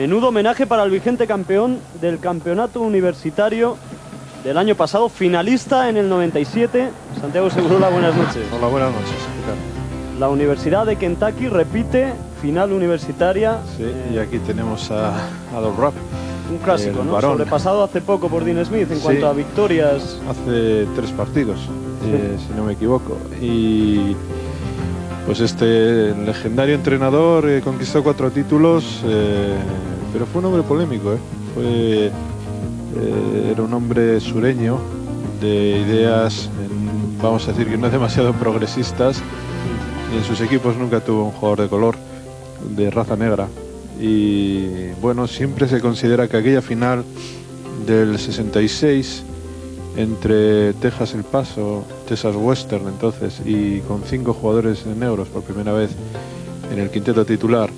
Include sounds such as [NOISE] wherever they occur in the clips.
Menudo homenaje para el vigente campeón del campeonato universitario del año pasado, finalista en el 97. Santiago Segurola, buenas noches. Hola, buenas noches. ¿qué tal? La Universidad de Kentucky repite final universitaria. Sí, eh, y aquí tenemos a, a Doc Rapp. un clásico, el ¿no? varón. Sobrepasado hace poco por Dean Smith en Sí. cuanto a victorias. hace tres partidos, eh, si no me equivoco. Y pues este legendario entrenador eh, conquistó cuatro títulos, eh, pero fue un hombre polémico. eh. Fue, eh, era un hombre sureño de ideas, vamos a decir que no demasiado progresistas. Y en sus equipos nunca tuvo un jugador de color, de raza negra. Y bueno, siempre se considera que aquella final del 66 entre Texas El Paso, Texas Western entonces, y con cinco jugadores negros por primera vez en el quinteto titular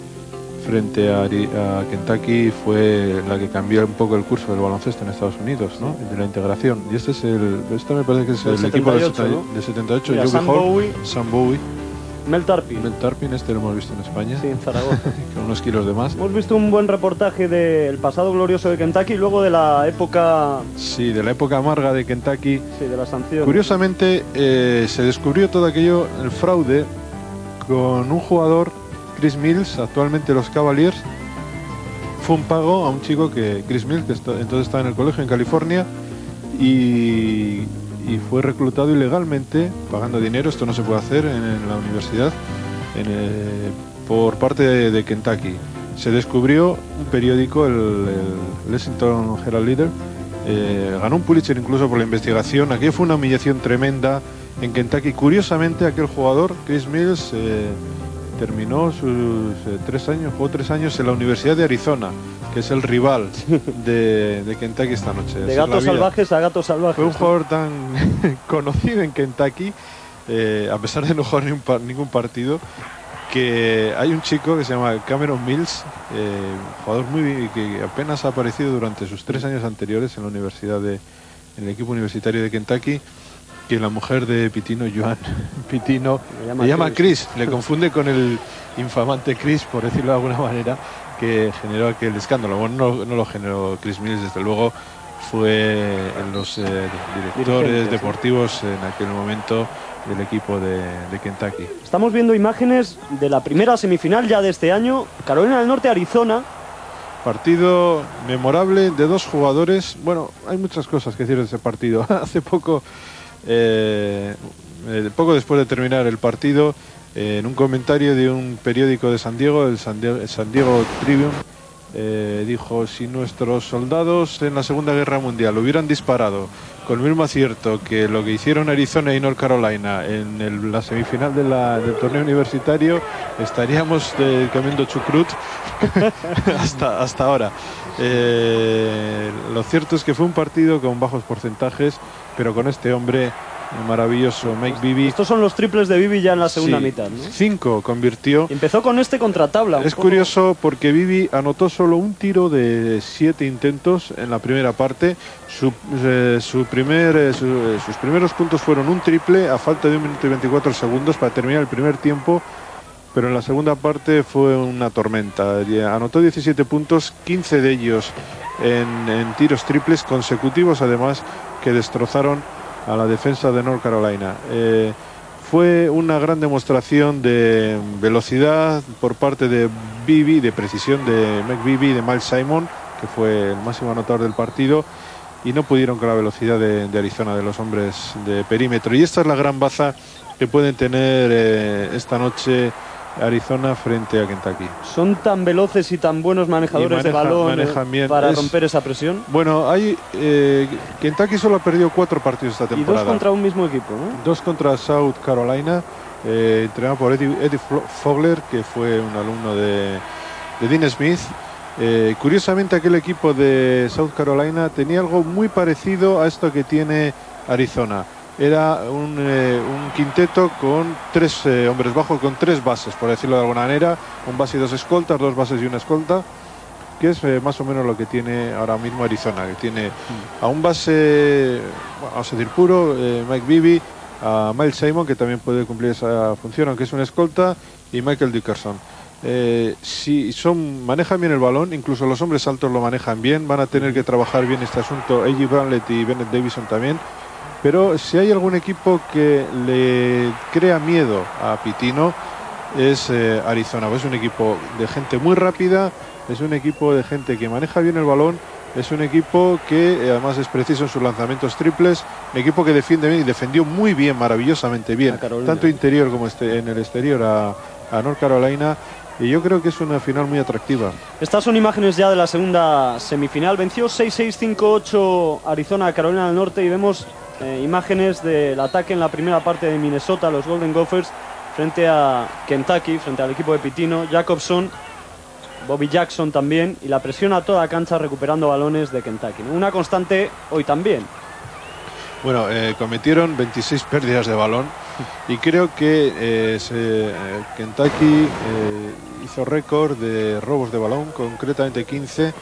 frente a, a Kentucky fue la que cambió un poco el curso del baloncesto en Estados Unidos, ¿no? De la integración. Y este es el, este me parece que es el equipo del 78, 70 ¿no? del 78, Mira, Sam Hall, Bowie. Sam Bowie, Mel Tarpin. Mel Tarpin, este lo hemos visto en España, Sí, en Zaragoza. [LAUGHS] con unos kilos de más. Hemos visto un buen reportaje del pasado glorioso de Kentucky y luego de la época Sí, de la época amarga de Kentucky. sí, de la sanción. Curiosamente, eh, se descubrió todo aquello, el fraude, con un jugador, Chris Mills, actualmente los Cavaliers. Fue un pago a un chico que, Chris Mills, que está- entonces estaba en el colegio en California, y, fue reclutado ilegalmente, pagando dinero, esto no se puede hacer en, la universidad, eh, por parte de, Kentucky. Se descubrió un periódico, el, Lexington Herald Leader, eh, ganó un Pulitzer incluso por la investigación. Aquello fue una humillación tremenda en Kentucky. Curiosamente, aquel jugador, Chris Mills, eh, terminó sus eh, tres años, jugó tres años en la Universidad de Arizona, que es el rival [LAUGHS] de, de Kentucky esta noche. De gatos salvajes a gatos salvajes. Fue un jugador tan [LAUGHS] conocido en Kentucky, eh, a pesar de no jugar ni un par- ningún partido, que hay un chico que se llama Cameron Mills, eh, jugador muy que apenas ha aparecido durante sus tres años anteriores en la universidad de, en el equipo universitario de Kentucky, que la mujer de Pitino, Joan [LAUGHS] Pitino, Le llama llama Chris. Chris, le [LAUGHS] confunde con el infamante Chris, por decirlo de alguna manera, que generó aquel escándalo. Bueno, no, no lo generó Chris Mills, desde luego fue en los eh, directores deportivos en aquel momento del equipo de, de Kentucky. Estamos viendo imágenes de la primera semifinal ya de este año, Carolina del Norte, Arizona. Partido memorable de dos jugadores. Bueno, hay muchas cosas que decir de ese partido. [LAUGHS] Hace poco, eh, eh, poco después de terminar el partido, eh, en un comentario de un periódico de San Diego, el San Diego, Tribune, dijo, si nuestros soldados en la Segunda Guerra Mundial hubieran disparado con el mismo acierto que lo que hicieron Arizona y North Carolina en la semifinal del torneo universitario, estaríamos eh, comiendo chucrut [LAUGHS] hasta, ahora. Lo cierto es que fue un partido con bajos porcentajes, pero con este hombre maravilloso, Mike Bibby. Estos son los triples de Bibi ya en la segunda Sí, mitad. ¿no? Cinco convirtió. Empezó con este contra tabla. Es poco- curioso porque Vivi anotó solo un tiro de siete intentos en la primera parte. Su, eh, su primer, eh, su- eh, sus primeros puntos fueron un triple a falta de un minuto y 24 segundos para terminar el primer tiempo. Pero en la segunda parte fue una tormenta. Anotó 17 puntos, 15 de ellos en, en tiros triples consecutivos, además, que destrozaron a la defensa de North Carolina. Eh, fue una gran demostración de velocidad por parte de Bibi, de precisión de Mike Bibi, de Miles Simon, que fue el máximo anotador del partido, y no pudieron con la velocidad de, de Arizona, de los hombres de perímetro. Y esta es la gran baza que pueden tener eh, esta noche Arizona frente a Kentucky. Son tan veloces y tan buenos manejadores de balón bien. para Es- romper esa presión. Bueno, hay, eh, Kentucky solo ha perdido cuatro partidos esta Y temporada. dos contra un mismo equipo, ¿no? Dos contra South Carolina, eh, entrenado por Eddie, Fogler, que fue un alumno de, de Dean Smith. Eh, curiosamente, aquel equipo de South Carolina tenía algo muy parecido a esto que tiene Arizona. Era un, eh, un quinteto con tres eh, hombres bajos, con tres bases, por decirlo de alguna manera. Un base y dos escoltas, dos bases y una escolta que es eh, más o menos lo que tiene ahora mismo Arizona, que tiene a un base, vamos a decir puro, Mike Bibby, a Miles Simon, que también puede cumplir esa función, aunque es una escolta, y Michael Dickerson. eh, si son manejan bien el balón, incluso los hombres altos lo manejan bien, van a tener que trabajar bien este asunto, A.J. Bramlett y Bennett Davison también. Pero si hay algún equipo que le crea miedo a Pitino es eh, Arizona. Es un equipo de gente muy rápida, es un equipo de gente que maneja bien el balón, es un equipo que eh, además es preciso en sus lanzamientos triples, un equipo que defiende bien y defendió muy bien, maravillosamente bien, tanto interior como este, en el exterior a, a North Carolina y yo creo que es una final muy atractiva. Estas son imágenes ya de la segunda semifinal. Venció 6-6-5-8 Arizona a Carolina del Norte y vemos eh, imágenes del ataque en la primera parte de Minnesota, los Golden Gophers, frente a Kentucky, frente al equipo de Pitino, Jacobson, Bobby Jackson también, y la presión a toda cancha recuperando balones de Kentucky. Una constante hoy también. Bueno, eh, cometieron 26 pérdidas de balón y creo que eh, Kentucky hizo récord de robos de balón, concretamente 15,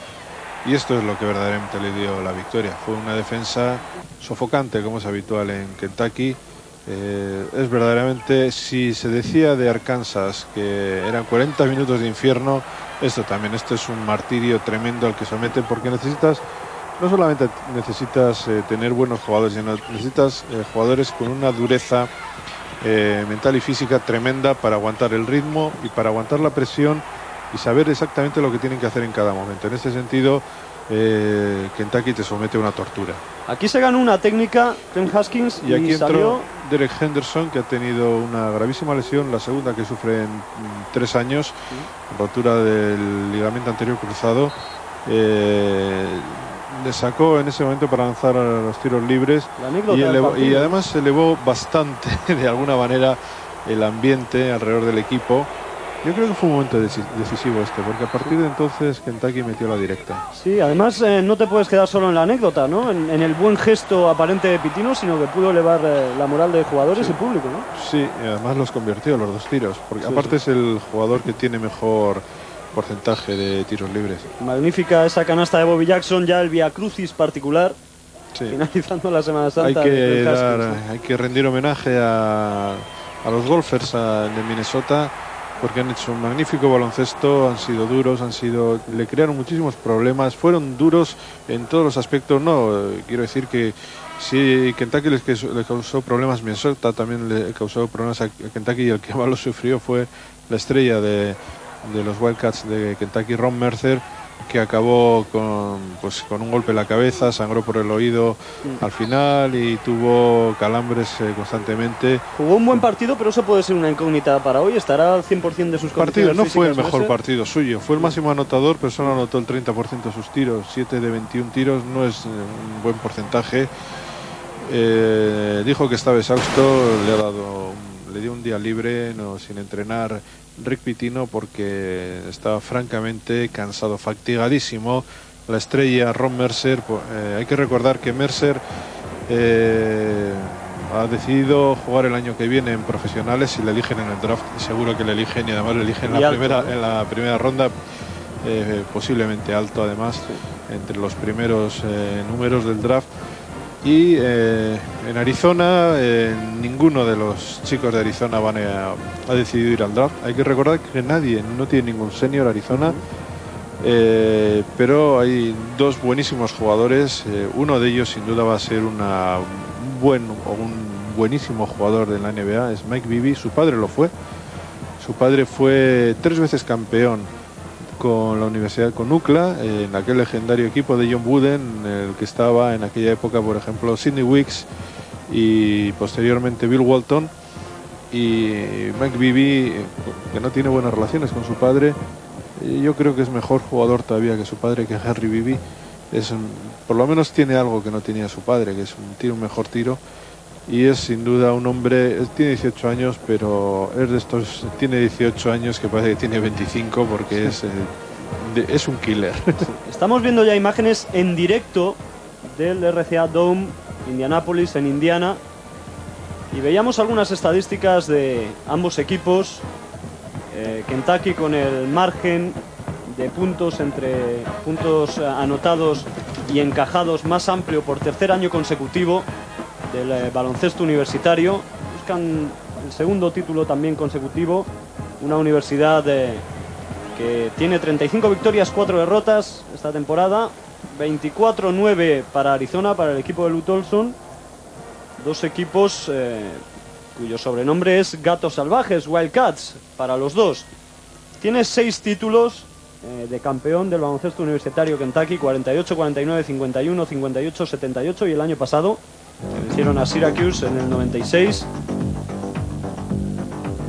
y esto es lo que verdaderamente le dio la victoria. Fue una defensa sofocante, como es habitual en Kentucky. es verdaderamente, si se decía de Arkansas que eran 40 minutos de infierno, esto también, esto es un martirio tremendo al que someten porque necesitas no solamente necesitas eh, tener buenos jugadores, sino necesitas eh, jugadores con una dureza eh, mental y física tremenda para aguantar el ritmo y para aguantar la presión y saber exactamente lo que tienen que hacer en cada momento. En ese sentido, Kentucky te somete a una tortura. Aquí se ganó una técnica, Clem Haskins, y, aquí entró Derek Henderson, que ha tenido una gravísima lesión, la segunda que sufre en mm, tres años, rotura del ligamento anterior cruzado le sacó en ese momento para lanzar a los tiros libres y, y, además se elevó bastante [LAUGHS] de alguna manera el ambiente alrededor del equipo. Yo creo que fue un momento decisivo este, porque a partir de entonces Kentucky metió la directa. Sí, además eh, no te puedes quedar solo en la anécdota, ¿no? En, el buen gesto aparente de Pitino, sino que pudo elevar eh, la moral de jugadores y público, ¿no? Sí, y además los convirtió los dos tiros, porque aparte es el jugador que tiene mejor porcentaje de tiros libres. Magnífica esa canasta de Bobby Jackson, ya el Via Crucis particular. Finalizando la Semana Santa. Hay que, hay que rendir homenaje a, a los golfers de Minnesota porque han hecho un magnífico baloncesto, han sido duros, han sido, le crearon muchísimos problemas, fueron duros en todos los aspectos. No, quiero decir que si Kentucky les, causó problemas, Minnesota también le causó problemas a Kentucky y el que más lo sufrió fue la estrella de los Wildcats de Kentucky, Ron Mercer, que acabó con, pues, con un golpe en la cabeza, sangró por el oído al final y tuvo calambres eh, constantemente. Jugó un buen partido, pero eso puede ser una incógnita para hoy. Estará al 100% de sus partidos. No fue el mejor partido suyo, fue el máximo anotador, pero solo anotó el 30% de sus tiros. 7 de 21 tiros no es eh, un buen porcentaje. Eh, dijo que estaba exhausto, le ha dado le dio un día libre, no, sin entrenar Rick Pitino porque estaba francamente cansado, fatigadísimo. La estrella Ron Mercer, eh, hay que recordar que Mercer eh, ha decidido jugar el año que viene en profesionales y le eligen en el draft, seguro que le eligen y además le eligen en la, primera, en la primera ronda, eh, posiblemente alto además, entre los primeros números del draft. Y eh, en Arizona, eh, ninguno de los chicos de Arizona van a, ha decidido ir al draft. Hay que recordar que nadie, no tiene ningún senior Arizona, eh, pero hay dos buenísimos jugadores. uno de ellos, sin duda, va a ser una, un buen o un buenísimo jugador de la NBA, es Mike Bibby. Su padre lo fue. Su padre fue tres veces campeón con la Universidad con UCLA, en aquel legendario equipo de John Wooden, el que estaba en aquella época, por ejemplo, Sidney Wicks y posteriormente Bill Walton. Y Mike Bibby, que no tiene buenas relaciones con su padre, yo creo que es mejor jugador todavía que su padre, que Harry Bibby. Es por lo menos tiene algo que no tenía su padre, que es un mejor tiro y es sin duda un hombre, tiene 18 años, pero es de estos, tiene 18 años que parece que tiene 25 porque es, eh, es un killer. Estamos viendo ya imágenes en directo del RCA Dome, Indianapolis, en Indiana, y veíamos algunas estadísticas de ambos equipos. Eh, Kentucky con el margen de puntos entre puntos anotados y encajados más amplio por tercer año consecutivo del eh, baloncesto universitario. Buscan el segundo título también consecutivo, una universidad que tiene 35 victorias, 4 derrotas esta temporada. 24-9 para Arizona, para el equipo de Lute Olson. Dos equipos eh, cuyo sobrenombre es Gatos Salvajes, Wildcats, para los dos. Tiene seis títulos eh, de campeón del baloncesto universitario Kentucky, 48, 49, 51, 58, 78 y el año pasado hicieron a Syracuse en el 96.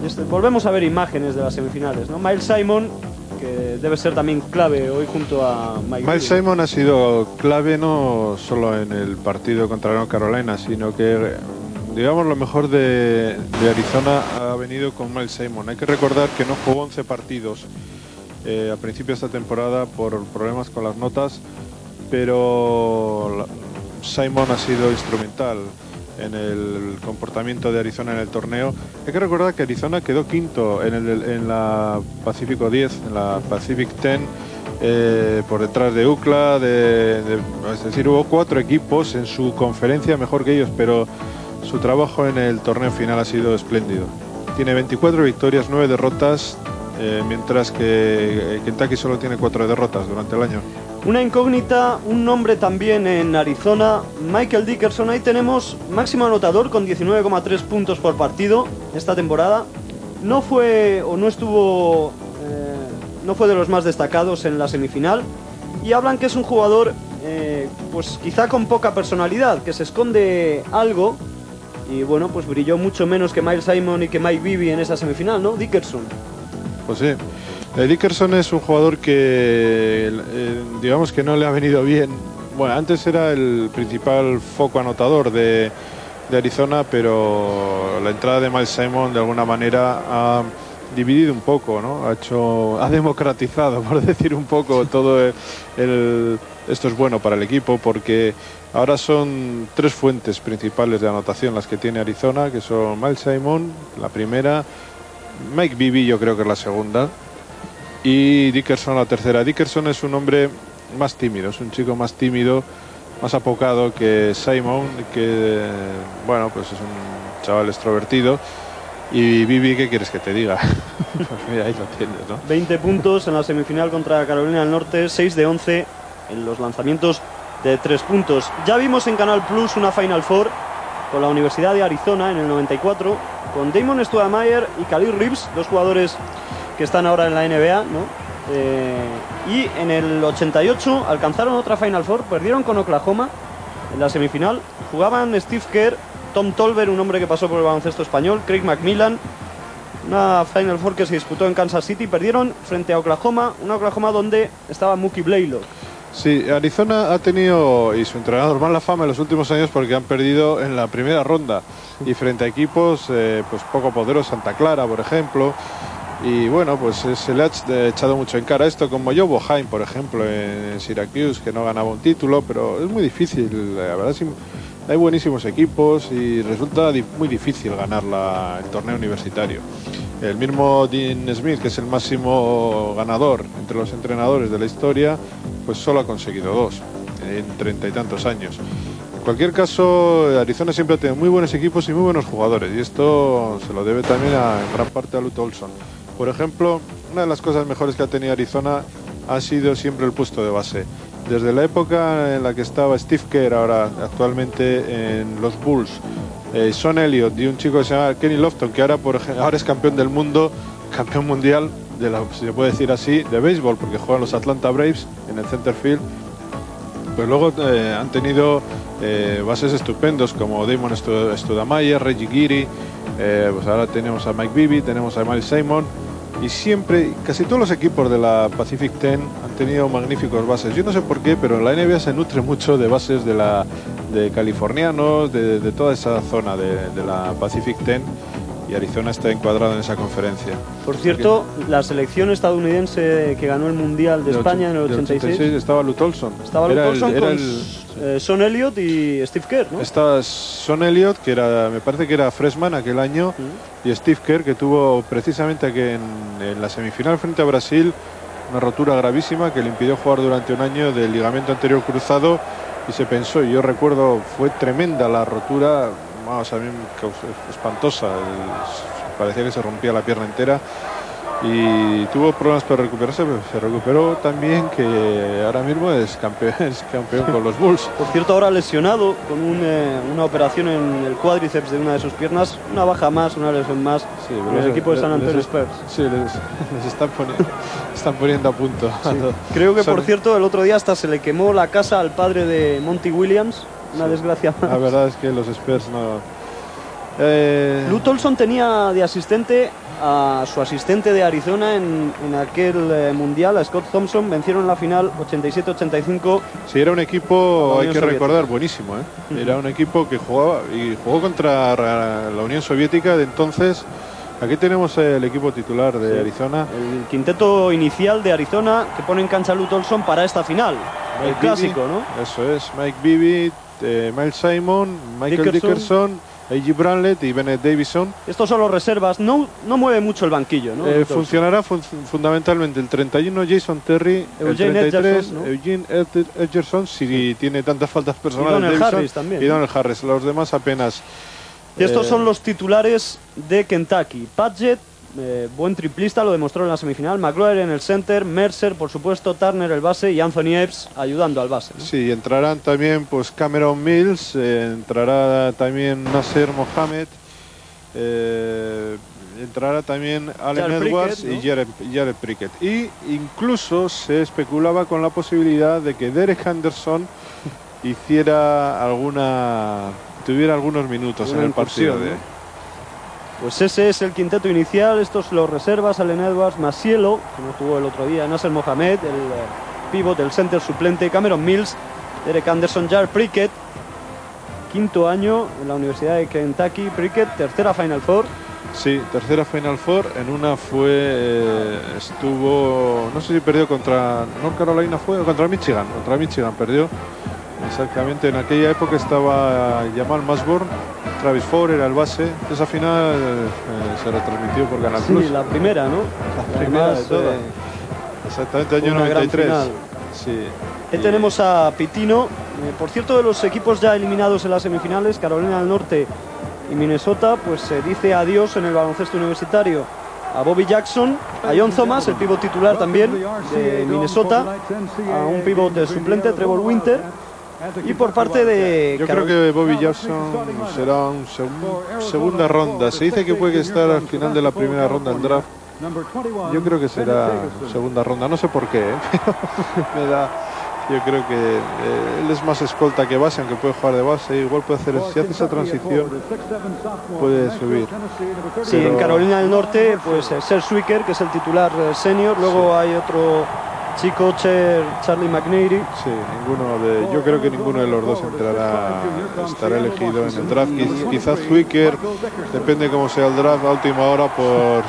Este, volvemos a ver imágenes de las semifinales, ¿no? Miles Simon, que debe ser también clave hoy junto a Mike. Miles Simon ha sido clave no solo en el partido contra North Carolina, sino que digamos lo mejor de, de, Arizona ha venido con Miles Simon. Hay que recordar que no jugó 11 partidos eh, a principio de esta temporada por problemas con las notas, pero Simon ha sido instrumental en el comportamiento de Arizona en el torneo. Hay que recordar que Arizona quedó quinto en, el, en la Pacífico 10, en la Pacific 10, eh, por detrás de UCLA, de, es decir, hubo cuatro equipos en su conferencia mejor que ellos, pero su trabajo en el torneo final ha sido espléndido. Tiene 24 victorias, 9 derrotas, eh, mientras que Kentucky solo tiene 4 derrotas durante el año. Una incógnita, un nombre también en Arizona, Michael Dickerson. Ahí tenemos máximo anotador con 19,3 puntos por partido esta temporada. No fue o no estuvo, eh, no fue de los más destacados en la semifinal. Y hablan que es un jugador, eh, pues quizá con poca personalidad, que se esconde algo. Y bueno, pues brilló mucho menos que Miles Simon y que Mike Bibby en esa semifinal, ¿no? Dickerson. Pues sí. Eh, Dickerson es un jugador que, eh, digamos que no le ha venido bien. Bueno, antes era el principal foco anotador de, de, Arizona, pero la entrada de Miles Simon de alguna manera ha dividido un poco, ¿no? Ha hecho, ha democratizado, [LAUGHS] por decir un poco, todo el, el, esto es bueno para el equipo porque ahora son tres fuentes principales de anotación las que tiene Arizona, que son Miles Simon, la primera, Mike Bibby yo creo que es la segunda y Dickerson la tercera. Dickerson es un hombre más tímido, es un chico más tímido, más apocado que Simon, que bueno, pues es un chaval extrovertido. Y Bibi, ¿qué quieres que te diga? [LAUGHS] pues mira, ahí lo tienes, ¿no? 20 puntos en la semifinal contra Carolina del Norte, 6 de 11 en los lanzamientos de 3 puntos. Ya vimos en Canal Plus una Final Four con la Universidad de Arizona en el 94, con Damon Stoudemire y Khalil Reeves, dos jugadores que están ahora en la NBA, ¿no? Eh, y en el 88 alcanzaron otra Final Four, perdieron con Oklahoma en la semifinal. Jugaban Steve Kerr, Tom Tolver, un hombre que pasó por el baloncesto español, Craig McMillan. Una Final Four que se disputó en Kansas City. Perdieron frente a Oklahoma, una Oklahoma donde estaba Mookie Blaylock. Sí, Arizona ha tenido y su entrenador mala fama en los últimos años porque han perdido en la primera ronda y frente a equipos eh, pues poco poderosos, Santa Clara, por ejemplo. Y bueno, pues se le ha echado mucho en cara esto, como Joe Bohaim, por ejemplo, en Syracuse, que no ganaba un título, pero es muy difícil, la verdad hay buenísimos equipos y resulta muy difícil ganar la, el torneo universitario. El mismo Dean Smith, que es el máximo ganador entre los entrenadores de la historia, pues solo ha conseguido dos en treinta y tantos años. En cualquier caso, Arizona siempre ha tenido muy buenos equipos y muy buenos jugadores, y esto se lo debe también a, en gran parte a Lute Olson. Por ejemplo, una de las cosas mejores que ha tenido Arizona ha sido siempre el puesto de base. Desde la época en la que estaba Steve Kerr, ahora actualmente en los Bulls, eh, Son Elliott y un chico que se llama Kenny Lofton, que ahora, por, ahora es campeón del mundo, [LAUGHS] campeón mundial, de la, si se puede decir así, de béisbol, porque juegan los Atlanta Braves en el center field. Pues luego eh, han tenido eh, bases estupendos como Damon Studamayer, Reggie Geary, eh, pues ahora tenemos a Mike Bibby, tenemos a Miles Simon y siempre, casi todos los equipos de la Pacific Ten han tenido magníficos bases. Yo no sé por qué, pero la NBA se nutre mucho de bases de, la, de californianos, de, de toda esa zona de, de, la Pacific Ten. Y Arizona está encuadrado en esa conferencia. Por cierto, la selección estadounidense que ganó el Mundial de, España en el 86, 86 estaba Lute Olson. Estaba Lute Olson con el, eh, Son Elliott y Steve Kerr, ¿no? Estaba Son Elliott, que era, me parece que era freshman aquel año, mm. y Steve Kerr, que tuvo precisamente que en, en, la semifinal frente a Brasil una rotura gravísima que le impidió jugar durante un año del ligamento anterior cruzado y se pensó, y yo recuerdo, fue tremenda la rotura, vamos, a mí espantosa, el, parecía que se rompía la pierna entera y tuvo problemas para recuperarse, pero se recuperó también que ahora mismo es campeón, [LAUGHS] es campeón con los Bulls. Por cierto, ahora lesionado con un, eh, una operación en el cuádriceps de una de sus piernas, una baja más, una lesión más Sí, en el equipo de San Antonio les- Spurs. Sí, les, [LAUGHS] les están, poniendo, [LAUGHS] están poniendo a punto. Creo que, Son- por cierto, el otro día hasta se le quemó la casa al padre de Monty Williams, una desgracia más. La verdad es que los Spurs no... Eh, Lou Tolson tenía de asistente a su asistente de Arizona en, en aquel eh, mundial, a Scott Thompson. Vencieron en la final 87-85. Sí, era un equipo, hay que Soviética. recordar, buenísimo. ¿eh? Era un equipo que jugaba y jugó contra la Unión Soviética de entonces. Aquí tenemos el equipo titular de Sí. Arizona. El quinteto inicial de Arizona que pone en cancha Lou Tolson para esta final. El clásico, Bibby, ¿no? Eso es, Mike Bibby, eh, Miles Simon, Michael Dickerson. Dickerson, A.G. Bramlett y Bennett Davison. Estos son los reservas. No, no mueve mucho el banquillo, ¿no? Eh, funcionará fun- fundamentalmente el 31 Jason Terry, Eugene el 33 Edgerson, ¿no? Eugene Ed- Edgerson, si tiene tantas faltas personales. Donnell Davison, Harris también, Y. Donnell Harris, los demás apenas. Y estos Eh, son los titulares de Kentucky. Padgett, eh, buen triplista, lo demostró en la semifinal. McLaurin en el center, Mercer, por supuesto, Turner el base y Anthony Epps ayudando al base. ¿no? Sí, entrarán también pues Cameron Mills, eh, entrará también Nasser Mohamed, eh, entrará también Allen Jared Edwards Prickett, ¿no? y Jared, Jared Prickett. Y incluso se especulaba con la posibilidad de que Derek Henderson [LAUGHS] hiciera alguna tuviera algunos minutos en el partido de ¿no? Pues ese es el quinteto inicial, estos los reservas, Allen Edwards, Masielo, que no jugó el otro día, Nasser Mohamed, el eh, pivot, el center suplente, Cameron Mills, Derek Anderson, Jared Prickett, quinto año en la Universidad de Kentucky, Prickett, tercera Final Four, Sí, tercera Final Four. En una fue. eh, estuvo. No sé si perdió contra. North Carolina fue. O contra Michigan. Contra Michigan perdió. Exactamente. En aquella época estaba Jamal Masborn. Travis Ford era el base. Esa final eh, se retransmitió por Canal sí, Plus. la primera, ¿no? La primera de todas. eh, Exactamente, año una gran 93. final. Sí. Ahí tenemos a Pitino. Eh, por cierto, de los equipos ya eliminados en las semifinales, Carolina del Norte y Minnesota, pues se dice adiós en el baloncesto universitario a Bobby Jackson, a John Thomas, el pivot titular también de Minnesota, a un pivot de suplente, Trevor Winter, y por parte de Yo creo que Bobby Jackson será un segun- segunda ronda. Se dice que puede estar al final de la primera ronda del draft. Yo creo que será segunda ronda, no sé por qué, ¿eh? [LAUGHS] me da. Yo creo que eh, él es más escolta que base, aunque puede jugar de base. Igual puede hacer, si hace esa transición, puede subir. Sí, en Pero- Carolina del Norte, pues eh, Ser Swicker, que es el titular eh, senior. Luego hay otro chico, Cher, Charlie McNairy. Sí, ninguno de, yo creo que ninguno de los dos entrará, estará elegido en el draft. Quiz- Quizás Zwicker, depende cómo sea el draft a última hora, por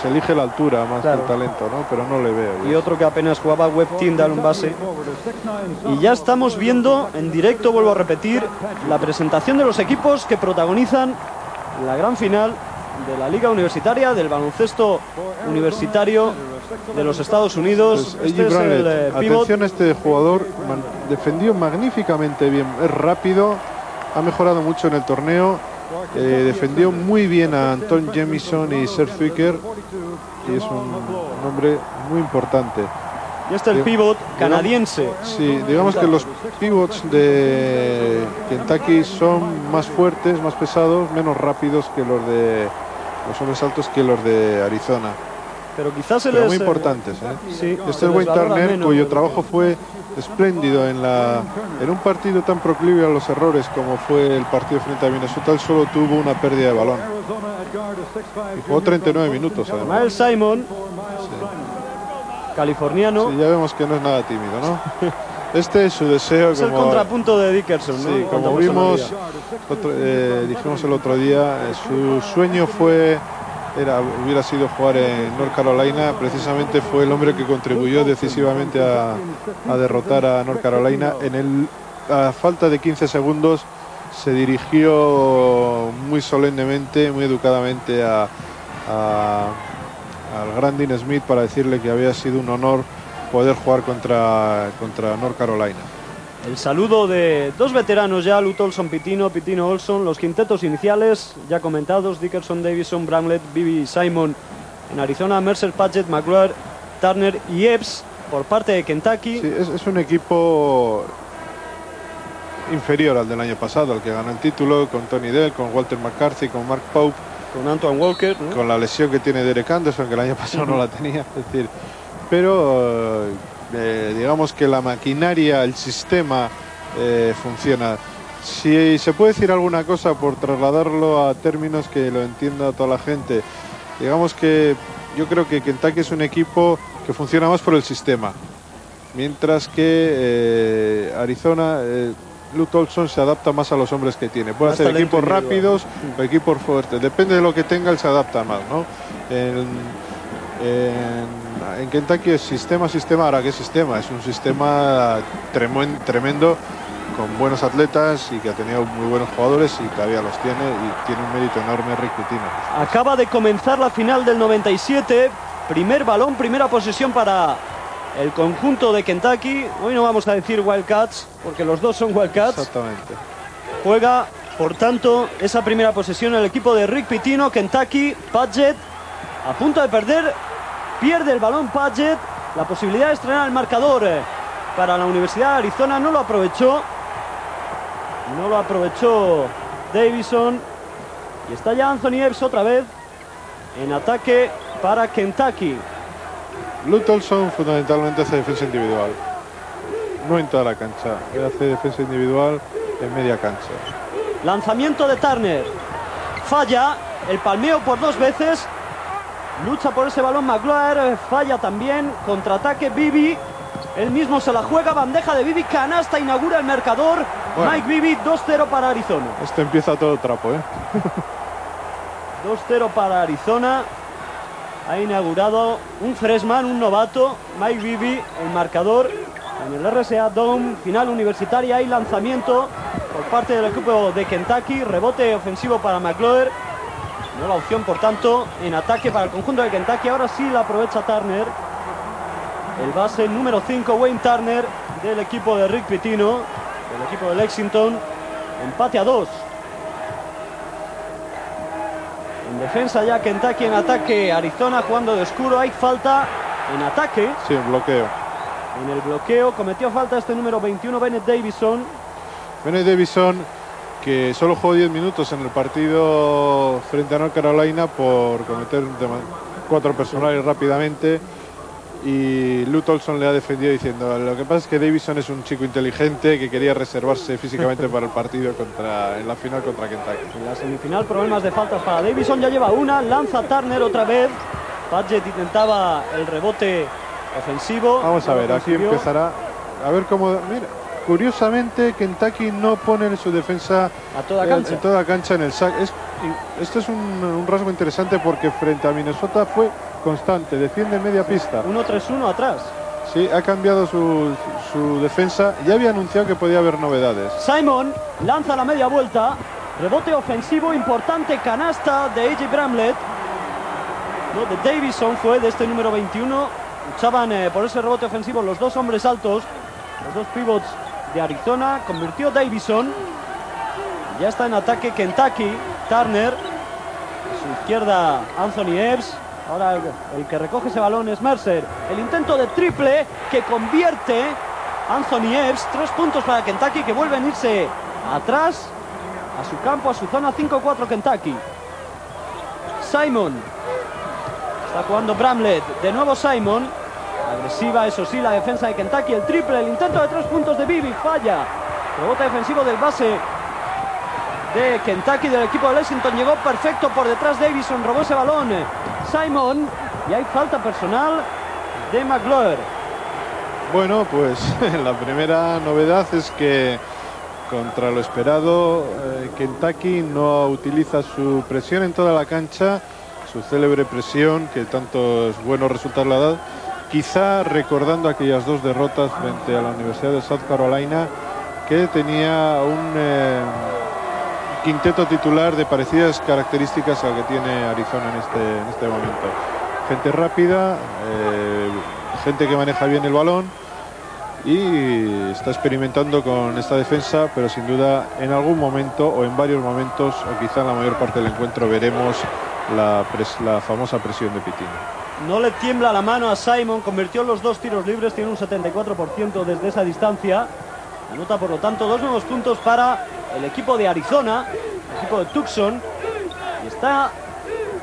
se elige la altura más Claro. que el talento, ¿no? Pero no le veo. y otro que apenas jugaba Web Tyndall, un base. Y ya estamos viendo en directo, vuelvo a repetir, la presentación de los equipos que protagonizan la gran final de la Liga Universitaria, del baloncesto universitario de los Estados Unidos. Pues, Este es el eh, atención a este jugador, defendió magníficamente bien, es rápido, ha mejorado mucho en el torneo, eh, defendió muy bien a Anton Jemison y Ser Zwicker y es un, hombre muy importante. Y este es el pivot canadiense. Sí, digamos que los pivots de Kentucky son más fuertes, más pesados, menos rápidos que los de los hombres altos que los de Arizona. Pero quizás se Pero les, muy eh, importantes. ¿eh? Sí, Este es Wayne Turner, menos. cuyo trabajo fue espléndido en, la, en un partido tan proclive a los errores como fue el partido frente a Minnesota. Él solo tuvo una pérdida de balón. Y jugó 39 minutos, además. Miles Simon, californiano. Sí, ya vemos que no es nada tímido, ¿no? [LAUGHS] Este es su deseo. Es el como- contrapunto de Dickerson, ¿no? Sí, Cuando como vimos, otro- eh, dijimos el otro día, eh, su sueño fue, era, hubiera sido jugar en North Carolina, precisamente fue el hombre que contribuyó decisivamente a, derrotar a North Carolina. En el, a falta de 15 segundos se dirigió muy solemnemente, muy educadamente a- al gran Dean Smith para decirle que había sido un honor poder jugar contra, contra North Carolina. El saludo de dos veteranos ya, Lut Olson Pitino, Pitino Olson, los quintetos iniciales ya comentados, Dickerson, Davison, Bramlett, Bibi Simon En Arizona, Mercer, Padgett, McGuire, Turner y Epps por parte de Kentucky. Sí, es, es un equipo inferior al del año pasado, al que ganó el título, con Tony Dell, con Walter McCarthy, con Mark Pope, Con Antoine Walker. ¿no? con la lesión que tiene Derek Anderson, que el año pasado no la tenía. Es decir, pero eh, digamos que la maquinaria, el sistema eh, funciona. Si se puede decir alguna cosa por trasladarlo a términos que lo entienda toda la gente, digamos que yo creo que Kentucky es un equipo que funciona más por el sistema, mientras que eh, Arizona, eh, Luke Olson se adapta más a los hombres que tiene. Puede Más hacer equipos rápidos o equipos fuertes, depende de lo que tenga, él se adapta más, ¿no? En, en- en Kentucky es sistema, sistema, ahora qué sistema, es un sistema tremen- tremendo con buenos atletas y que ha tenido muy buenos jugadores y todavía los tiene y tiene un mérito enorme Rick Pitino. Acaba de comenzar la final del 97. Primer balón, primera posesión para el conjunto de Kentucky. Hoy no vamos a decir Wildcats, porque los dos son Wildcats. Exactamente. Juega, por tanto, esa primera posesión el equipo de Rick Pitino, Kentucky, Padgett, a punto de perder, pierde el balón Padgett, la posibilidad de estrenar el marcador eh, para la Universidad de Arizona no lo aprovechó, no lo aprovechó Davison y está ya Anthony Epps otra vez en ataque para Kentucky. Luke Olson fundamentalmente hace defensa individual, no en toda la cancha, él hace defensa individual en media cancha. Lanzamiento de Turner. Falla. El palmeo por dos veces. Lucha por ese balón McGuire. Falla también. Contraataque Bibi. Él mismo se la juega. Bandeja de Bibi. Canasta. Inaugura el marcador. Bueno. Mike Bibi 2-0 para Arizona. Esto empieza todo trapo, ¿eh? [LAUGHS] 2-0 para Arizona. Ha inaugurado un freshman, un novato. Mike Bibi, el marcador. En el RSA Dome, final universitaria y lanzamiento por parte del equipo de Kentucky. Rebote ofensivo para McLeod. Nueva opción, por tanto, en ataque para el conjunto de Kentucky. Ahora sí la aprovecha Turner. El base número 5, Wayne Turner, del equipo de Rick Pitino, del equipo de Lexington. Empate a dos. En defensa ya Kentucky, en ataque Arizona jugando de oscuro. Hay falta en ataque. Sí, un bloqueo. En el bloqueo cometió falta este número 21, Bennett Davison. Bennett Davison, que solo jugó 10 minutos en el partido frente a North Carolina por cometer cuatro personales rápidamente. Y Luke Olson le ha defendido diciendo, lo que pasa es que Davison es un chico inteligente que quería reservarse físicamente para el partido contra, en la final contra Kentucky. En la semifinal problemas de faltas para Davison, ya lleva una, lanza Turner otra vez. Padgett intentaba el rebote ofensivo. Vamos a ver, aquí empezará a ver cómo... Mira, curiosamente Kentucky no pone en su defensa A toda en- cancha. En toda cancha en el sac. Es, esto es un, un rasgo interesante porque frente a Minnesota fue constante, defiende en media pista. 1-3-1 atrás. Sí, ha cambiado su, su defensa. Ya había anunciado que podía haber novedades. Simon lanza la media vuelta. Rebote ofensivo importante, canasta de AJ Bramlett. No, de Davison fue de este número 21. Luchaban eh, por ese rebote ofensivo los dos hombres altos, los dos pivots de Arizona. Convirtió Davison. Ya está en ataque Kentucky. Turner. A su izquierda Anthony Epps. Ahora el, que recoge ese balón es Mercer. El intento de triple que convierte Anthony Epps. Tres puntos para Kentucky que vuelven a irse atrás a su campo, a su zona 5-4 Kentucky. Simon. Está jugando Bramlett. De nuevo Simon. Agresiva, eso sí, la defensa de Kentucky. El triple, el intento de tres puntos de Bibi. Falla. Rebote defensivo del base de Kentucky, del equipo de Lexington. Llegó perfecto por detrás Davison. Robó ese balón. Simon. Y hay falta personal de McGlower. Bueno, pues [LAUGHS] la primera novedad es que contra lo esperado eh, Kentucky no utiliza su presión en toda la cancha, su célebre presión que tantos buenos resultados le ha dado, quizá recordando aquellas dos derrotas frente a la Universidad de South Carolina que tenía un eh, quinteto titular de parecidas características al que tiene Arizona en este, este momento. Gente rápida, eh, gente que maneja bien el balón y está experimentando con esta defensa, pero sin duda en algún momento o en varios momentos o quizá en la mayor parte del encuentro veremos la, la famosa presión de Pitino. No le tiembla la mano a Simon, convirtió los dos tiros libres, tiene un 74% desde esa distancia. Anota por lo tanto dos nuevos puntos para el equipo de Arizona, el equipo de Tucson. Y está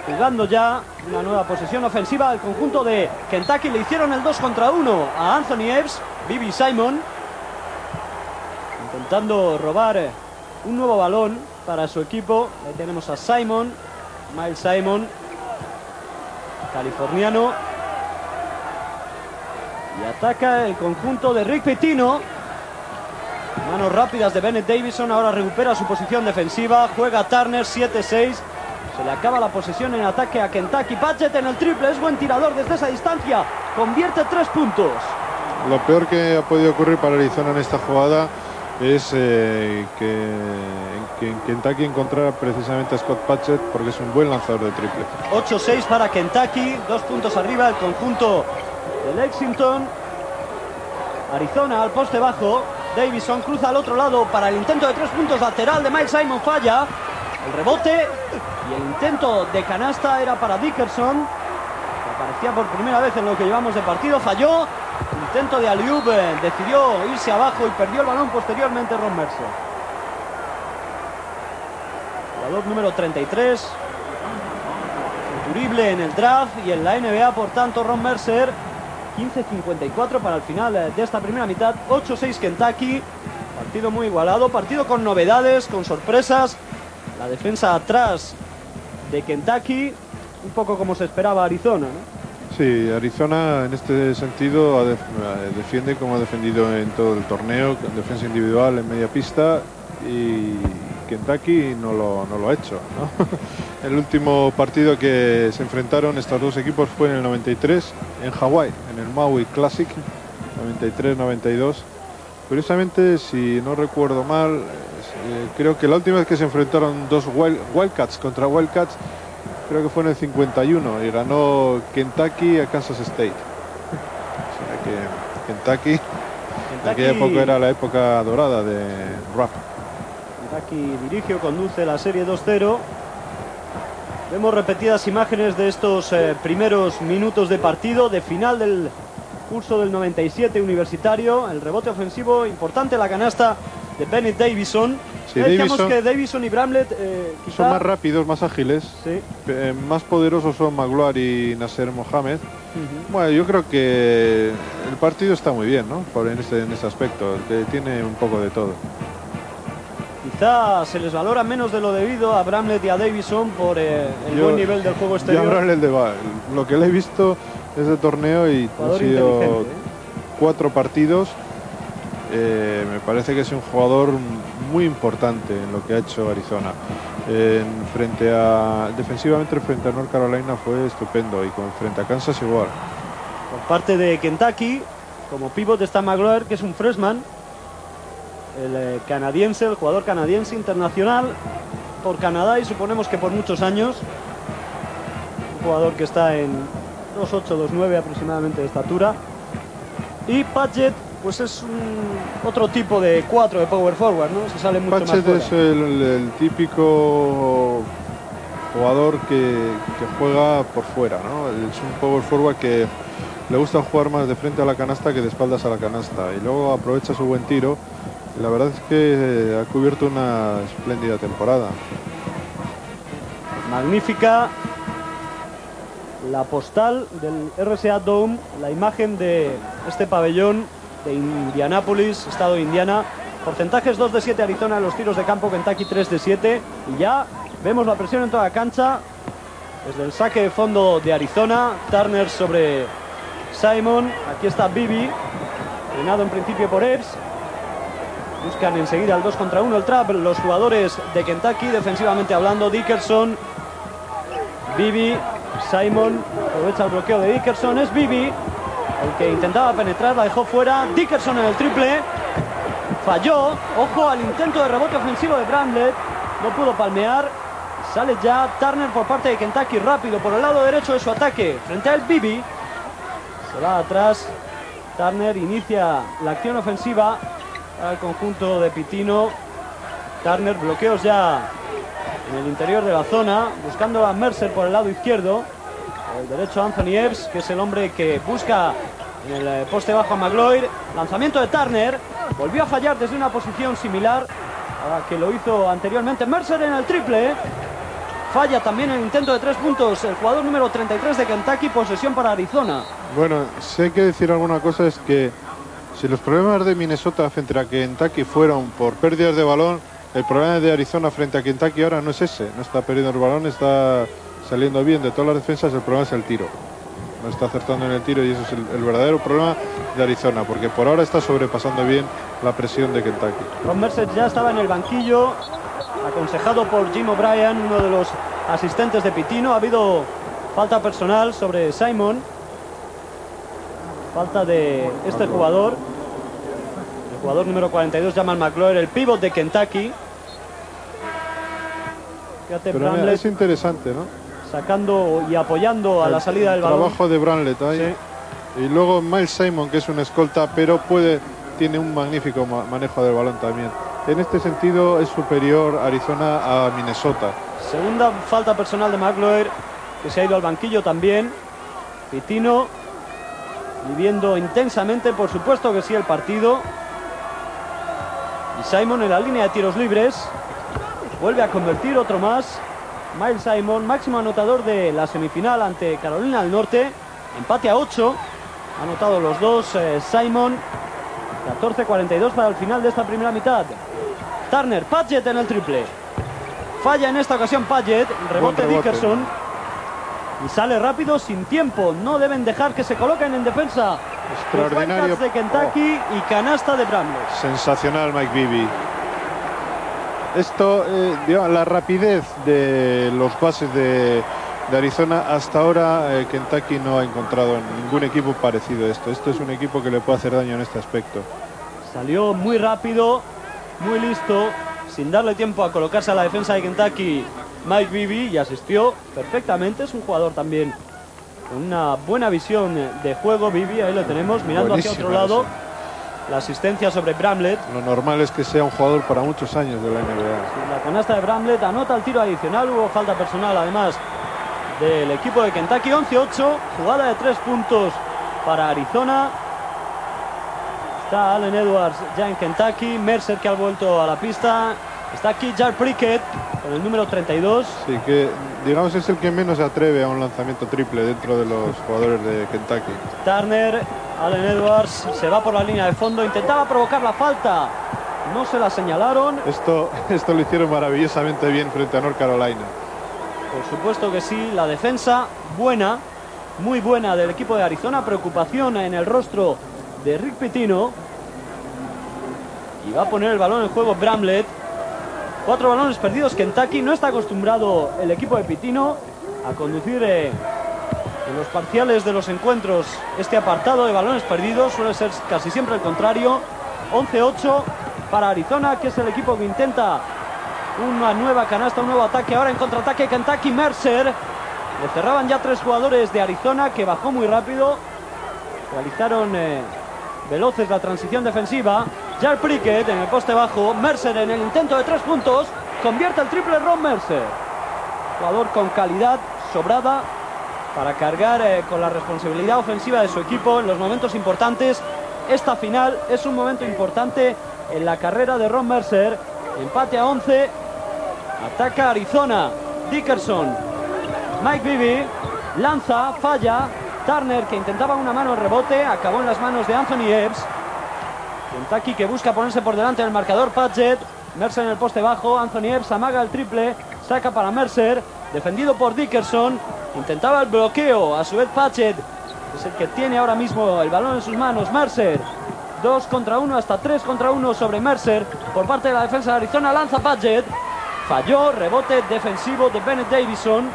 jugando ya una nueva posesión ofensiva al conjunto de Kentucky. Le hicieron el 2 contra 1 a Anthony Epps, Bibi Simon. Intentando robar un nuevo balón para su equipo. Ahí tenemos a Simon, Miles Simon, californiano. Y ataca el conjunto de Rick Pitino. Manos rápidas de Bennett Davison. Ahora recupera su posición defensiva. Juega Turner 7-6. Se le acaba la posesión en ataque a Kentucky. Patchett en el triple. Es buen tirador desde esa distancia. Convierte tres puntos. Lo peor que ha podido ocurrir para Arizona en esta jugada es eh, que, que en Kentucky encontrara precisamente a Scott Patchett porque es un buen lanzador de triple. 8-6 para Kentucky. Dos puntos arriba el conjunto de Lexington. Arizona al poste bajo. Davison cruza al otro lado para el intento de tres puntos lateral de Mike Simon. Falla. El rebote y el intento de canasta era para Dickerson. que Aparecía por primera vez en lo que llevamos de partido. Falló. Intento de Aliub. Decidió irse abajo y perdió el balón posteriormente Ron Mercer. Jugador número 33. Futurible en el draft y en la NBA, por tanto, Ron Mercer. 15-54 para el final eh, de esta primera mitad. 8-6 Kentucky. Partido muy igualado, partido con novedades, con sorpresas. La defensa atrás de Kentucky, un poco como se esperaba Arizona. Arizona en este sentido eh, defiende como ha defendido en todo el torneo, con defensa individual en media pista y Kentucky no lo, no lo ha hecho. [LAUGHS] el último partido que se enfrentaron estos dos equipos fue en el 93 en Hawái, en el Maui Classic, 93-92. Curiosamente, si no recuerdo mal, eh, creo que la última vez que se enfrentaron dos Wild- Wildcats contra Wildcats creo que fue en el 51 y ganó Kentucky a Kansas State. O sea que Kentucky, en aquella Kentucky- época era la época dorada de rap. Kentucky dirige o conduce la serie 2-0. Vemos repetidas imágenes de estos eh, primeros minutos de partido, de final del curso del 97 universitario. El rebote ofensivo importante, la canasta de Bennett Davison. Sí, decíamos Davison- que Davison y Bramlett eh, quizá- Son más rápidos, más ágiles, Sí. eh, más poderosos son Magloire y Nasser Mohamed. Bueno, yo creo que el partido está muy bien, ¿no? Por en este, en este aspecto, que tiene un poco de todo. Quizá se les valora menos de lo debido a Bramlett y a Davison por eh, el Yo- buen nivel del juego exterior. de Lo que le he visto de este torneo y han sido. ¿eh? cuatro partidos. eh, me parece que es un jugador muy importante en lo que ha hecho Arizona. En frente a defensivamente frente a North Carolina fue estupendo y con frente a Kansas igual. Por parte de Kentucky, como pivot está Magloire, que es un freshman. El eh, canadiense, el jugador canadiense internacional por Canadá y suponemos que por muchos años. Un jugador que está en 2'8, 2'9 aproximadamente de estatura. Y Padgett, pues es un otro tipo de 4 de power forward, ¿no? Se sale mucho más es fuera. el, el típico jugador que, que juega por fuera, ¿no? Es un power forward que le gusta jugar más de frente a la canasta que de espaldas a la canasta y luego aprovecha su buen tiro. La verdad es que eh, ha cubierto una espléndida temporada. Magnífica la postal del RSA Dome, la imagen de este pabellón de Indianápolis, estado de Indiana. Porcentajes 2 de 7 Arizona en los tiros de campo, Kentucky 3 de 7. Y ya vemos la presión en toda la cancha. Desde el saque de fondo de Arizona, Turner sobre Simon. Aquí está Bibi, frenado en principio por Epps. Buscan enseguida el 2 contra 1 el trap. Los jugadores de Kentucky, defensivamente hablando, Dickerson, Bibi, Simon, aprovecha el bloqueo de Dickerson. Es Bibi el que intentaba penetrar, la dejó fuera. Dickerson en el triple. Falló. Ojo al intento de rebote ofensivo de Bramlett. No pudo palmear. Sale ya Turner por parte de Kentucky rápido por el lado derecho de su ataque. Frente a él Bibi. Se va atrás. Turner inicia la acción ofensiva al conjunto de Pitino. Turner bloqueos ya en el interior de la zona, buscando a Mercer por el lado izquierdo. El derecho Anthony Epps, que es el hombre que busca en el eh, poste bajo a Magloire. Lanzamiento de Turner. Volvió a fallar desde una posición similar a la que lo hizo anteriormente Mercer en el triple. Falla también el intento de tres puntos el jugador número 33 de Kentucky, posesión para Arizona. Bueno, si hay que decir alguna cosa es que si los problemas de Minnesota frente a Kentucky fueron por pérdidas de balón, el problema de Arizona frente a Kentucky ahora no es ese. No está perdiendo el balón, está saliendo bien de todas las defensas, el problema es el tiro. No está acertando en el tiro y eso es el, el verdadero problema de Arizona, porque por ahora está sobrepasando bien la presión de Kentucky. Ron Mercer ya estaba en el banquillo, aconsejado por Jim O'Brien, uno de los asistentes de Pitino. Ha habido falta personal sobre Simon. Falta de este jugador. El jugador número 42, Jamal McCloy, el pívot de Kentucky. Fíjate, Pero Bramlett es interesante, ¿no? Sacando y apoyando a la salida del el balón. trabajo de Branlett ahí. Y luego Miles Simon, que es un escolta, pero puede tiene un magnífico ma- manejo del balón también. En este sentido es superior Arizona a Minnesota. Segunda falta personal de McLeod, que se ha ido al banquillo también. Pitino viviendo intensamente, por supuesto que sí, el partido. Y Simon en la línea de tiros libres. Vuelve a convertir otro más. Miles Simon, máximo anotador de la semifinal ante Carolina del Norte. Empate a 8. Ha anotado los dos eh, Simon. 14-42 para el final de esta primera mitad. Turner, Padgett en el triple. Falla en esta ocasión Padgett, rebote, rebote. Dickerson. Y sale rápido, sin tiempo. No deben dejar que se coloquen en defensa. Los Extraordinario. Wildcats de Kentucky y canasta de Bramlett. Sensacional Mike Bibby. Esto, eh, digamos, la rapidez de los bases de, de Arizona, hasta ahora eh, Kentucky no ha encontrado en ningún equipo parecido a esto. Esto es un equipo que le puede hacer daño en este aspecto. Salió muy rápido, muy listo, sin darle tiempo a colocarse a la defensa de Kentucky. Mike Bibby y asistió perfectamente. Es un jugador también con una buena visión de juego. Bibby, ahí lo tenemos, mirando hacia otro lado. La asistencia sobre Bramlett. Lo normal es que sea un jugador para muchos años de la NBA. La canasta de Bramlett anota el tiro adicional. Hubo falta personal además del equipo de Kentucky. 11-8. Jugada de tres puntos para Arizona. Está Allen Edwards ya en Kentucky. Mercer que ha vuelto a la pista. Está aquí Jar Prickett con el número 32. Así que, digamos, es el que menos se atreve a un lanzamiento triple dentro de los jugadores de Kentucky. Turner, Allen Edwards se va por la línea de fondo. Intentaba provocar la falta. No se la señalaron. Esto, [LAUGHS] esto lo hicieron maravillosamente bien frente a North Carolina. Por supuesto que sí, la defensa buena, muy buena del equipo de Arizona, preocupación en el rostro de Rick Pitino. Y va a poner el balón en juego Bramlett. Cuatro balones perdidos Kentucky, no está acostumbrado el equipo de Pitino a conducir eh, en los parciales de los encuentros este apartado de balones perdidos, suele ser casi siempre el contrario. 11-8 para Arizona, que es el equipo que intenta una nueva canasta, un nuevo ataque. Ahora en contraataque Kentucky Mercer. Le cerraban ya tres jugadores de Arizona que bajó muy rápido. Realizaron eh, veloces la transición defensiva. Jar Prickett en el poste bajo. Mercer en el intento de tres puntos. Convierte el triple Ron Mercer. Jugador con calidad sobrada para cargar eh, con la responsabilidad ofensiva de su equipo en los momentos importantes. Esta final es un momento importante en la carrera de Ron Mercer. Empate a 11. Ataca Arizona. Dickerson. Mike Bibby. Lanza. Falla. Turner que intentaba una mano en rebote. Acabó en las manos de Anthony Epps. Kentucky que busca ponerse por delante del marcador. Padgett. Mercer en el poste bajo. Anthony Epps amaga el triple. Saca para Mercer. Defendido por Dickerson. Intentaba el bloqueo. A su vez Padgett. Es el que tiene ahora mismo el balón en sus manos. Mercer. Dos contra uno, hasta tres contra uno sobre Mercer por parte de la defensa de Arizona. Lanza Padgett. Falló, rebote defensivo de Bennett Davison.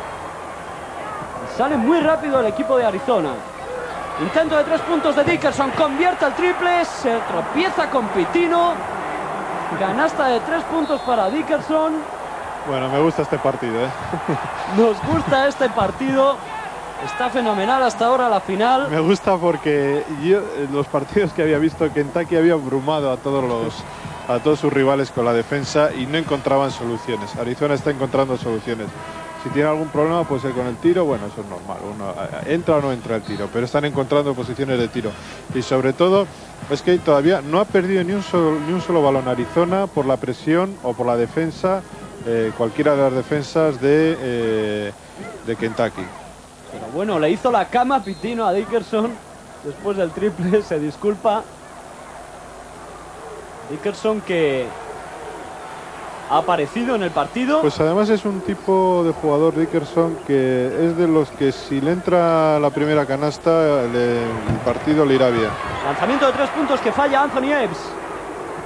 Sale muy rápido el equipo de Arizona. Intento de tres puntos de Dickerson. Convierte el triple. Se tropieza con Pitino. Canasta de tres puntos para Dickerson. Bueno, me gusta este partido, ¿eh? [LAUGHS] Nos gusta este partido. Está fenomenal hasta ahora la final. Me gusta porque yo, en los partidos que había visto, Kentucky había abrumado a todos los, a todos sus rivales con la defensa y no encontraban soluciones. Arizona está encontrando soluciones. Si tiene algún problema, puede ser con el tiro, bueno, eso es normal. Uno, entra o no entra el tiro, pero están encontrando posiciones de tiro. Y sobre todo, es que todavía no ha perdido ni un solo, ni un solo balón Arizona por la presión o por la defensa, eh, cualquiera de las defensas de, eh, de Kentucky. Pero bueno, le hizo la cama Pitino a Dickerson después del triple, se disculpa. Dickerson que ha aparecido en el partido. Pues además es un tipo de jugador Dickerson que es de los que si le entra la primera canasta le- el partido le irá bien. Lanzamiento de tres puntos que falla Anthony Ebbs.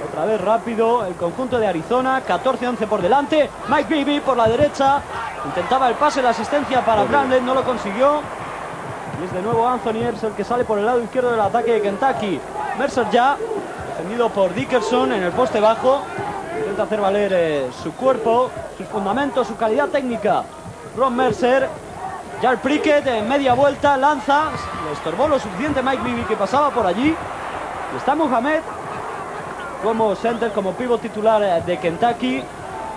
Otra vez rápido el conjunto de Arizona, 14-11 por delante. Mike Beebe por la derecha. Intentaba el pase, la asistencia para Bramlett, no lo consiguió. Y es de nuevo Anthony Ebbs el que sale por el lado izquierdo del ataque de Kentucky. Mercer ya, defendido por Dickerson en el poste bajo. Intenta hacer valer eh, su cuerpo, sus fundamentos, su calidad técnica. Ron Mercer, Jar Prickett en media vuelta, lanza, le estorbó lo suficiente Mike Beebe que pasaba por allí. Y está Mohamed como center, como pivot titular eh, de Kentucky.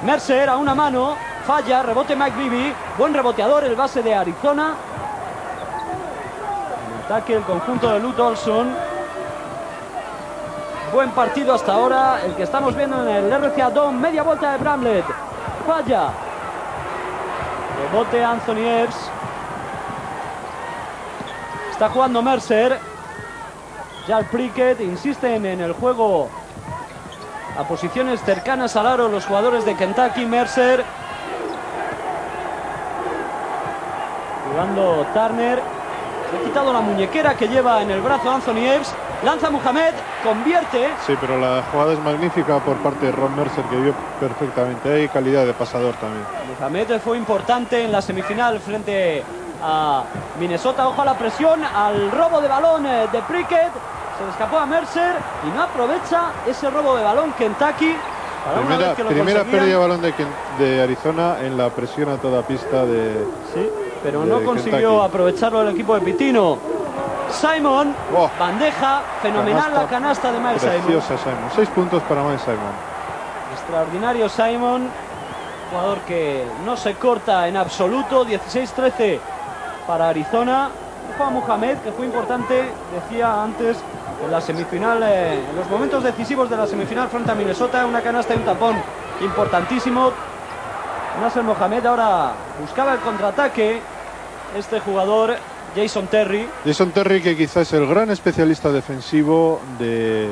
Mercer a una mano, falla, rebote Mike Beebe, buen reboteador el base de Arizona. Ataque el conjunto de Lute Olson. Buen partido hasta ahora, el que estamos viendo en el RCA Dome, media vuelta de Bramlett. Falla. Rebote Anthony Ebbs. Está jugando Mercer. Jar Prickett insisten en el juego a posiciones cercanas al aro los jugadores de Kentucky. Mercer. Jugando Turner. Le ha quitado la muñequera que lleva en el brazo Anthony Ebbs. Lanza Mohamed, convierte. Sí, pero la jugada es magnífica por parte de Ron Mercer que vio perfectamente. Hay calidad de pasador también. Mohamed fue importante en la semifinal frente a Minnesota. Ojo a la presión, al robo de balón eh, de Prickett. Se le escapó a Mercer y no aprovecha ese robo de balón Kentucky. Primera, pérdida de balón de, Arizona en la presión a toda pista de... Sí, pero de no consiguió Kentucky. aprovecharlo el equipo de Pitino. Simon, bandeja, fenomenal la canasta de Miles Simon. Preciosa Simon. Seis puntos para Miles Simon. Extraordinario Simon, jugador que no se corta en absoluto, 16-13 para Arizona. Juan Mohamed, que fue importante, decía antes, en la semifinal, eh, en los momentos decisivos de la semifinal frente a Minnesota, una canasta y un tapón importantísimo. Nasser Mohamed ahora buscaba el contraataque. Este jugador, Jason Terry, Jason Terry, que quizás es el gran especialista defensivo de,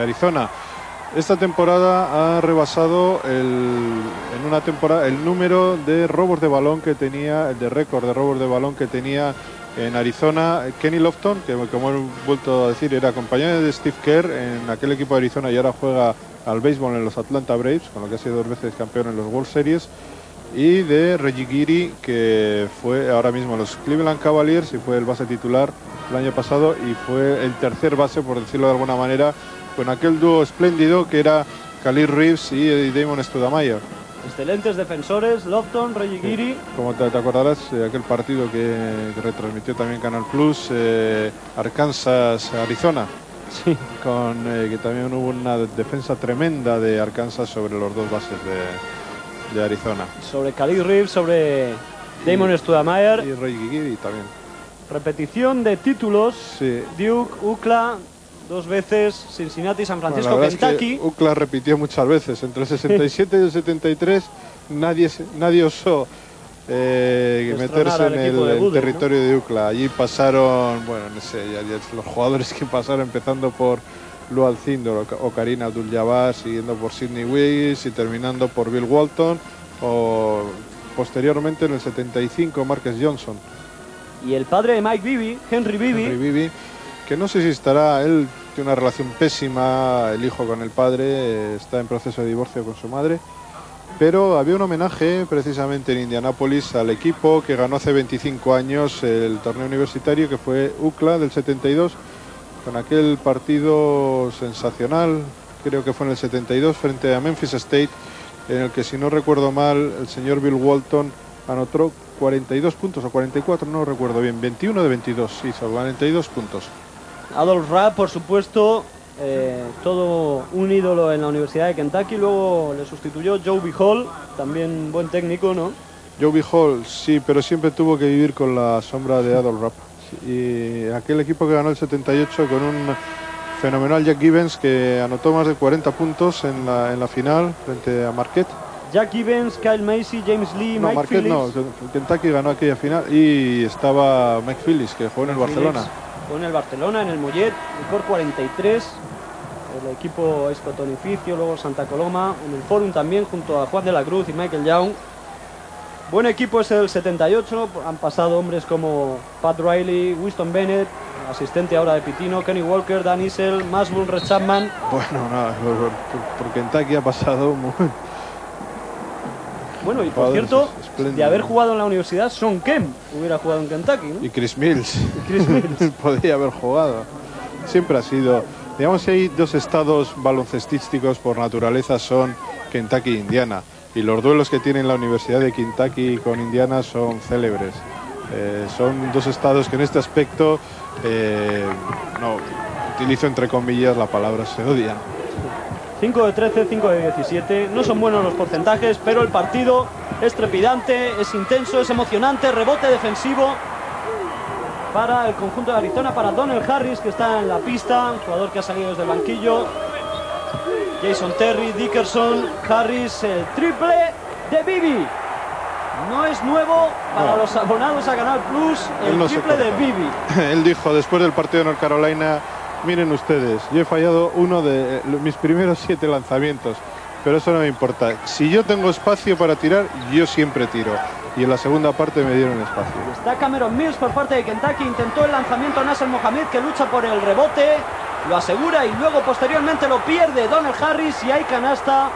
Arizona. Esta temporada ha rebasado el, en una temporada el número de robos de balón que tenía, el de récord de robos de balón que tenía en Arizona. Kenny Lofton, que como he vuelto a decir era compañero de Steve Kerr en aquel equipo de Arizona y ahora juega al béisbol en los Atlanta Braves, con lo que ha sido dos veces campeón en los World Series y de Reggie Geary, que fue ahora mismo los Cleveland Cavaliers y fue el base titular el año pasado y fue el tercer base, por decirlo de alguna manera, con aquel dúo espléndido que era Khalil Reeves y eh, Damon Studamayer. excelentes defensores, Lofton, Reggie Geary. Como te, te acordarás de aquel partido que, que retransmitió también Canal Plus, eh, Arkansas-Arizona, Sí. con eh, que también hubo una defensa tremenda de Arkansas sobre los dos bases de, de Arizona. sobre Khalil Reeves, sobre Damon Studamayer. Y Reggie Geary también. Repetición de títulos. Sí. Duke, UCLA, dos veces, Cincinnati, San Bueno, Francisco, verdad Kentucky. es que UCLA repitió muchas veces. Entre el 67 y el 73 nadie, nadie osó eh, meterse en el, de territorio de UCLA. Allí pasaron, bueno, no sé, los jugadores [LAUGHS] que pasaron empezando por Lou Alcindor o, Karina Abdul-Jabbar, siguiendo por Sidney Wiggins y terminando por Bill Walton o posteriormente en el 75 Marcus Johnson. Y el padre de Mike Bibby, Henry Bibby, Henry que no sé si estará, él tiene una relación pésima, el hijo con el padre, está en proceso de divorcio con su madre, pero había un homenaje precisamente en Indianápolis al equipo que ganó hace 25 años el torneo universitario, que fue UCLA del 72, con aquel partido sensacional, creo que fue en el 72, frente a Memphis State, en el que si no recuerdo mal, el señor Bill Walton anotó 42 puntos o 44, no recuerdo bien, 21 de 22, hizo 42 puntos. Adolf Rapp, por supuesto, eh, todo un ídolo en la Universidad de Kentucky. Luego le sustituyó Joe Hall, también buen técnico, ¿no? Joe Hall, sí, pero siempre tuvo que vivir con la sombra de Adolf Rapp. Y aquel equipo que ganó el 78 con un fenomenal Jack Gibbons que anotó más de 40 puntos en la, en la final frente a Marquette. Jack Gibbons, Kyle Macy, James Lee, No, Mike Marquette Phillips. no, Kentucky ganó aquella final y estaba Mike Phillips que jugó en el Barcelona. Jugó en el Barcelona, en el Mollet, por 43. El equipo es Cotonificio, luego Santa Coloma, en el Forum también, junto a Juan de la Cruz y Michael Young. Buen equipo es el 78, han pasado hombres como Pat Riley, Winston Bennett, asistente ahora de Pitino, Kenny Walker, Dan Issel, Masburn, Red Chapman. Bueno, nada, por, por- por Kentucky ha pasado muy... Bueno, y por cierto, de haber jugado en la universidad, Son Kemp hubiera jugado en Kentucky, ¿no? Y Chris Mills. Chris Mills. [LAUGHS] Podría haber jugado. Siempre ha sido. Digamos que hay dos estados baloncestísticos por naturaleza son Kentucky e Indiana. Y los duelos que tiene la Universidad de Kentucky con Indiana son célebres. Eh, son dos estados que en este aspecto, eh, no, utilizo entre comillas la palabra, se odian. 5 de 13, 5 de 17. No son buenos los porcentajes, pero el partido es trepidante, es intenso, es emocionante. Rebote defensivo para el conjunto de Arizona, para Donald Harris, que está en la pista, jugador que ha salido desde el banquillo. Jason Terry, Dickerson, Harris, el triple de Bibi. No es nuevo para No. los abonados a Canal Plus, el no triple de. Bibi. [LAUGHS] Él dijo después del partido de North Carolina, miren ustedes, yo he fallado uno de eh, mis primeros [LAUGHS] siete lanzamientos, pero eso no me importa. Si yo tengo espacio para tirar, yo siempre tiro. Y en la segunda parte me dieron espacio. Está Cameron Mills por parte de Kentucky. Intentó el lanzamiento Nasser Mohamed que lucha por el rebote. Lo asegura y luego posteriormente lo pierde Donald Harris y hay canasta.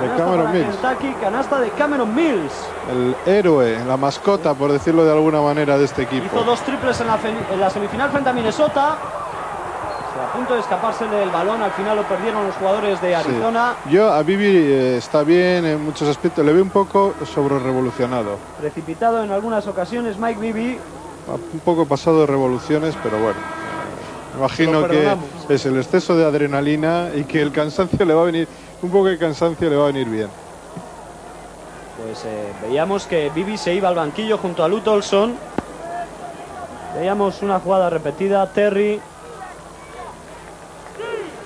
De Canasta Cameron para Mills. Kentucky, canasta de Cameron Mills. El héroe, la mascota, por decirlo de alguna manera, de este Hizo equipo. dos triples en la, en la semifinal frente a Minnesota. A punto de escaparse del balón. Al final lo perdieron los jugadores de Sí. Arizona. Yo a Bibi eh, está bien en muchos aspectos, le veo un poco sobre revolucionado. Precipitado en algunas ocasiones Mike Bibby. Un poco pasado de revoluciones, pero bueno. Imagino que es el exceso de adrenalina y que el cansancio le va a venir, un poco de cansancio le va a venir bien. Pues eh, veíamos que Bibi se iba al banquillo junto a Luke Olson. Veíamos una jugada repetida, Terry.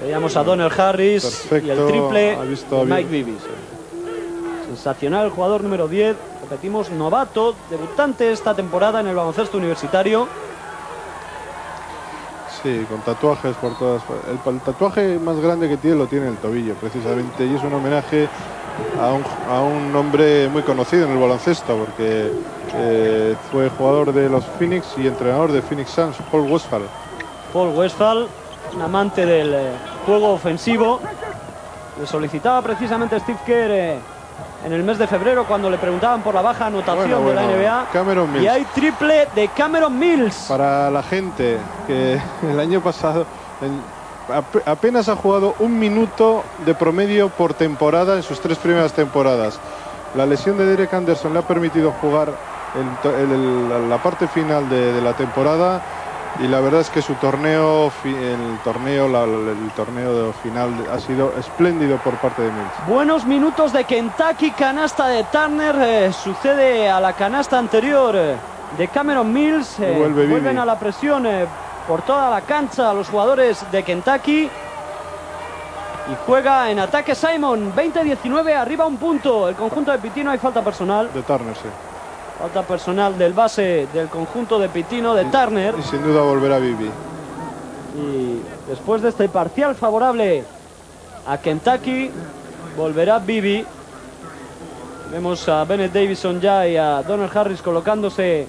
Veíamos a Donald Harris y el triple ha visto de bien. Mike Bibi. Sensacional jugador número 10. Repetimos, novato, debutante esta temporada en el baloncesto universitario. Sí, con tatuajes por todas. El, tatuaje más grande que tiene lo tiene en el tobillo, precisamente, y es un homenaje a un, a un hombre muy conocido en el baloncesto, porque eh, fue jugador de los Phoenix y entrenador de Phoenix Suns, Paul Westphal. Paul Westphal, un amante del eh, juego ofensivo. Le solicitaba precisamente Steve Kerr eh, en el mes de febrero cuando le preguntaban por la baja anotación Bueno, de la bueno, NBA. Cameron Mills. Y hay triple de Cameron Mills. Para la gente que [LAUGHS] el año pasado en- ap- apenas ha jugado un minuto de promedio por temporada en sus tres primeras temporadas. La lesión de Derek Anderson le ha permitido jugar el- la parte final de, de la temporada y la verdad es que su torneo, el torneo, el torneo final ha sido espléndido por parte de Mills. Buenos minutos de Kentucky, canasta de Turner. eh, sucede a la canasta anterior eh, de Cameron Mills. eh, vuelve vuelven a la presión por toda la cancha los jugadores de Kentucky. Y juega en ataque Simon. 20-19, arriba un punto. El conjunto de Pitino hay falta personal. De Turner, sí. Falta personal del base del conjunto de Pitino de Turner. Y sin duda volverá Bibi. Y después de este parcial favorable a Kentucky, volverá Bibi. Vemos a Bennett Davison ya y a Donald Harris colocándose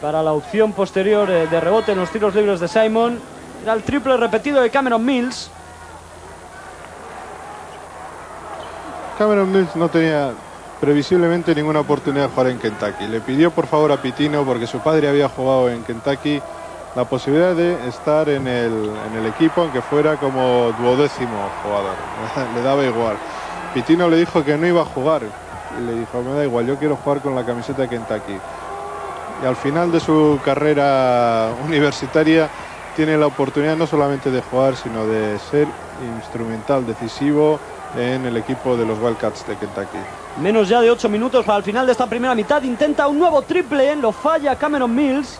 para la opción posterior eh, de rebote en los tiros libres de Simon. Era el triple repetido de Cameron Mills. Cameron Mills no tenía previsiblemente ninguna oportunidad de jugar en Kentucky. Le pidió por favor a Pitino, porque su padre había jugado en Kentucky, la posibilidad de estar en el, en el equipo, aunque fuera como duodécimo jugador. [LAUGHS] le daba igual. Pitino le dijo que no iba a jugar. Y le dijo, me da igual, yo quiero jugar con la camiseta de Kentucky. Y al final de su carrera [LAUGHS] universitaria tiene la oportunidad no solamente de jugar, sino de ser instrumental, decisivo en el equipo de los Wildcats de Kentucky. Menos ya de 8 minutos para el final de esta primera mitad. Intenta un nuevo triple, lo falla Cameron Mills.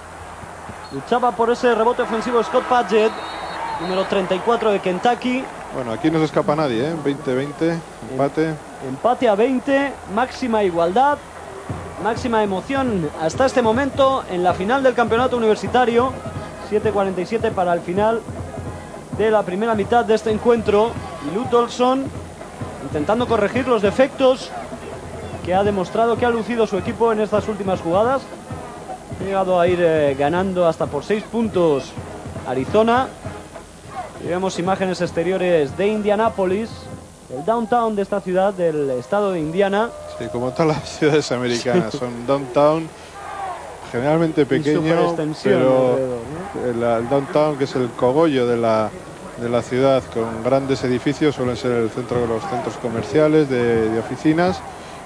Luchaba por ese rebote ofensivo Scott Padgett, número 34 de Kentucky. Bueno, aquí no se escapa nadie, ¿eh? 20-20, empate. Empate a 20, máxima igualdad, máxima emoción hasta este momento en la final del campeonato universitario. 7.47 para el final de la primera mitad de este encuentro. Y Lou Tolson intentando corregir los defectos que ha demostrado que ha lucido su equipo en estas últimas jugadas. Ha llegado a ir eh, ganando hasta por 6 puntos Arizona. Y vemos imágenes exteriores de Indianápolis, el downtown de esta ciudad del estado de Indiana. Sí, como todas las ciudades americanas, son downtown generalmente pequeño, pero alrededor, ¿no? el, el downtown que es el cogollo de la, de la ciudad con grandes edificios, suelen ser el centro de los centros comerciales, de, de oficinas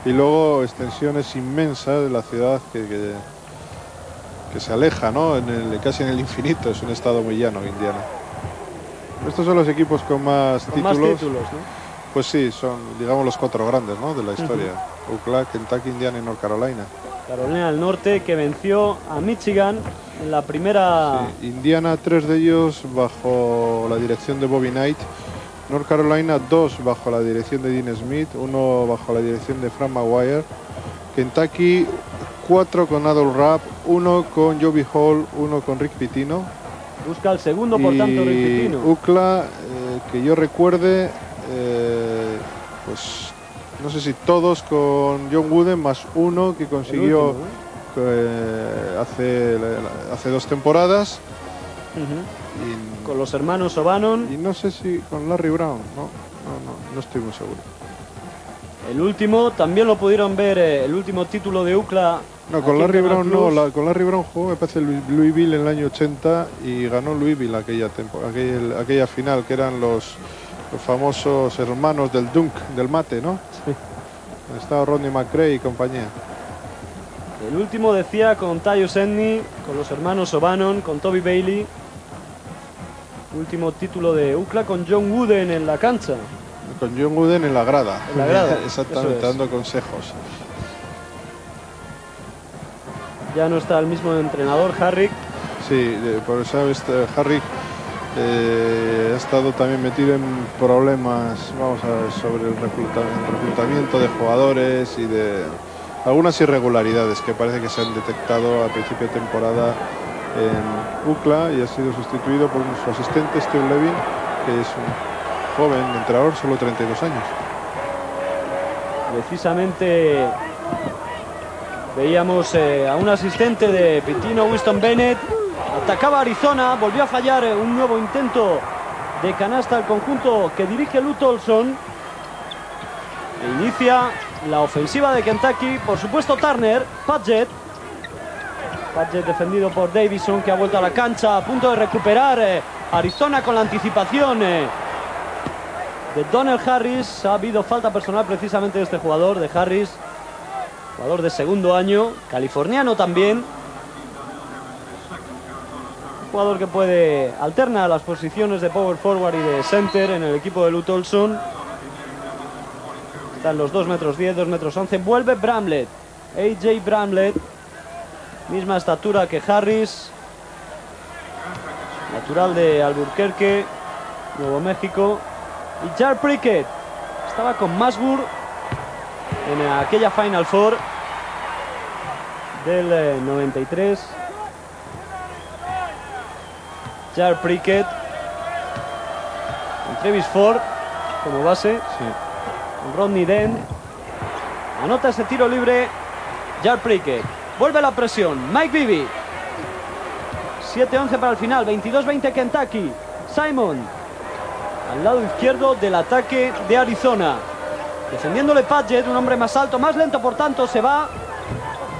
y luego extensiones inmensas de la ciudad que, que, que se aleja, ¿no? En el, casi en el infinito, es un estado muy llano, Indiana. Estos son los equipos con más Con títulos. más títulos, ¿no? Pues sí, son, digamos, los cuatro grandes, ¿no? De la historia. UCLA, Kentucky, Indiana y North Carolina. Carolina del Norte que venció a Michigan la primera Sí, Indiana, tres de ellos bajo la dirección de Bobby Knight. North Carolina, dos bajo la dirección de Dean Smith, uno bajo la dirección de Frank Maguire. Kentucky, cuatro con Adol Rapp, uno con Joby Hall, uno con Rick Pitino. busca el segundo, por tanto, Rick Pitino. UCLA, eh, que yo recuerde, eh, pues no sé si todos con John Wooden más uno que consiguió último, eh, hace, hace dos temporadas. ¿no? Ujú. Y, Con los hermanos O'Bannon. y no sé si con Larry Brown, no, no, no, no estoy muy seguro. El último, también lo pudieron ver, eh, el último título de UCLA. No, con Larry Brown no, Plus. la- con Larry Brown jugó me parece Louis- Louisville en el año 80 y ganó Louisville aquella, tempo- aquel- aquella final que eran los, los famosos hermanos del dunk, del mate, ¿no? Sí. Estaba Rodney McRae y compañía. El último decía con Tyus Edney, con los hermanos O'Bannon, con Toby Bailey. Último título de UCLA con John Wooden en la cancha. Con John Wooden en la grada. En la grada, [LAUGHS] Exactamente, es. dando consejos. Ya no está el mismo entrenador, Harrick. Sí, por eso este, Harry eh, ha estado también metido en problemas, vamos a ver, sobre el reclutamiento de jugadores y de algunas irregularidades que parece que se han detectado a principio de temporada en UCLA y ha sido sustituido por su asistente Steve Levin, que es un joven entrenador, solo 32 años. Precisamente veíamos eh, a un asistente de Pitino, Winston Bennett. Atacaba Arizona, volvió a fallar eh, un nuevo intento de canasta al conjunto que dirige Lou Tolson. E inicia la ofensiva de Kentucky, por supuesto Turner, Padgett. Padgett defendido por Davison que ha vuelto a la cancha a punto de recuperar eh, Arizona con la anticipación eh, de Donnell Harris. Ha habido falta personal precisamente de este jugador, de Harris. Jugador de segundo año, californiano también. Jugador que puede alternar las posiciones de power forward y de center en el equipo de Lou Tolson. Están los 2 metros 10, 2 metros 11. Vuelve Bramlett. AJ Bramlett. Misma estatura que Harris. Natural de Albuquerque, Nuevo México. Y Jar Prickett estaba con Masgur en aquella Final Four del eh, 93. Jar Prickett con Travis Ford como base, Sí. Rodney Dent. Anota ese tiro libre Jar Prickett. Vuelve la presión. Mike Bibby. 7-11 para el final. 22-20 Kentucky. Simon al lado izquierdo del ataque de Arizona. Defendiéndole Padgett, un hombre más alto, más lento, por tanto, se va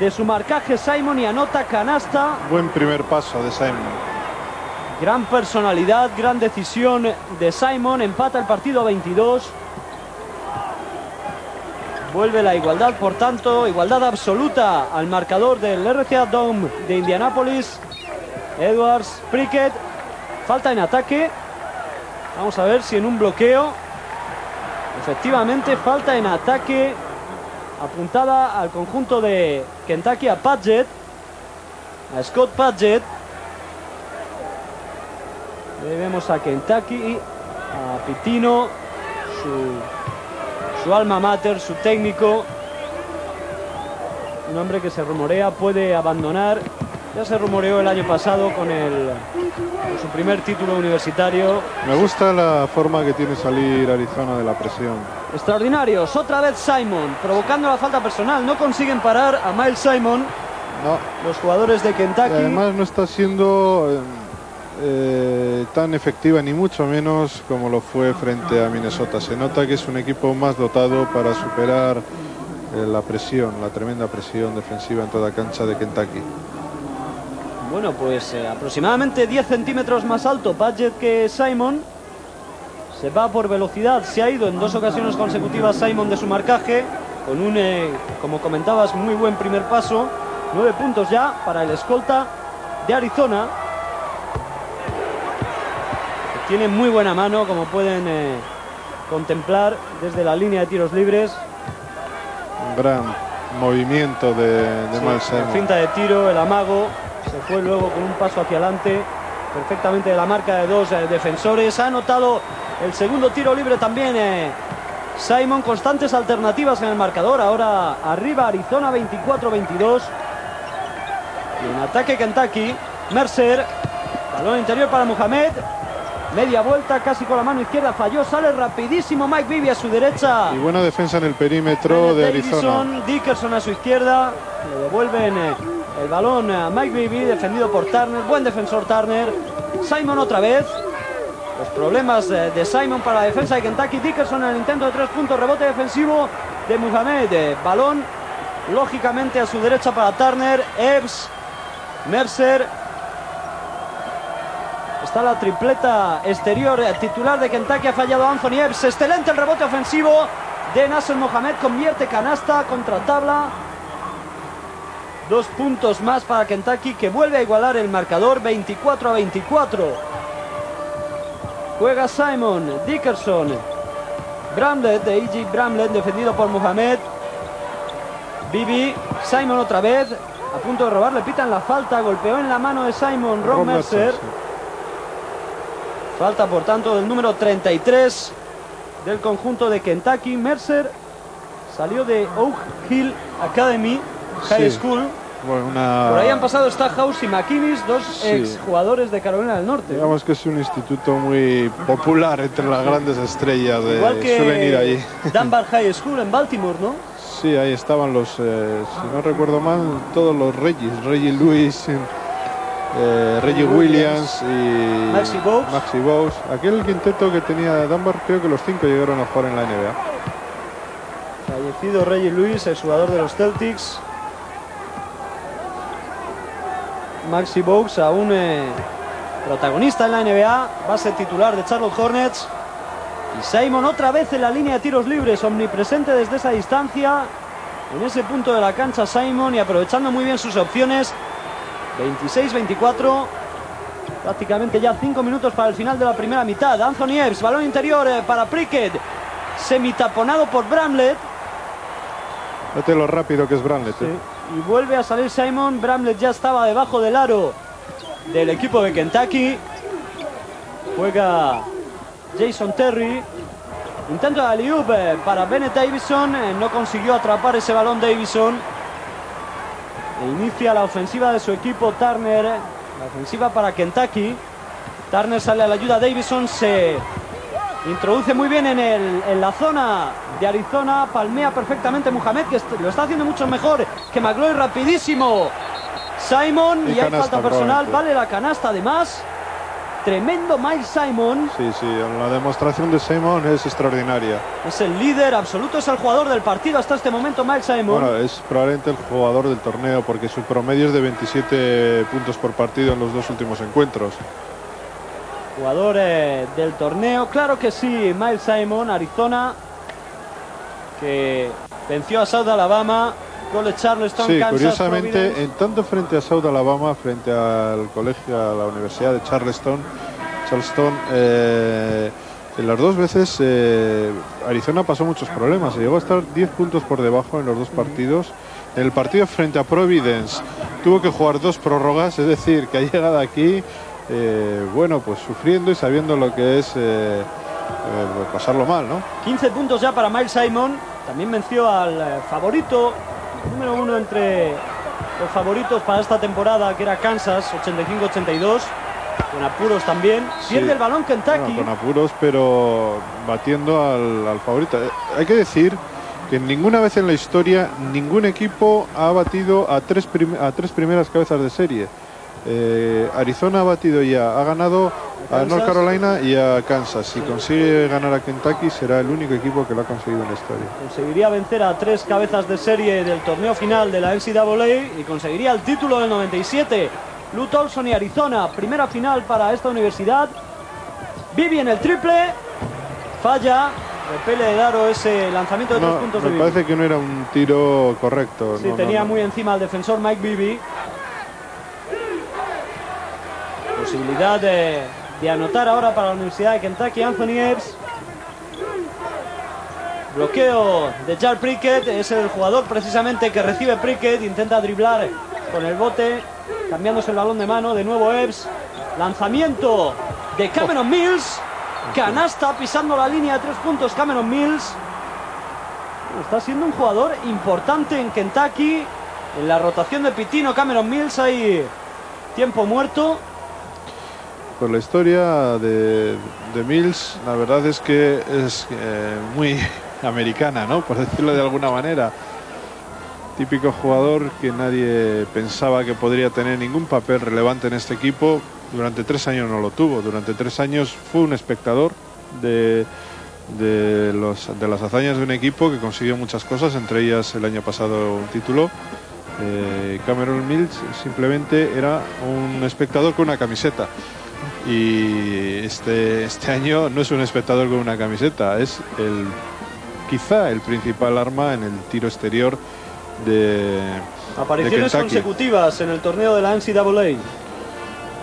de su marcaje Simon y anota canasta. Buen primer paso de Simon. Gran personalidad, gran decisión de Simon. Empata el partido a 22. Vuelve la igualdad, por tanto, igualdad absoluta al marcador del RCA Dome de Indianápolis. Edwards, Prickett, falta en ataque. Vamos a ver si en un bloqueo. Efectivamente, falta en ataque. Apuntada al conjunto de Kentucky a Padgett. A Scott Padgett. Ahí vemos a Kentucky, a Pitino, su alma mater, su técnico. Un hombre que se rumorea puede abandonar. Ya se rumoreó el año pasado con, el, con su primer título universitario. Me gusta la forma que tiene salir Arizona de la presión. Extraordinarios. Otra vez Simon, provocando la falta personal. No consiguen parar a Miles Simon. No. Los jugadores de Kentucky. Y además no está siendo eh, eh, tan efectiva ni mucho menos como lo fue frente a Minnesota. Se nota que es un equipo más dotado para superar eh, la presión, la tremenda presión defensiva en toda cancha de Kentucky. Bueno, pues eh, aproximadamente 10 centímetros más alto Padgett que Simon. Se va por velocidad. Se ha ido en dos ocasiones consecutivas Simon de su marcaje. Con un, eh, como comentabas, muy buen primer paso. Nueve puntos ya para el escolta de Arizona. Tiene muy buena mano, como pueden eh, contemplar desde la línea de tiros libres. Un gran movimiento de, de Sí, finta de tiro, el amago. Se fue luego con un paso hacia adelante. Perfectamente de la marca de dos eh, defensores. Ha anotado el segundo tiro libre también. eh, Simon, constantes alternativas en el marcador. Ahora arriba Arizona 24-22. Y en ataque Kentucky. Mercer. Balón interior para Mohamed. Media vuelta casi con la mano izquierda. Falló. Sale rapidísimo Mike Bibby a su derecha. Y buena defensa en el perímetro de Arizona. Dickerson a su izquierda. Le devuelven eh, el balón a Mike Bibby, defendido por Turner. Buen defensor Turner. Simon otra vez. Los problemas eh, de Simon para la defensa de Kentucky. Dickerson en el intento de tres puntos. Rebote defensivo de Muhammad. Eh, balón lógicamente a su derecha para Turner. Ebbs, Mercer. Está la tripleta exterior eh, titular de Kentucky. Ha fallado Anthony Ebbs. Excelente el rebote ofensivo de Nasser Mohamed. Convierte canasta contra tabla. Dos puntos más para Kentucky que vuelve a igualar el marcador 24 a 24. Juega Simon, Dickerson, Bramlett de E.G. Bramlett defendido por Mohamed. Bibi, Simon otra vez. A punto de robar, le pitan la falta. Golpeó en la mano de Simon Ron Ron Mercer. Mercer, sí. Falta por tanto del número 33 del conjunto de Kentucky. Mercer salió de Oak Hill Academy High Sí. School. Bueno, una, Por ahí han pasado Stackhouse y McInnes, dos Sí. ex jugadores de Carolina del Norte. Digamos que es un instituto muy popular entre las grandes estrellas. de- Igual que Suelen ir allí. Dunbar [LAUGHS] High School en Baltimore, ¿no? Sí, ahí estaban los, eh, si no recuerdo mal, todos los Regis. Reggie Lewis, eh, Reggie Williams y Maxi Bogues. Aquel quinteto que tenía Dunbar, creo que los cinco llegaron a jugar en la NBA. Fallecido Reggie Lewis, el jugador de los Celtics. Maxi Bogues, aún eh, protagonista en la NBA, base titular de Charlotte Hornets. Y Simon otra vez en la línea de tiros libres, omnipresente desde esa distancia. En ese punto de la cancha Simon y aprovechando muy bien sus opciones. 26-24. Prácticamente ya 5 minutos para el final de la primera mitad. Anthony Ebbs, balón interior eh, para Prickett. Semitaponado por Bramlett. Fíjate lo rápido que es Branlett. Sí. eh. Y vuelve a salir Simon. Bramlett ya estaba debajo del aro del equipo de Kentucky. Juega Jason Terry. Intento de eh, para Bennett Davison. eh, no consiguió atrapar ese balón Davison. E inicia la ofensiva de su equipo Turner. La ofensiva para Kentucky. Turner sale a la ayuda. Davison se introduce muy bien en, el- en la zona de Arizona. Palmea perfectamente Mohamed, que lo está haciendo mucho mejor que McLeod. Rapidísimo. Simon. Y Y, hay falta personal. Vale la canasta además. Tremendo Miles Simon. Sí, sí, la demostración de Simon es extraordinaria. Es el líder absoluto, es el jugador del partido hasta este momento, Miles Simon. Bueno, es probablemente el jugador del torneo porque su promedio es de 27 puntos por partido en los dos últimos encuentros. Jugador eh, del torneo, claro que sí, Miles Simon, Arizona, que venció a South Alabama, College Charleston, Sí, Kansas, curiosamente, Providence. en tanto frente a South Alabama, frente al colegio, a la Universidad de Charleston, Charleston. Eh, en las dos veces eh, Arizona pasó muchos problemas. Se llegó a estar 10 puntos por debajo en los dos partidos. En el partido frente a Providence tuvo que jugar dos prórrogas, es decir, que ha llegado aquí, eh, bueno, pues sufriendo y sabiendo lo que es pasarlo mal, ¿no? 15 puntos ya para Miles Simon. También venció al favorito, número uno entre los favoritos para esta temporada, que era Kansas, 85-82. Con apuros también. Sí. Pierde el balón Kentucky. Bueno, con apuros, pero batiendo al, al favorito. Eh, Hay que decir que ninguna vez en la historia ningún equipo ha batido a tres, a tres primeras cabezas de serie. Eh, Arizona ha batido ya, ha ganado a. North Carolina y a Kansas. Si consigue ganar a Kentucky será el único equipo que lo ha conseguido en la historia. Conseguiría vencer a tres cabezas de serie del torneo final de la NCAA y conseguiría el título del 97. Lou Tolson y Arizona, primera final para esta universidad. Vivi en el triple, falla, repele de Daro ese lanzamiento de tres No, puntos de me Bibi. parece que no era un tiro correcto. Sí, no, tenía no. muy encima al defensor Mike Bibi. Posibilidad de, de anotar ahora para la Universidad de Kentucky, Anthony Epps. Bloqueo de Jar Prickett, es el jugador precisamente que recibe Prickett, intenta driblar con el bote, cambiándose el balón de mano, de nuevo Epps. Lanzamiento de Cameron Mills, canasta pisando la línea de tres puntos Cameron Mills. Está siendo un jugador importante en Kentucky. En la rotación de Pitino, Cameron Mills hay tiempo muerto. Pues la historia de, de Mills, la verdad es que es eh, muy [LAUGHS] americana, ¿no? Por decirlo de alguna manera. Típico jugador que nadie pensaba que podría tener ningún papel relevante en este equipo. Durante tres años no lo tuvo. Durante tres años fue un espectador de, de, los, de las hazañas de un equipo que consiguió muchas cosas, entre ellas el año pasado un título. Eh, Cameron Mills simplemente era un espectador con una camiseta. Y este, este [LAUGHS] año no es un espectador con una camiseta, es el quizá el principal arma en el tiro exterior de, Apariciones de consecutivas en el torneo de la NCAA.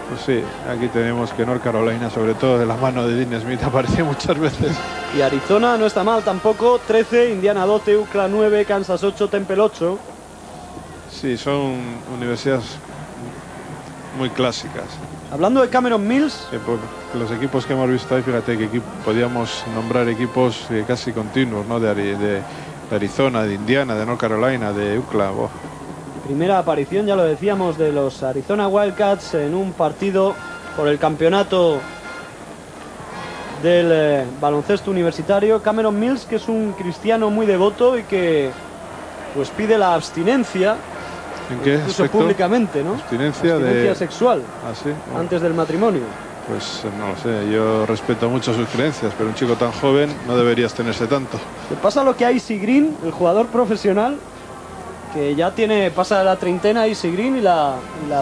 Pues sí, aquí tenemos que North Carolina, sobre todo de la mano de Dean Smith, [LAUGHS] aparece muchas veces. Y Arizona no está mal tampoco. 13, Indiana 12, UCLA 9, Kansas 8, Temple 8. Sí, son universidades muy clásicas. Hablando de Cameron Mills, los equipos que hemos visto ahí, fíjate que podíamos nombrar equipos eh, casi continuos, ¿no? De, de- de Arizona, de Indiana, de North Carolina, de UCLA. oh. primera aparición, ya lo decíamos, de los Arizona Wildcats en un partido por el campeonato del eh, baloncesto universitario. Cameron Mills, que es un cristiano muy devoto y que pues pide la abstinencia, ¿En qué incluso aspecto? públicamente, ¿no? Abstinencia Abstinencia de... sexual Ah, sí. Bueno, antes del matrimonio. Pues eh, no lo sé, yo respeto mucho sus creencias, pero un chico tan joven no deberías tenerse tanto. Pasa lo que a Easy Green, el jugador profesional, que ya tiene, pasa la treintena Easy Green y la,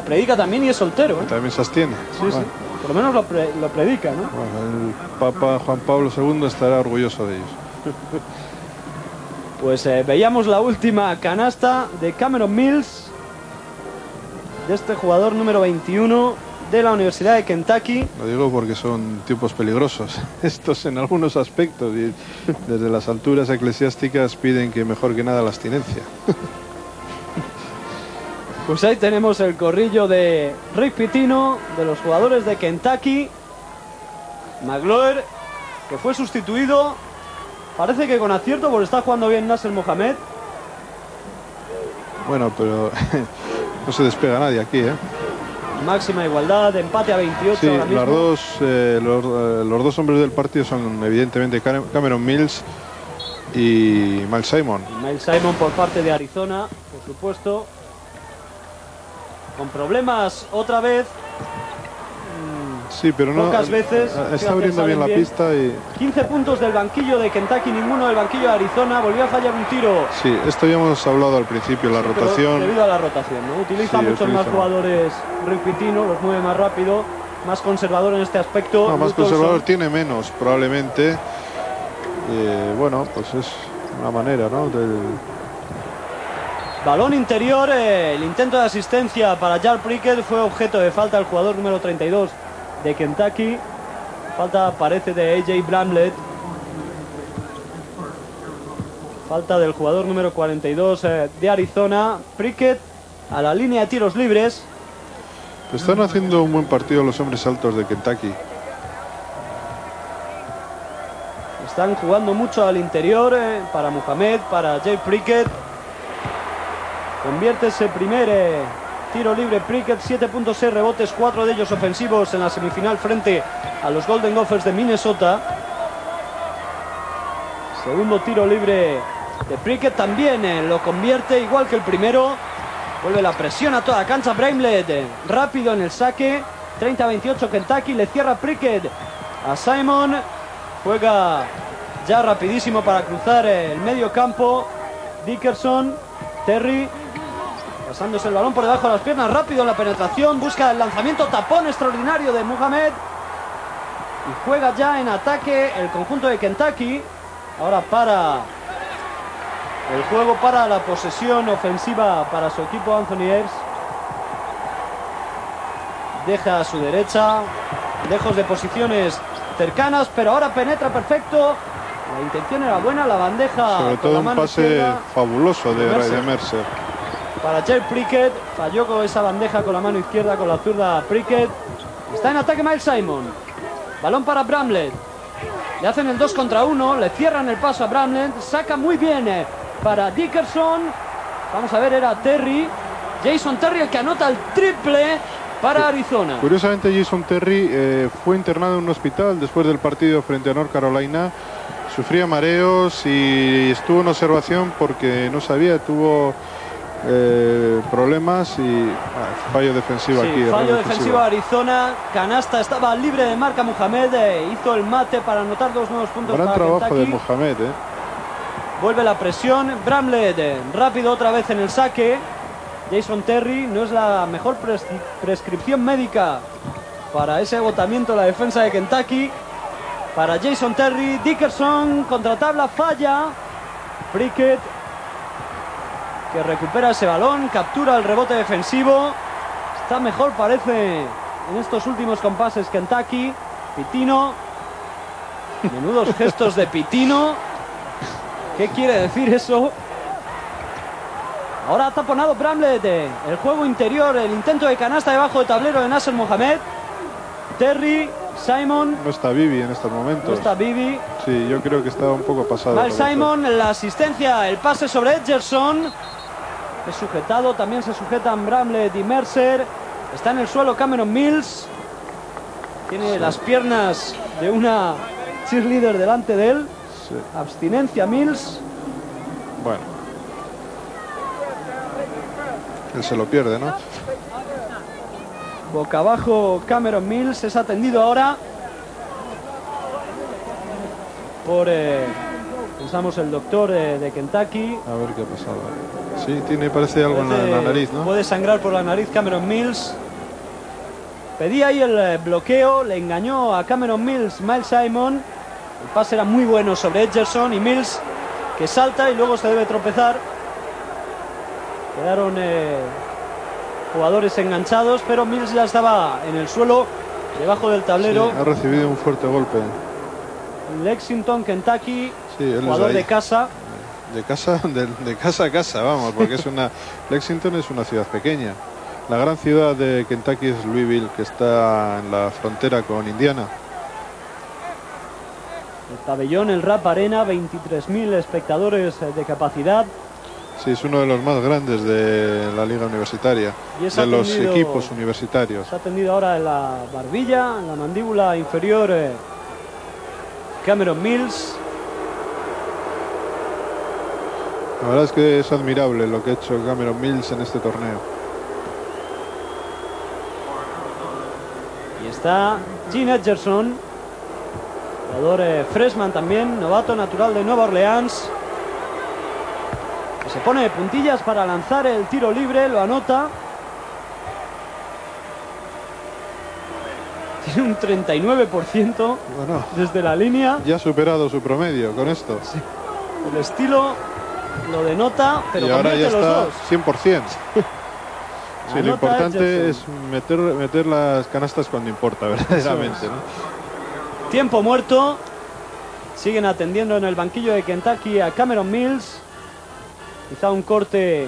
predica también y es soltero. ¿eh? También se abstiene. Sí, sí. Por lo menos lo, pre- lo predica, ¿no? bueno, el Papa Juan Pablo II estará orgulloso de ellos. [LAUGHS] Pues eh, veíamos la última canasta de Cameron Mills, de este jugador número 21 de la Universidad de Kentucky. Lo digo porque son tipos peligrosos. [LAUGHS] Estos en algunos aspectos, y desde las alturas eclesiásticas piden que mejor que nada la abstinencia. [LAUGHS] Pues ahí tenemos el corrillo de Rick Pitino, de los jugadores de Kentucky. Magloer, que fue sustituido, parece que con acierto, porque está jugando bien Nasser Mohamed. Bueno, pero [LAUGHS] no se despega nadie aquí, ¿eh? Máxima igualdad, empate a 28 Sí, ahora mismo. las dos, eh, los, eh, los dos hombres del partido son evidentemente Cam- Cameron Mills y Miles Simon. Miles Simon por parte de Arizona, por supuesto. Con problemas otra vez. Sí, pero no. Pocas veces, eh, Está abriendo bien la bien. pista y. 15 puntos del banquillo de Kentucky, ninguno del banquillo de Arizona. Volvió a fallar un tiro. Sí, esto ya hemos hablado al principio, la rotación. debido a la rotación, ¿no? Utiliza Sí, muchos utiliza más jugadores Rick Pitino, los mueve más rápido, más conservador en este aspecto. No, más conservador tiene menos, probablemente. Eh, bueno, pues es una manera, ¿no? Del- Balón interior, eh, el intento de asistencia para Jar Prickett fue objeto de falta el jugador número 32 de Kentucky. Falta parece de AJ Bramlett. Falta del jugador número 42 eh, de Arizona. Prickett a la línea de tiros libres. Están haciendo un buen partido los hombres altos de Kentucky. Están jugando mucho al interior eh, para Mohamed, para Jay Prickett. Convierte ese primer eh, tiro libre Prickett, 7.6 rebotes, 4 de ellos ofensivos en la semifinal frente a los Golden Gophers de Minnesota. Segundo tiro libre de Prickett también eh, lo convierte igual que el primero. Vuelve la presión a toda cancha Bramlett, eh, rápido en el saque. 30-28 Kentucky, le cierra Prickett a Simon. Juega ya rapidísimo para cruzar el medio campo. Dickerson, Terry, pasándose el balón por debajo de las piernas, rápido en la penetración, busca el lanzamiento, tapón extraordinario de Mohamed. Y juega ya en ataque el conjunto de Kentucky. Ahora para el juego para la posesión ofensiva para su equipo Anthony Ayers. Deja a su derecha, lejos de posiciones cercanas, pero ahora penetra perfecto. La intención era buena, la bandeja. Sobre con todo un pase izquierda fabuloso de, de Mercer. de Mercer. Para Jay Prickett, falló con esa bandeja con la mano izquierda, con la zurda Prickett. Está en ataque Miles Simon. Balón para Bramlett. Le hacen el 2 contra 1, le cierran el paso a Bramlett. Saca muy bien eh, para Dickerson. Vamos a ver, era Terry. Jason Terry el que anota el triple para Arizona. Curiosamente, Jason Terry eh, fue internado en un hospital después del partido frente a North Carolina. Sufría mareos y estuvo en observación porque no sabía, tuvo eh, problemas y ah, fallo defensivo Sí, aquí. fallo defensivo Arizona. Canasta estaba libre de marca Mohamed. eh, hizo el mate para anotar dos nuevos puntos Gran para trabajo Kentucky. de Mohamed. eh. Vuelve la presión. Bramlett eh, rápido otra vez en el saque. Jason Terry no es la mejor pres- prescripción médica para ese agotamiento de la defensa de Kentucky. Para Jason Terry, Dickerson contra tabla falla. Prickett que recupera ese balón, captura el rebote defensivo. Está mejor parece en estos últimos compases Kentucky. Pitino. Menudos gestos de Pitino. ¿Qué quiere decir eso? Ahora ha taponado Bramlett. eh, El juego interior, el intento de canasta debajo de tablero de Nasser Mohamed. Terry, Simon, No está Vivi en estos momentos. no está Bibi. Sí, yo creo que estaba un poco pasado. El Simon, la asistencia, el pase sobre Edgerson. Es sujetado, también se sujetan Bramlett y Mercer. Está en el suelo Cameron Mills. Tiene las piernas de una cheerleader delante de él. Sí, Abstinencia Mills. bueno. Él se lo pierde, ¿no? Boca abajo Cameron Mills es atendido ahora por, eh, pensamos, el doctor eh, de Kentucky. A ver qué ha pasado. Sí, tiene, parece algo en la, en la Parece- nariz, ¿no? Puede sangrar por la nariz Cameron Mills. Pedía ahí el eh, bloqueo, le engañó a Cameron Mills, Miles Simon. El pase era muy bueno sobre Edgerson y Mills que salta y luego se debe tropezar. Quedaron eh, jugadores enganchados, pero Mills ya estaba en el suelo, debajo del tablero. Sí, ha recibido un fuerte golpe. Lexington, Kentucky, Sí, jugador de casa. De casa, [LAUGHS] de, de casa a casa, vamos, porque es una. [LAUGHS] Lexington es una ciudad pequeña. La gran ciudad de Kentucky es Louisville, que está en la frontera con Indiana. El pabellón, el Rap Arena, 23.000 espectadores eh, de capacidad. Sí, es uno de los más grandes de la liga universitaria, Y de los equipos universitarios. Se ha tendido ahora en la barbilla, en la mandíbula inferior. eh, Cameron Mills. La verdad es que es admirable lo que ha hecho Cameron Mills en este torneo. Y está Gene Edgerson, jugador eh, freshman también, novato natural de Nueva Orleans. Que se pone de puntillas para lanzar el tiro libre, lo anota. [LAUGHS] Tiene un 39% Bueno, desde la línea. ya ha superado su promedio con esto. El estilo lo denota, pero y ahora ya está dos. 100%. [LAUGHS] Sí, lo importante es meter, meter las canastas cuando importa, [LAUGHS] verdaderamente. ¿no? Tiempo muerto. Siguen atendiendo en el banquillo de Kentucky a Cameron Mills. Quizá un corte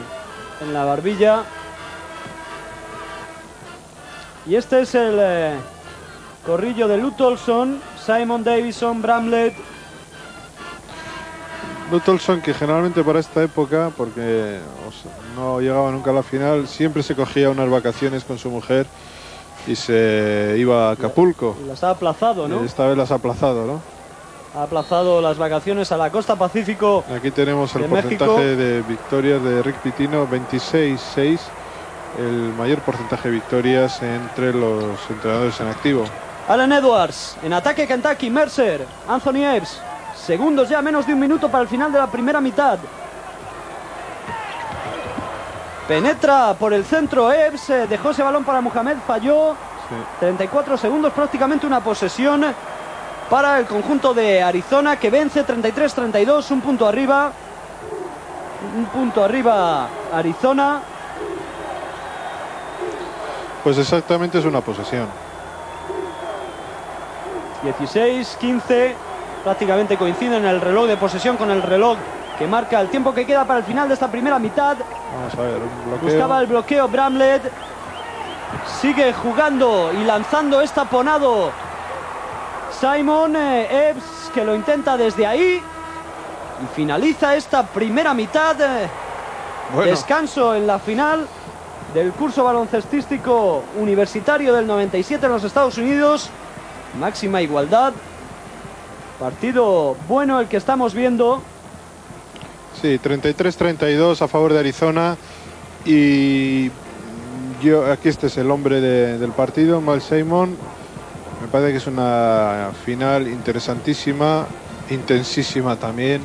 en la barbilla. Y este es el eh, corrillo de Lutolson, Simon Davison, Bramlett. Lutolson, que generalmente para esta época, porque o sea, no llegaba nunca a la final, siempre se cogía unas vacaciones con su mujer y se iba a Acapulco. Las ha aplazado, ¿no? Esta vez las ha aplazado, ¿no? Ha aplazado las vacaciones a la costa Pacífico. Aquí tenemos el de porcentaje México. de victorias de Rick Pitino, 26-6, el mayor porcentaje de victorias entre los entrenadores en activo. Allen Edwards, en ataque Kentucky, Mercer, Anthony Epps. Segundos ya, menos de un minuto para el final de la primera mitad. Penetra por el centro Epps, eh, dejó ese balón para Mohamed, falló. Sí. 34 segundos, prácticamente una posesión para el conjunto de Arizona que vence 33-32, un punto arriba. Un punto arriba Arizona. Pues exactamente es una posesión. 16, 15, prácticamente coinciden el reloj de posesión con el reloj que marca el tiempo que queda para el final de esta primera mitad. Vamos a ver. Buscaba el bloqueo Bramlett. Sigue jugando y lanzando esta taponado Simon eh, Epps que lo intenta desde ahí. Y finaliza esta primera mitad. eh, Bueno, Descanso en la final del curso baloncestístico universitario del 97 en los Estados Unidos. Máxima igualdad. Partido bueno el que estamos viendo. sí, 33-32 a favor de Arizona. Y yo, aquí este es el hombre de- del partido, Mal Simon. Me parece que es una final interesantísima, intensísima también.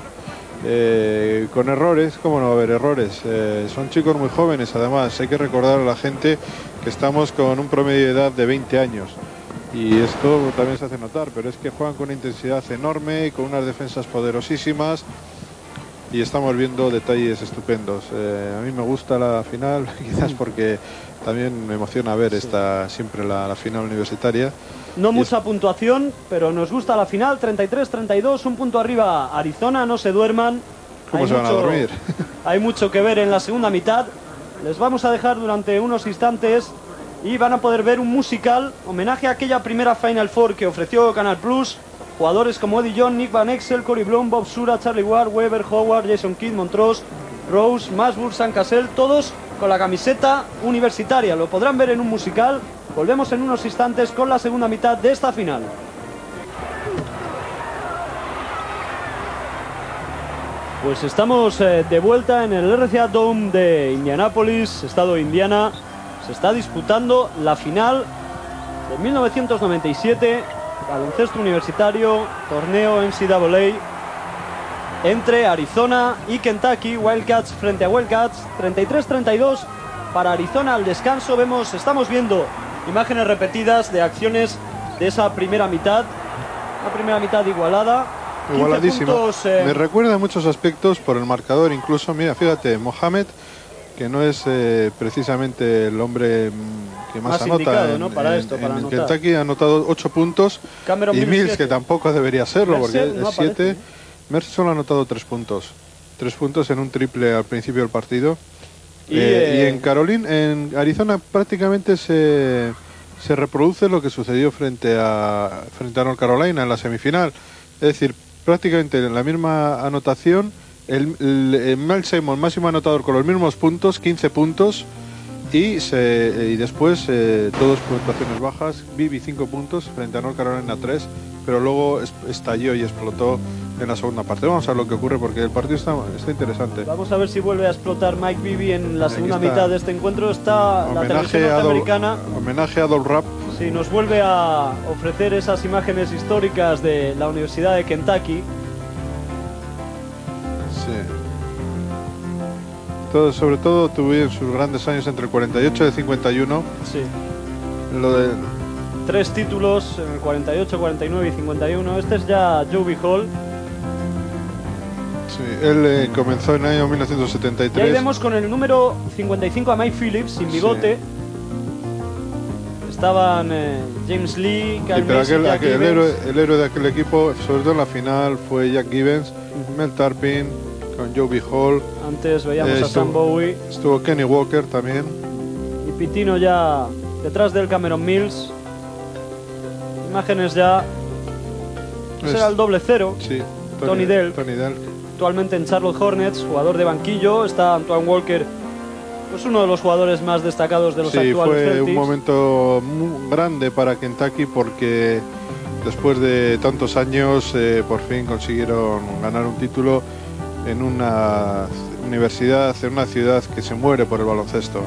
eh, con errores, ¿cómo no va a haber errores? Eh, son chicos muy jóvenes, además. Hay que recordar a la gente que estamos con un promedio de edad de 20 años. Y esto también se hace notar, pero es que juegan con una intensidad enorme, con unas defensas poderosísimas y estamos viendo detalles estupendos. Eh, a mí me gusta la final, [LAUGHS] quizás porque también me emociona ver esta siempre la, la final universitaria. No Y mucha puntuación, pero nos gusta la final. 33-32, un punto arriba Arizona, no se duerman. ¿Cómo Hay se van a mucho- dormir? [LAUGHS] Hay mucho que ver en la segunda mitad. Les vamos a dejar durante unos instantes y van a poder ver un musical homenaje a aquella primera Final Four que ofreció Canal Plus. Jugadores como Eddie John, Nick Van Exel, Cory Blum, Bob Sura, Charlie Ward, Weber, Howard, Jason Kidd, Montrose, Rose, Masburg, San Cassell, todos con la camiseta universitaria. Lo podrán ver en un musical. Volvemos en unos instantes con la segunda mitad de esta final. Pues estamos eh, de vuelta en el RCA Dome de Indianápolis, estado de Indiana. Se está disputando la final de 1997, baloncesto universitario, torneo NCAA entre Arizona y Kentucky, Wildcats frente a Wildcats, 33-32 para Arizona al descanso. Vemos, estamos viendo imágenes repetidas de acciones de esa primera mitad, una primera mitad igualada. 15 Igualadísima. puntos, eh, Me recuerda en muchos aspectos por el marcador, incluso, mira, fíjate, Mohamed, que no es eh, precisamente el hombre mm, que más, Más anota. en, ¿no? Para en- esto, para en. Kentucky ha anotado 8 puntos Cameron y Mills, que tampoco debería serlo, Mercer porque no es 7. aparece. Mercer solo ha anotado 3 puntos. 3 puntos en un triple al principio del partido. Y, Eh, eh, y en Carolina, en Arizona prácticamente se, se reproduce lo que sucedió frente a frente a North Carolina en la semifinal. Es decir, prácticamente en la misma anotación, el, el, el Mel Simon, máximo anotador con los mismos puntos, 15 puntos, y, se, y después eh, todos puntuaciones bajas, Bibi 5 puntos frente a North Carolina 3, pero luego es- estalló y explotó en la segunda parte. Vamos a ver lo que ocurre porque el partido está, está interesante. Vamos a ver si vuelve a explotar Mike Bibby en la segunda está. mitad de este encuentro. Está la televisión Adol, norteamericana. homenaje a Adol Rapp. Sí, nos vuelve a ofrecer esas imágenes históricas de la Universidad de Kentucky. Sí. Todo, sobre todo tuvieron sus grandes años entre el 48 y el 51. Sí. Lo de, Tres títulos en el 48, 49 y 51. Este es ya Joby Hall. sí, él eh, comenzó en el año Y 1973. ahí vemos con el número 55 a Mike Phillips sin Sí. bigote. estaban eh, James Lee, Sí, Kyle pero Mason, aquel- Jack aquel- el, Evans. héroe, el héroe de aquel equipo, sobre todo en la final, fue Jack Gibbons, Mel Tarpin, con Joby Hall, Antes veíamos Eh, a Sam Bowie estuvo Kenny Walker también. y Pitino ya detrás del Cameron Mills. Imágenes ya. Ese Es- era el doble cero. Sí, Tony. Tony Delk. Actualmente en Charlotte Hornets, jugador de banquillo. Está Antoine Walker, pues uno de los jugadores más destacados de los Sí, actuales fue Celtics. un momento muy grande para Kentucky porque después de tantos años eh, por fin consiguieron ganar un título en una universidad, en una ciudad que se muere por el baloncesto.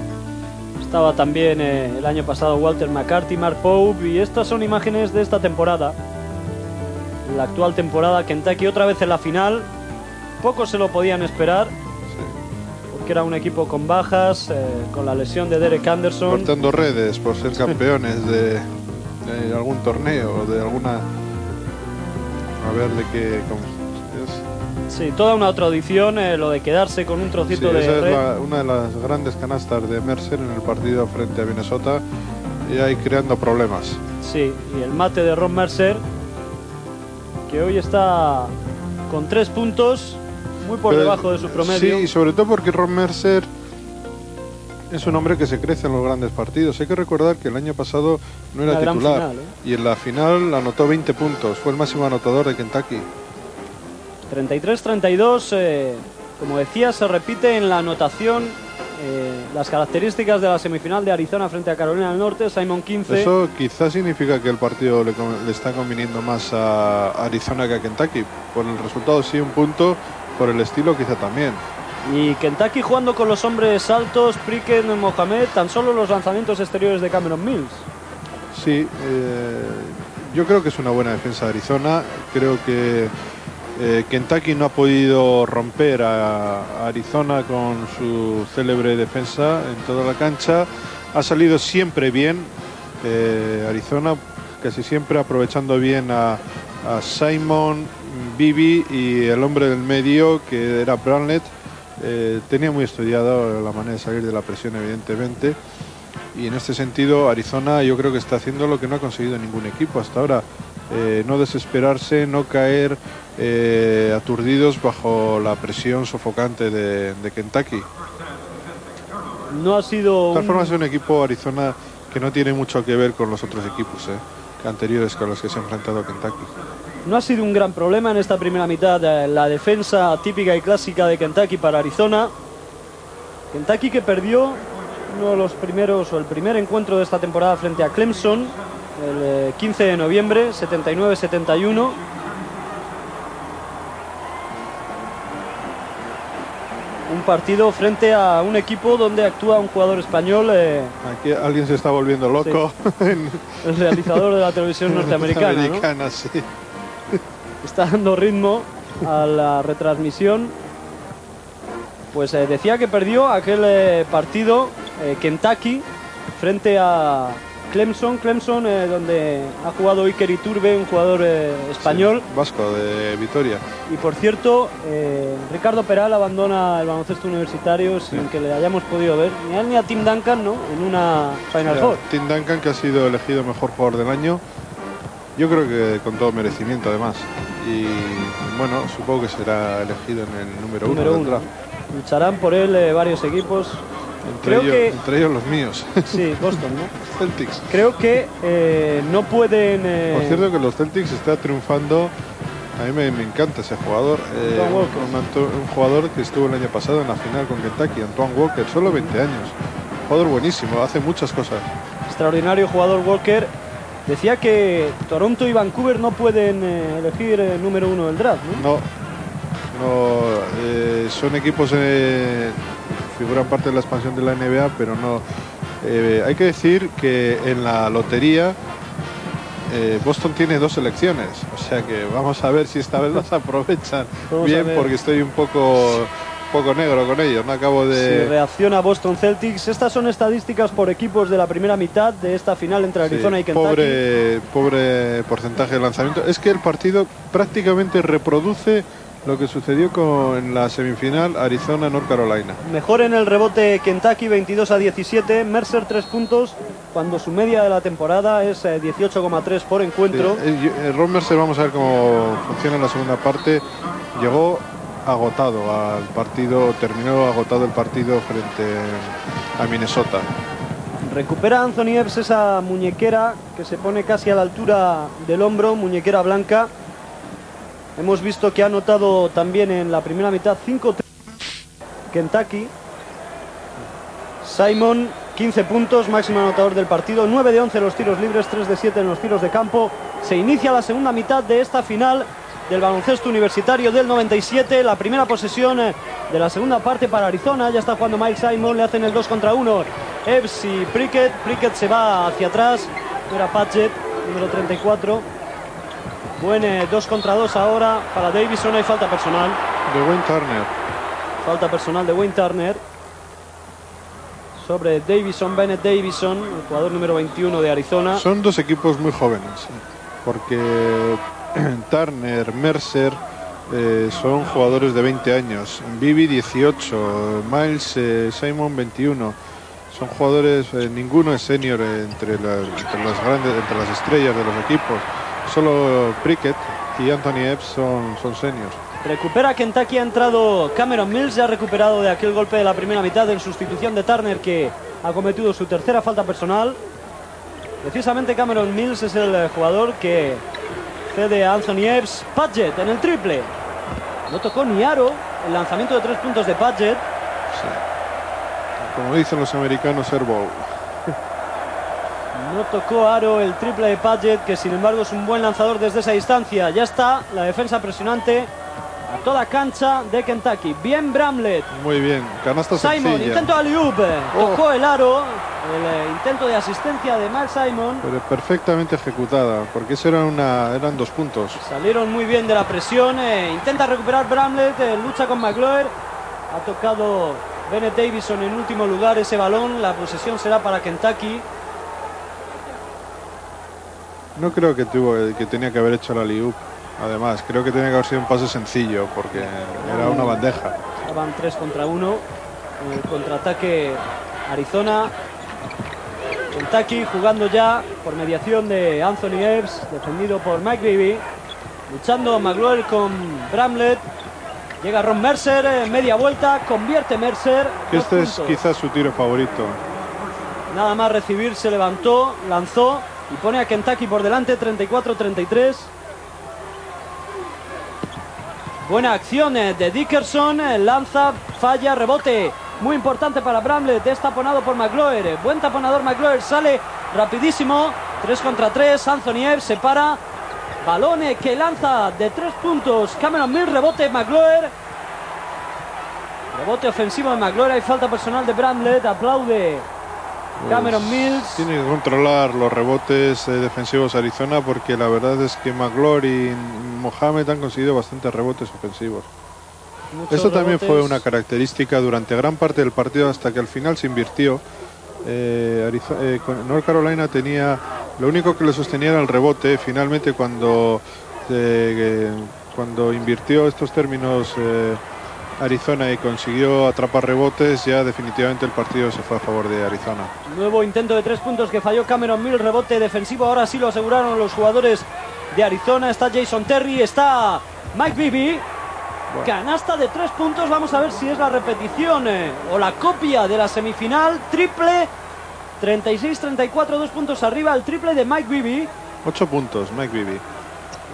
Estaba también eh, el año pasado Walter McCarthy, Mark Pope y estas son imágenes de esta temporada. La actual temporada, Kentucky otra vez en la final. Pocos se lo podían esperar Sí. porque era un equipo con bajas, eh, con la lesión de Derek Anderson. Cortando redes por ser campeones de, de algún torneo de alguna... A ver de qué... Sí, toda una tradición, eh, lo de quedarse con un trocito Sí, de esa es la- una de las grandes canastas de Mercer en el partido frente a Minnesota y ahí creando problemas. Sí, y el mate de Ron Mercer, que hoy está con tres puntos, muy por Pero- debajo de su promedio. Sí, y sobre todo porque Ron Mercer es un hombre que se crece en los grandes partidos. Hay que recordar que el año pasado no era titular final, ¿eh? y en la final anotó 20 puntos. Fue el máximo anotador de Kentucky. 33-32, eh, como decía, se repite en la anotación eh, las características de la semifinal de Arizona frente a Carolina del Norte, Simon 15. Eso quizás significa que el partido le, está conviniendo más a Arizona que a Kentucky. Por el resultado sí un punto, por el estilo quizá también. Y Kentucky jugando con los hombres altos, Priken, Mohamed, tan solo los lanzamientos exteriores de Cameron Mills. Sí, eh, yo creo que es una buena defensa de Arizona. Creo que eh, Kentucky no ha podido romper a, Arizona con su célebre defensa en toda la cancha. Ha salido siempre bien eh, Arizona, casi siempre aprovechando bien a, Simon, Bibi y el hombre del medio que era Brownlet. Eh, tenía muy estudiado la manera de salir de la presión, evidentemente. Y en este sentido, Arizona yo creo que está haciendo lo que no ha conseguido ningún equipo hasta ahora. Eh, no desesperarse, no caer eh, aturdidos bajo la presión sofocante de, de Kentucky. No ha sido De todas un- formas, es un equipo Arizona que no tiene mucho que ver con los otros equipos eh, anteriores con los que se ha enfrentado Kentucky. No ha sido un gran problema en esta primera mitad eh, la defensa típica y clásica de Kentucky para Arizona. Kentucky que perdió uno de los primeros o el primer encuentro de esta temporada frente a Clemson el eh, 15 de noviembre, 79-71. Un partido frente a un equipo donde actúa un jugador español, eh, Aquí alguien se está volviendo loco [LAUGHS] el realizador de la televisión [LAUGHS] norteamericana. ¿no? Americana, sí. está dando ritmo a la retransmisión. Pues eh, decía que perdió aquel eh, partido Kentucky frente a Clemson, Clemson eh, donde ha jugado Iker Iturbe, un jugador eh, español. Sí, vasco de Vitoria. Y por cierto, eh, Ricardo Peral abandona el baloncesto universitario sin que le hayamos podido ver, ni a él ni a Tim Duncan, ¿no? En una Final Ya, Four. Tim Duncan, que ha sido elegido mejor jugador del año. Yo creo que con todo merecimiento, además. Y bueno, supongo que será elegido en el número, Número uno uno. Lucharán por él varios equipos. Entre, Creo ellos, que- entre ellos los míos, Sí, [LAUGHS] Boston, ¿no? Celtics. Creo que eh, no pueden. eh, Por cierto que los Celtics está triunfando. A mí me, me encanta ese jugador. eh, un, un jugador que estuvo el año pasado en la final con Kentucky, Antoine Walker, solo 20 años. Jugador buenísimo, hace muchas cosas. extraordinario jugador Walker. Decía que Toronto y Vancouver no pueden eh, elegir el número uno del draft, ¿no? No, no eh, son equipos eh, figuran parte de la expansión de la NBA, pero no. Eh, hay que decir que en la lotería eh, Boston tiene dos selecciones, o sea que vamos a ver si esta vez las [LAUGHS] aprovechan Vamos bien, porque estoy un poco poco negro con ellos. No acabo Si de. reacciona Boston Celtics. Estas son estadísticas por equipos de la primera mitad de esta final entre Sí, Arizona y Kentucky. pobre, pobre porcentaje de lanzamiento. Es que el partido prácticamente reproduce lo que sucedió con la semifinal Arizona-North Carolina. Mejor en el rebote Kentucky 22 a 17, Mercer 3 puntos cuando su media de la temporada es 18,3 eh, por encuentro. Sí, eh, Ron Mercer, vamos a ver cómo funciona en la segunda parte, llegó agotado al partido, terminó agotado el partido frente a Minnesota. Recupera Anthony Epps esa muñequera que se pone casi a la altura del hombro, muñequera blanca. Hemos visto que ha anotado también en la primera mitad 5 Kentucky. Simon, 15 puntos, máximo anotador del partido, 9 de 11 en los tiros libres, 3 de 7 en los tiros de campo. Se inicia la segunda mitad de esta final del baloncesto universitario del 97. La primera posesión eh, de la segunda parte para Arizona. Ya está jugando Mike Simon, le hacen el 2 contra 1. Evs y Prickett. Prickett se va hacia atrás. Era Patchett, número 34. Buen 2 contra 2 ahora para Davison. Hay falta personal. De Wayne Turner. Falta personal de Wayne Turner. Sobre Davison, Bennett Davison, el jugador número 21 de Arizona. Son dos equipos muy jóvenes. Porque [CLEARS THROAT] Turner, Mercer eh, son jugadores de 20 años. Bibi 18, Miles eh, Simon 21. Son jugadores, eh, ninguno es senior entre las, entre las grandes, entre las estrellas de los equipos. Solo Prickett y Anthony Epps son, son seniors. Recupera Kentucky, ha entrado Cameron Mills, ya ha recuperado de aquel golpe de la primera mitad en sustitución de Turner que ha cometido su tercera falta personal. Precisamente Cameron Mills es el jugador que cede a Anthony Epps. Padgett en el triple. No tocó ni aro el lanzamiento de tres puntos de Padgett. Sí. Como dicen los americanos, airball. No tocó aro el triple de Padgett, que sin embargo es un buen lanzador desde esa distancia. Ya está la defensa presionante a toda cancha de Kentucky. Bien Bramlett. Muy bien, canasta Simon, sencilla. intento de alley-oop. Tocó el aro. El eh, intento de asistencia de Mark Simon. Pero perfectamente ejecutada, porque eso era una, eran dos puntos. Salieron muy bien de la presión. eh, intenta recuperar Bramlett. eh, lucha con McGloer. Ha tocado Bennett Davison en último lugar ese balón. La posesión será para Kentucky. No creo que tuvo que tenía que haber hecho la liup. Además, creo que tenía que haber sido un pase sencillo, porque era una bandeja. Van 3 contra 1. El contraataque Arizona. Kentucky jugando ya por mediación de Anthony Epps, defendido por Mike Bibby. Luchando McGloer con Bramlett. Llega Ron Mercer, eh, media vuelta, convierte Mercer. Este es quizás su tiro favorito. Nada más recibir, se levantó, lanzó y pone a Kentucky por delante 34-33. Buena acción eh, de Dickerson, eh, lanza, falla, rebote. Muy importante para Bramlett, destaponado por McGloer. Eh, Buen taponador McGloer, sale rapidísimo. 3 contra 3, Anthony Epps se para. Balone que lanza de 3 puntos. Cameron Mills, rebote McGloer. Rebote ofensivo de McGloer, hay falta personal de Bramlett, aplaude Cameron Mills. Tiene que controlar los rebotes eh, defensivos Arizona porque la verdad es que McGlory y Mohamed han conseguido bastantes rebotes ofensivos. Muchos Esto también fue una característica durante gran parte del partido hasta que al final se invirtió. Eh, eh, North Carolina tenía lo único que le sostenía era el rebote. Finalmente cuando eh, cuando invirtió estos términos Arizona y consiguió atrapar rebotes, ya definitivamente el partido se fue a favor de Arizona. Nuevo intento de tres puntos que falló Cameron Mills, rebote defensivo. Ahora sí lo aseguraron los jugadores de Arizona. Está Jason Terry, está Mike Bibby. Canasta de tres puntos. Vamos a ver si es la repetición eh, o la copia de la semifinal. Triple. 36-34, dos puntos arriba. El triple de Mike Bibby. Ocho puntos, Mike Bibby.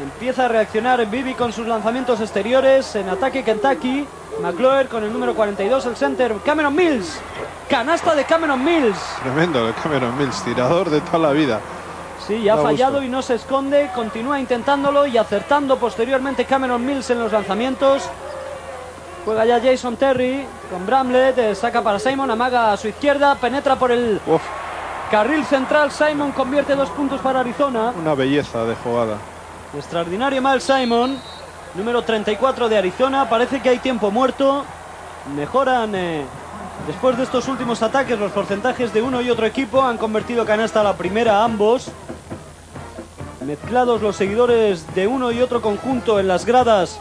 Empieza a reaccionar Bibby con sus lanzamientos exteriores. En ataque Kentucky. McClure con el número 42, el center. Cameron Mills. Canasta de Cameron Mills. Tremendo el Cameron Mills, tirador de toda la vida. Sí, ya ha fallado gusto. y no se esconde. Continúa intentándolo y acertando posteriormente Cameron Mills en los lanzamientos. Juega ya Jason Terry con Bramlett. eh, saca para Simon, amaga a su izquierda. Penetra por el Uf, carril central. Simon convierte dos puntos para Arizona. una belleza de jugada. Extraordinario mal Simon. Número 34 de Arizona. Parece que hay tiempo muerto. Mejoran eh, después de estos últimos ataques los porcentajes de uno y otro equipo. Han convertido canasta a la primera ambos. Mezclados los seguidores de uno y otro conjunto en las gradas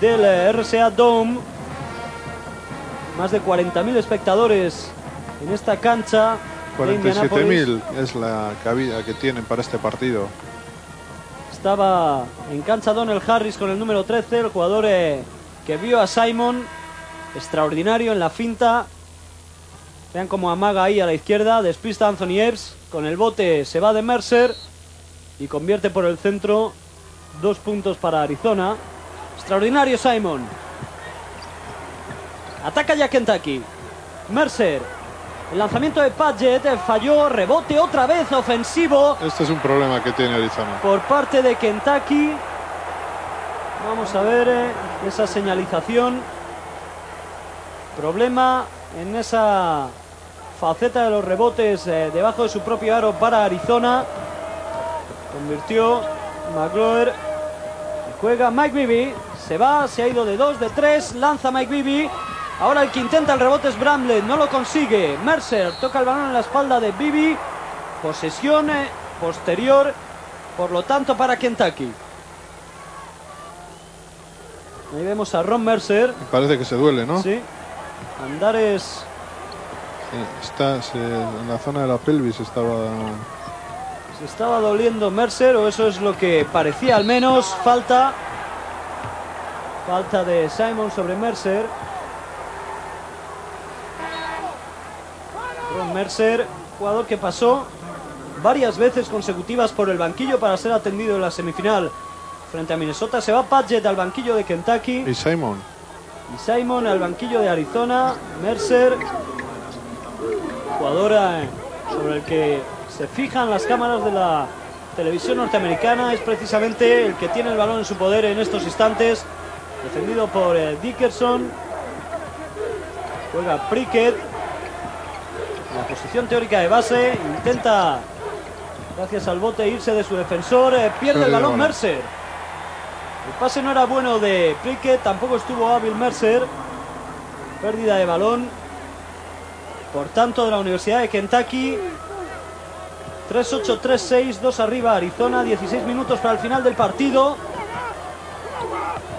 del eh, RSA Dome. Más de 40.000 espectadores en esta cancha. de Indianápolis. 47.000 es la cabida que tienen para este partido. Estaba en cancha Donald Harris con el número 13, el jugador eh, que vio a Simon. Extraordinario en la finta. Vean cómo amaga ahí a la izquierda. Despista Anthony Epps. Con el bote se va de Mercer. Y convierte por el centro. Dos puntos para Arizona. Extraordinario Simon. Ataca ya Kentucky. Mercer. El lanzamiento de Padgett eh, falló. Rebote otra vez ofensivo Este es un problema que tiene Arizona. por parte de Kentucky. Vamos a ver eh, esa señalización. Problema en esa faceta de los rebotes eh, debajo de su propio aro para Arizona. Convirtió McGlower. Juega Mike Bibby. Se va, se ha ido de dos, de tres. Lanza Mike Bibby. Ahora el que intenta el rebote es Bramlett. No lo consigue. Mercer toca el balón en la espalda de Bibby. Posesión eh, posterior. Por lo tanto, para Kentucky. Ahí vemos a Ron Mercer. Parece que se duele, ¿no? Sí. Andares Sí, Está se- en la zona de la pelvis estaba. se estaba doliendo Mercer, o eso es lo que parecía al menos. Falta. Falta de Simon sobre Mercer. Mercer, jugador que pasó varias veces consecutivas por el banquillo para ser atendido en la semifinal frente a Minnesota. Se va Padgett al banquillo de Kentucky. Y Simon. Y Simon al banquillo de Arizona. Mercer, jugadora eh, sobre el que se fijan las cámaras de la televisión norteamericana. Es precisamente el que tiene el balón en su poder en estos instantes. Defendido por eh, Dickerson. Juega Prickett. Posición teórica de base. Intenta, gracias al bote, irse de su defensor. eh, pierde el balón. Mercer. El pase no era bueno de Prickett, tampoco estuvo hábil Mercer. Pérdida de balón. Por tanto, de la Universidad de Kentucky. 3-8, 3-6, 2 arriba Arizona. 16 minutos para el final del partido.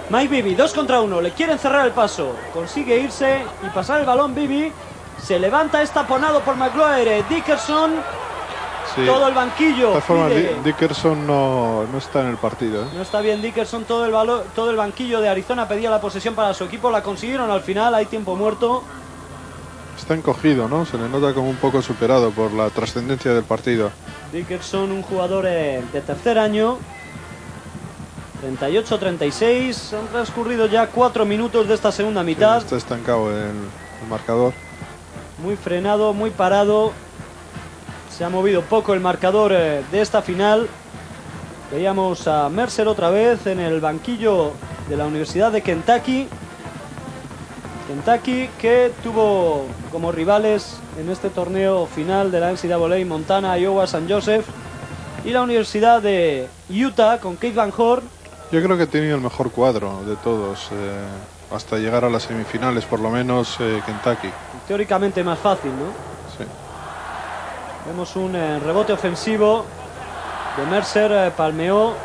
Mike Bibi, 2 contra 1. Le quieren cerrar el paso. Consigue irse y pasar el balón Bibi. Se levanta, es taponado por McGloire. Dickerson. Sí. Todo el banquillo. De pide- Di- Dickerson no, no está en el partido. ¿eh? no está bien Dickerson, todo el, todo el banquillo de Arizona pedía la posesión para su equipo, la consiguieron al final, hay tiempo muerto. Está encogido, ¿no? Se le nota como un poco superado por la trascendencia del partido. Dickerson, un jugador eh, de tercer año. 38-36, han transcurrido ya cuatro minutos de esta segunda mitad. Está estancado el, el marcador. Muy frenado, muy parado. Se ha movido poco el marcador eh, de esta final. Veíamos a Mercer otra vez en el banquillo de la Universidad de Kentucky. Kentucky que tuvo como rivales en este torneo final de la NCAA Montana, Iowa, San Joseph y la Universidad de Utah con Kate Van Horn. Yo creo que tenido el mejor cuadro de todos. eh, hasta llegar a las semifinales, por lo menos eh, Kentucky. Teóricamente más fácil, ¿no? Sí. Vemos un eh, rebote ofensivo de Mercer, eh, palmeó.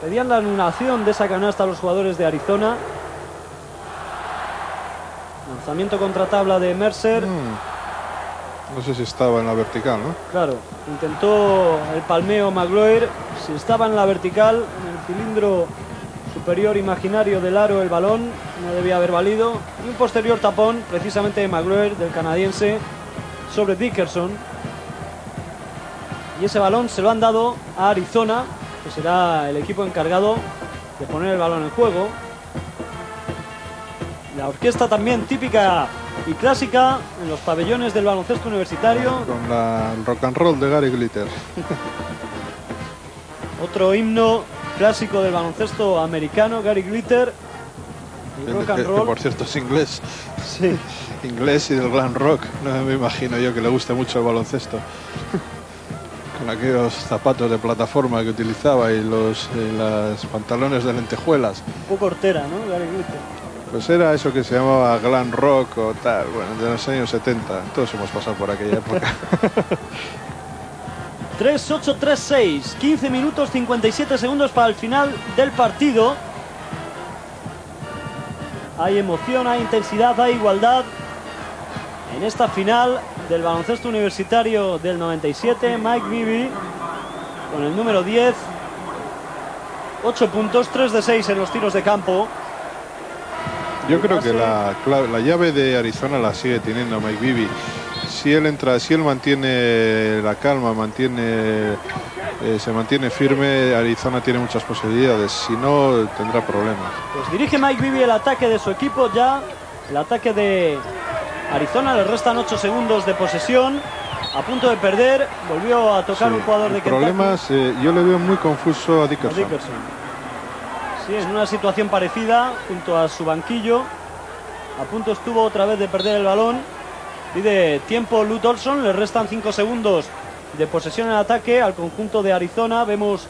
Pedían la anulación de esa canasta a los jugadores de Arizona. Lanzamiento contra tabla de Mercer. Mm. No sé si estaba en la vertical, ¿no? Claro, intentó el palmeo Magloire. Si estaba en la vertical, en el cilindro superior imaginario del aro, el balón no debía haber valido. Y un posterior tapón, precisamente de Magloire, del canadiense, sobre Dickerson. Y ese balón se lo han dado a Arizona, que será el equipo encargado de poner el balón en juego. La orquesta también típica y clásica en los pabellones del baloncesto universitario. Con la rock and roll de Gary Glitter. Otro himno clásico del baloncesto americano, Gary Glitter. El Que- rock que- and [LAUGHS] que roll. por cierto es inglés. Sí. [LAUGHS] Inglés y del glam rock. No me imagino yo que le guste mucho el baloncesto. [LAUGHS] Con aquellos zapatos de plataforma que utilizaba y los y las pantalones de lentejuelas. Un poco hortera, ¿no? Gary Glitter. Pues era eso que se llamaba glam rock o tal, bueno, de los años 70. Todos hemos pasado por aquella época. 3-8-3-6. 15 minutos 57 segundos para el final del partido. hay emoción, hay intensidad, hay igualdad en esta final del baloncesto universitario del 97. Mike Bibi con el número 10. 8 puntos, 3 de 6 en los tiros de campo. Yo creo que la, la llave de Arizona la sigue teniendo Mike Bibi. Si él entra, si él mantiene la calma, mantiene eh, se mantiene firme, Arizona tiene muchas posibilidades, si no tendrá problemas. Pues dirige Mike Bibi el ataque de su equipo ya, el ataque de Arizona, le restan 8 segundos de posesión, a punto de perder, volvió a tocar un jugador de Problemas, eh, yo le veo muy confuso a Dickerson. Dickerson. Sí, en una situación parecida, junto a su banquillo, a punto estuvo otra vez de perder el balón. Pide tiempo Lute Olson, le restan 5 segundos de posesión en ataque al conjunto de Arizona. Vemos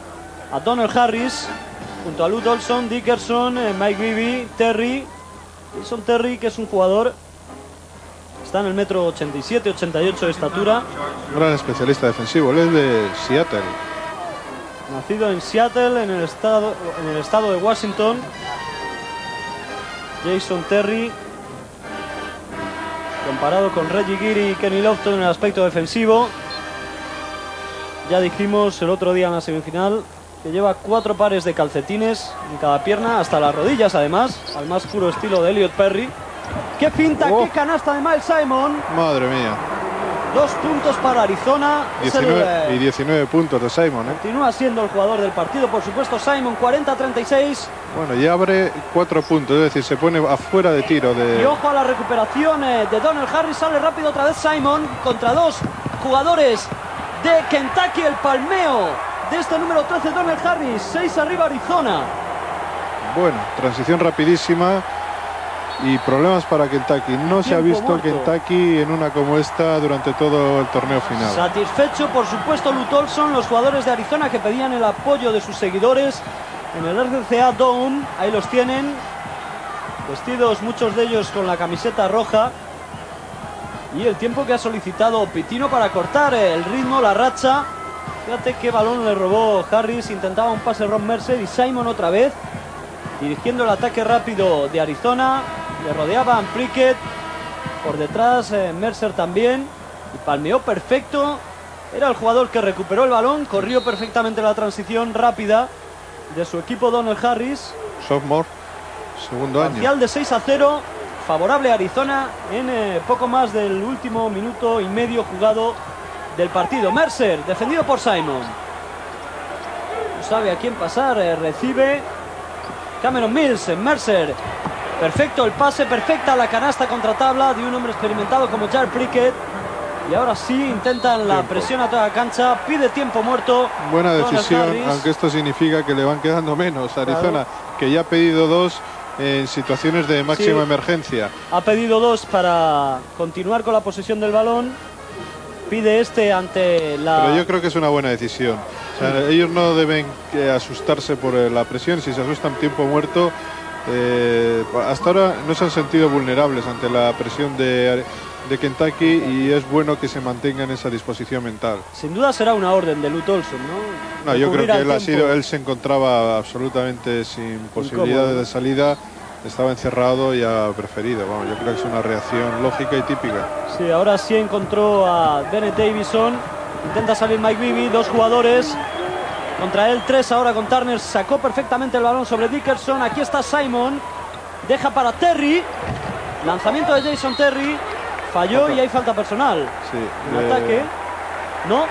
a Donald Harris junto a Lou Olson, Dickerson, eh, Mike Bibby, Terry. Wilson Terry, que es un jugador, está en el metro 87, 88 de estatura. Gran especialista defensivo, él es de Seattle. Nacido en Seattle, en el estado, en el estado de Washington. Jason Terry, comparado con Reggie Geary y Kenny Lofton en el aspecto defensivo. Ya dijimos el otro día en la semifinal que lleva cuatro pares de calcetines en cada pierna, hasta las rodillas además, al más puro estilo de Elliot Perry. ¡Qué finta, qué oh. canasta de Miles Simon! Madre mía. Dos puntos para Arizona. 19, y 19 puntos de Simon. ¿eh? Continúa siendo el jugador del partido, por supuesto, Simon, 40-36. Bueno, ya abre cuatro puntos, es decir, se pone afuera de tiro. De... Y ojo a la recuperación eh, de Donald Harris, sale rápido otra vez Simon contra dos jugadores de Kentucky, el palmeo de este número 13, Donald Harris, 6 arriba Arizona. Bueno, transición rapidísima y problemas para Kentucky. No se ha visto Kentucky en una como esta durante todo el torneo final. Satisfecho, por supuesto, Lutolson, los jugadores de Arizona que pedían el apoyo de sus seguidores en el RCA Dome. Ahí los tienen, vestidos muchos de ellos con la camiseta roja y el tiempo que ha solicitado Pitino para cortar el ritmo, la racha. Fíjate qué balón le robó Harris, intentaba un pase Ron Mercer y Simon otra vez, dirigiendo el ataque rápido de Arizona. Le rodeaban Prickett, por detrás eh, Mercer también, y palmeó perfecto. Era el jugador que recuperó el balón, corrió perfectamente la transición rápida de su equipo Donald Harris. Sophomore, segundo año. Parcial de 6 a 0 favorable a Arizona en eh, poco más del último minuto y medio jugado del partido. Mercer, defendido por Simon. No sabe a quién pasar, eh, recibe Cameron Mills, Mercer. Perfecto el pase, perfecta la canasta contra tabla de un hombre experimentado como Jar Prickett. Y ahora sí intentan la presión a toda cancha, pide tiempo muerto. Buena decisión, aunque esto significa que le van quedando menos a Arizona, que ya ha pedido dos en situaciones de máxima emergencia. Ha pedido dos para continuar con la posesión del balón. Pide este ante la. Pero yo creo que es una buena decisión. Ellos no deben asustarse por la presión. Si se asustan tiempo muerto, eh, hasta ahora no se han sentido vulnerables ante la presión de, de Kentucky y es bueno que se mantengan esa disposición mental. Sin duda será una orden de Lute Olson, ¿no? No, yo creo que él ha sido, él se encontraba absolutamente sin posibilidades de salida, estaba encerrado y ha preferido. Bueno, yo creo que es una reacción lógica y típica. Sí, ahora sí encontró a Bennett Davison, intenta salir Mike Bibby, dos jugadores. Contra él, tres ahora con Turner. Sacó perfectamente el balón sobre Dickerson. Aquí está Simon. Deja para Terry. Lanzamiento de Jason Terry. Falló y hay falta personal. Sí. En ataque. No.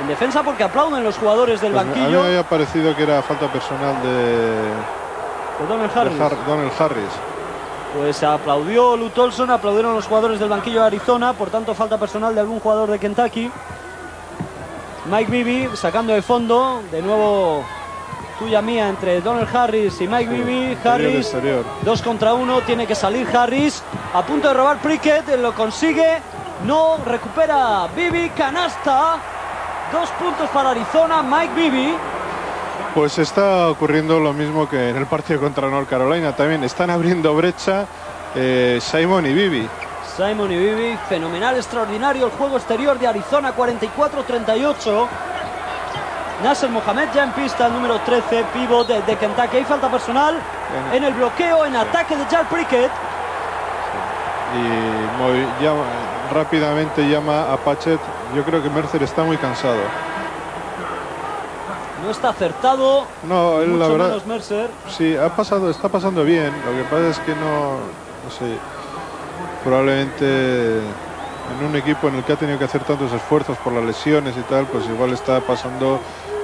En defensa porque aplauden los jugadores del pues banquillo. A mí me había parecido que era falta personal de. Donald Harris. Donald Harris. Pues aplaudió Lou Tolson, aplaudieron los jugadores del banquillo de Arizona, por tanto falta personal de algún jugador de Kentucky. Mike Bibby sacando de fondo, de nuevo tuya mía entre Donald Harris y Mike Bibby. Harris, dos contra uno, tiene que salir Harris. A punto de robar Prickett, lo consigue. No, recupera Bibby, canasta. Dos puntos para Arizona, Mike Bibby. Pues está ocurriendo lo mismo que en el partido contra North Carolina. También están abriendo brecha eh, Simon y Bibi. Simon y Bibi, fenomenal, extraordinario el juego exterior de Arizona, 44-38. Nasser Mohamed ya en pista, el número 13, pivot de, de Kentucky. Hay falta personal en el bloqueo, en ataque de Jar Prickett. Y llama- rápidamente llama a Pachet. Yo creo que Mercer está muy cansado. No está acertado. No, él la mucho verdad. menos Mercer. Sí, ha pasado, está pasando bien. Lo que pasa es que no, no sé, probablemente en un equipo en el que ha tenido que hacer tantos esfuerzos por las lesiones y tal, pues igual está pasando,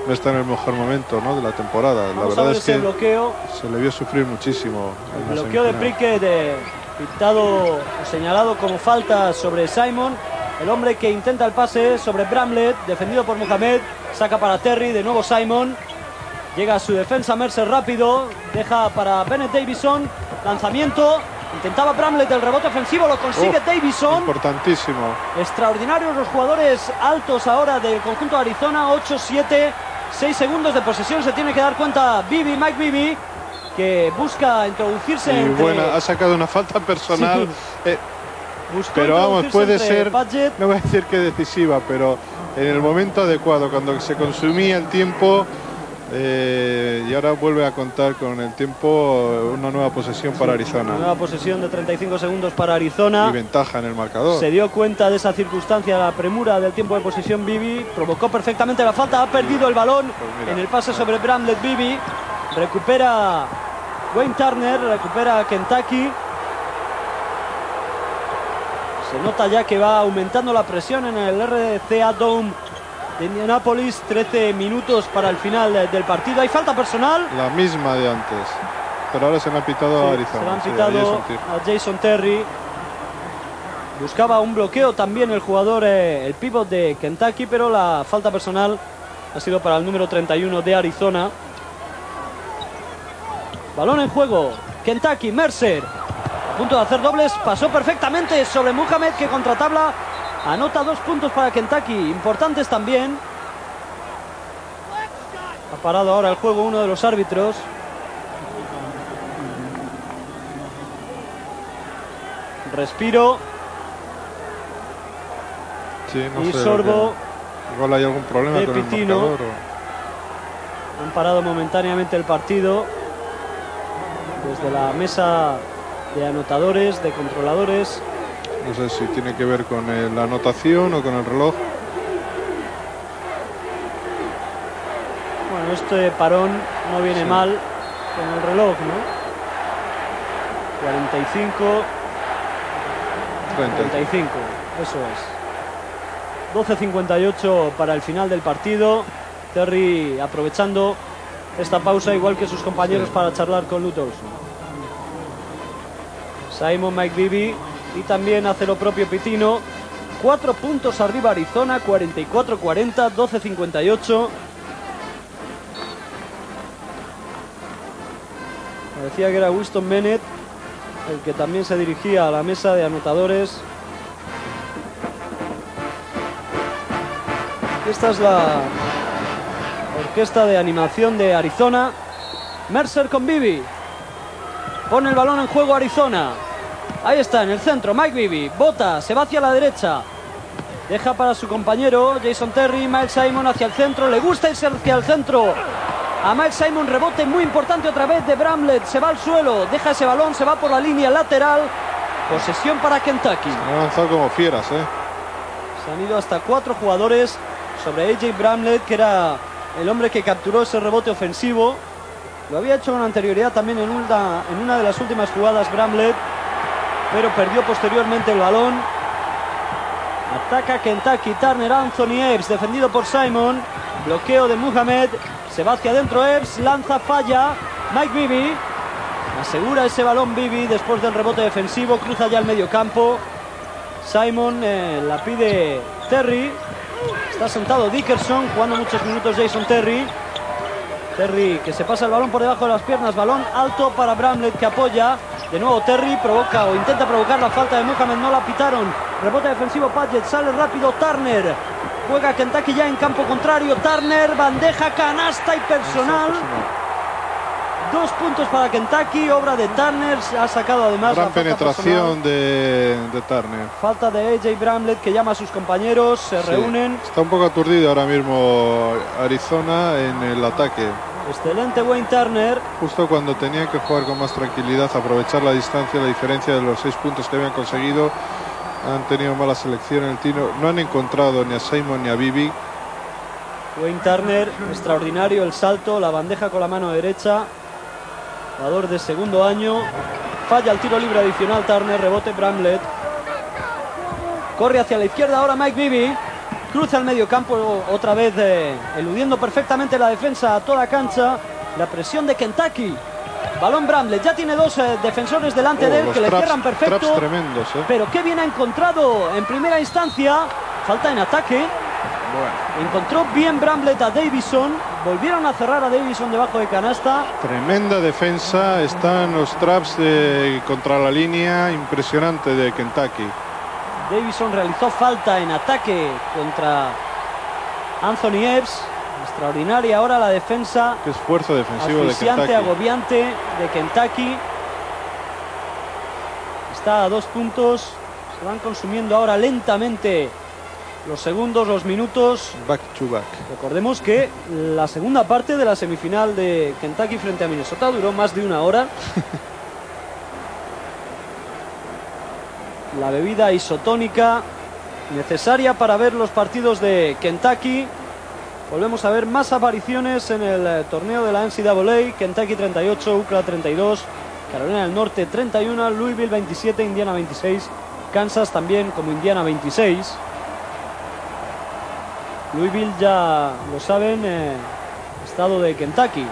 no está en el mejor momento, ¿no? De la temporada. La Vamos a verdad ver es que bloqueo. se le vio sufrir muchísimo. en la Bloqueo de semifinal. Prickett eh, pintado o señalado como falta sobre Simon. El hombre que intenta el pase sobre Bramlett, defendido por Mohamed. Saca para Terry, de nuevo Simon. Llega a su defensa Mercer rápido. Deja para Bennett Davison. Lanzamiento. Intentaba Bramlett el rebote ofensivo. Lo consigue Uf, Davison. Importantísimo. Extraordinarios los jugadores altos ahora del conjunto de Arizona. 8, 7, 6 segundos de posesión. Se tiene que dar cuenta Bibi, Mike Bibi, que busca introducirse Y entre... buena, ha sacado una falta personal. Sí. eh, pero vamos, puede ser, no voy a decir que decisiva, pero en el momento adecuado, cuando se consumía el tiempo, eh, y ahora vuelve a contar con el tiempo una nueva posesión para Arizona. Nueva posesión de 35 segundos para Arizona. Y ventaja en el marcador. Se dio cuenta de esa circunstancia, la premura del tiempo de posesión Bibi. Provocó perfectamente la falta, ha perdido el balón Pues en el pase sobre Bramlett Bibi. Recupera Wayne Turner, recupera Kentucky. Se nota ya que va aumentando la presión en el RCA Dome de Indianapolis. 13 minutos para el final de- del partido. Hay falta personal. La misma de antes. Pero ahora se le ha pitado a Arizona. se lo han sí, a pitado Jason Terry. a Jason Terry. Buscaba un bloqueo también el jugador, eh, el pivot de Kentucky, pero la falta personal ha sido para el número 31 de Arizona. Balón en juego. Kentucky, Mercer. A punto de hacer dobles. Pasó perfectamente sobre Muhammad que contratabla. Anota dos puntos para Kentucky. Importantes también. Ha parado ahora el juego uno de los árbitros. Respiro Sí, no y sé sorbo. igual hay algún problema de con el Pitino. marcador. o- Han parado momentáneamente el partido desde la mesa de anotadores, de controladores. No sé si tiene que ver con el- la anotación o con el reloj. Bueno, este parón no viene Sí. mal con el reloj, ¿no? 45, 30. 35, eso es. 12.58 para el final del partido. Terry aprovechando esta pausa igual que sus compañeros Sí. para charlar con Luthor. Simon Mike Bibi y también hace lo propio Pitino. Cuatro puntos arriba Arizona, 44-40, 12-58. Parecía que era Winston Bennett el que también se dirigía a la mesa de anotadores. Esta es la orquesta de animación de Arizona. Mercer con Bibi. Pone el balón en juego Arizona. Ahí está, en el centro, Mike Bibi. Bota, se va hacia la derecha. Deja para su compañero Jason Terry, Miles Simon hacia el centro. Le gusta irse hacia el centro. A Miles Simon rebote muy importante otra vez de Bramlett. Se va al suelo, deja ese balón, se va por la línea lateral. Posesión para Kentucky. Han avanzado como fieras, ¿eh? Se han ido hasta cuatro jugadores sobre AJ Bramlett, que era el hombre que capturó ese rebote ofensivo. Lo había hecho con anterioridad también en una, en una de las últimas jugadas Bramlett, pero perdió posteriormente el balón. Ataca Kentucky, Turner, Anthony Epps, defendido por Simon. Bloqueo de Muhammad, se va hacia adentro Epps, lanza, falla. Mike Bibi asegura ese balón Bibi después del rebote defensivo, cruza ya el medio campo. Simon eh, la pide Terry. Está sentado Dickerson, jugando muchos minutos Jason Terry. Terry que se pasa el balón por debajo de las piernas, balón alto para Bramlett que apoya. De nuevo Terry provoca o intenta provocar la falta de Mohamed, no la pitaron. Rebote defensivo Padgett, sale rápido Turner. Juega Kentucky ya en campo contrario. Turner, bandeja, canasta y personal Dos puntos para Kentucky, obra de Turner, ha sacado además Gran la penetración de, de Turner. Falta de AJ Bramlett que llama a sus compañeros, se Sí. reúnen. Está un poco aturdido ahora mismo Arizona en el ataque. Excelente Wayne Turner. Justo cuando tenían que jugar con más tranquilidad, aprovechar la distancia, la diferencia de los seis puntos que habían conseguido, han tenido mala selección en el tiro. No han encontrado ni a Simon ni a Bibi. Wayne Turner, extraordinario el salto, la bandeja con la mano derecha. Jugador de segundo año. Falla el tiro libre adicional Turner, rebote Bramlett. Corre hacia la izquierda ahora Mike Bibby. Cruza el medio campo otra vez eh, eludiendo perfectamente la defensa a toda cancha. La presión de Kentucky. Balón Bramlett. Ya tiene dos eh, defensores delante Oh, de él que le cierran perfecto. tremendos, ¿eh? Pero qué bien ha encontrado en primera instancia. Falta en ataque. Encontró bien Bramlett a Davison. Volvieron a cerrar a Davison debajo de canasta. Tremenda defensa. Están los traps de- contra la línea impresionante de Kentucky. Davison realizó falta en ataque contra Anthony Epps. Extraordinaria ahora la defensa. Qué esfuerzo defensivo de Kentucky. agobiante de Kentucky. Está a dos puntos. Se van consumiendo ahora lentamente los segundos, los minutos. Back to back. Recordemos que la segunda parte de la semifinal de Kentucky frente a Minnesota duró más de una hora. La bebida isotónica necesaria para ver los partidos de Kentucky. Volvemos a ver más apariciones en el eh, torneo de la NCAA. Kentucky 38, UCLA 32, Carolina del Norte 31, Louisville 27, Indiana 26, Kansas también como Indiana 26. Louisville ya lo saben, eh, estado de Kentucky.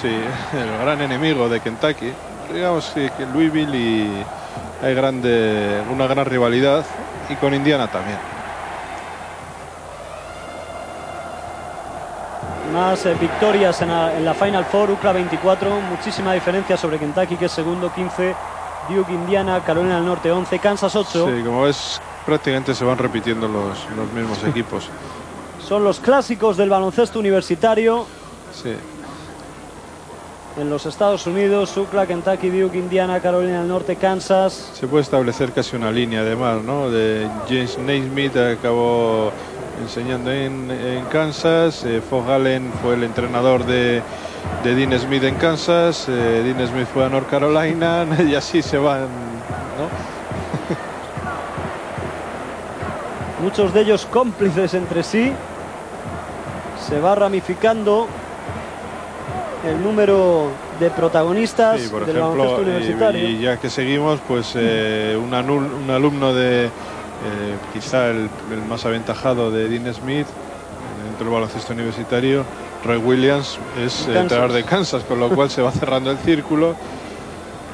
Sí, [LAUGHS] el gran enemigo de Kentucky. Digamos que Louisville y hay grande, una gran rivalidad y con Indiana también. Más eh, victorias en la, en la Final Four, UCLA 24, muchísima diferencia sobre Kentucky que es segundo 15, Duke, Indiana, Carolina del Norte 11, Kansas 8. Sí, como ves, prácticamente se van repitiendo los, los mismos equipos. [LAUGHS] Son los clásicos del baloncesto universitario Sí, en los Estados Unidos, UCLA, Kentucky, Duke, Indiana, Carolina del Norte, Kansas. se puede establecer casi una línea además, ¿no? De James Naismith acabó enseñando en, en Kansas, eh, Fogg Allen fue el entrenador de, de Dean Smith en Kansas, eh, Dean Smith fue a North Carolina [LAUGHS] y así se van, ¿no? Muchos de ellos cómplices entre sí. Se va ramificando el número de protagonistas Sí, por del baloncesto ejemplo, universitario. y, y ya que seguimos, pues eh, un, anul- un alumno de eh, quizá el, el más aventajado de Dean Smith dentro del baloncesto universitario, Roy Williams, es eh, entrenador de Kansas, con lo cual se va [LAUGHS] cerrando el círculo.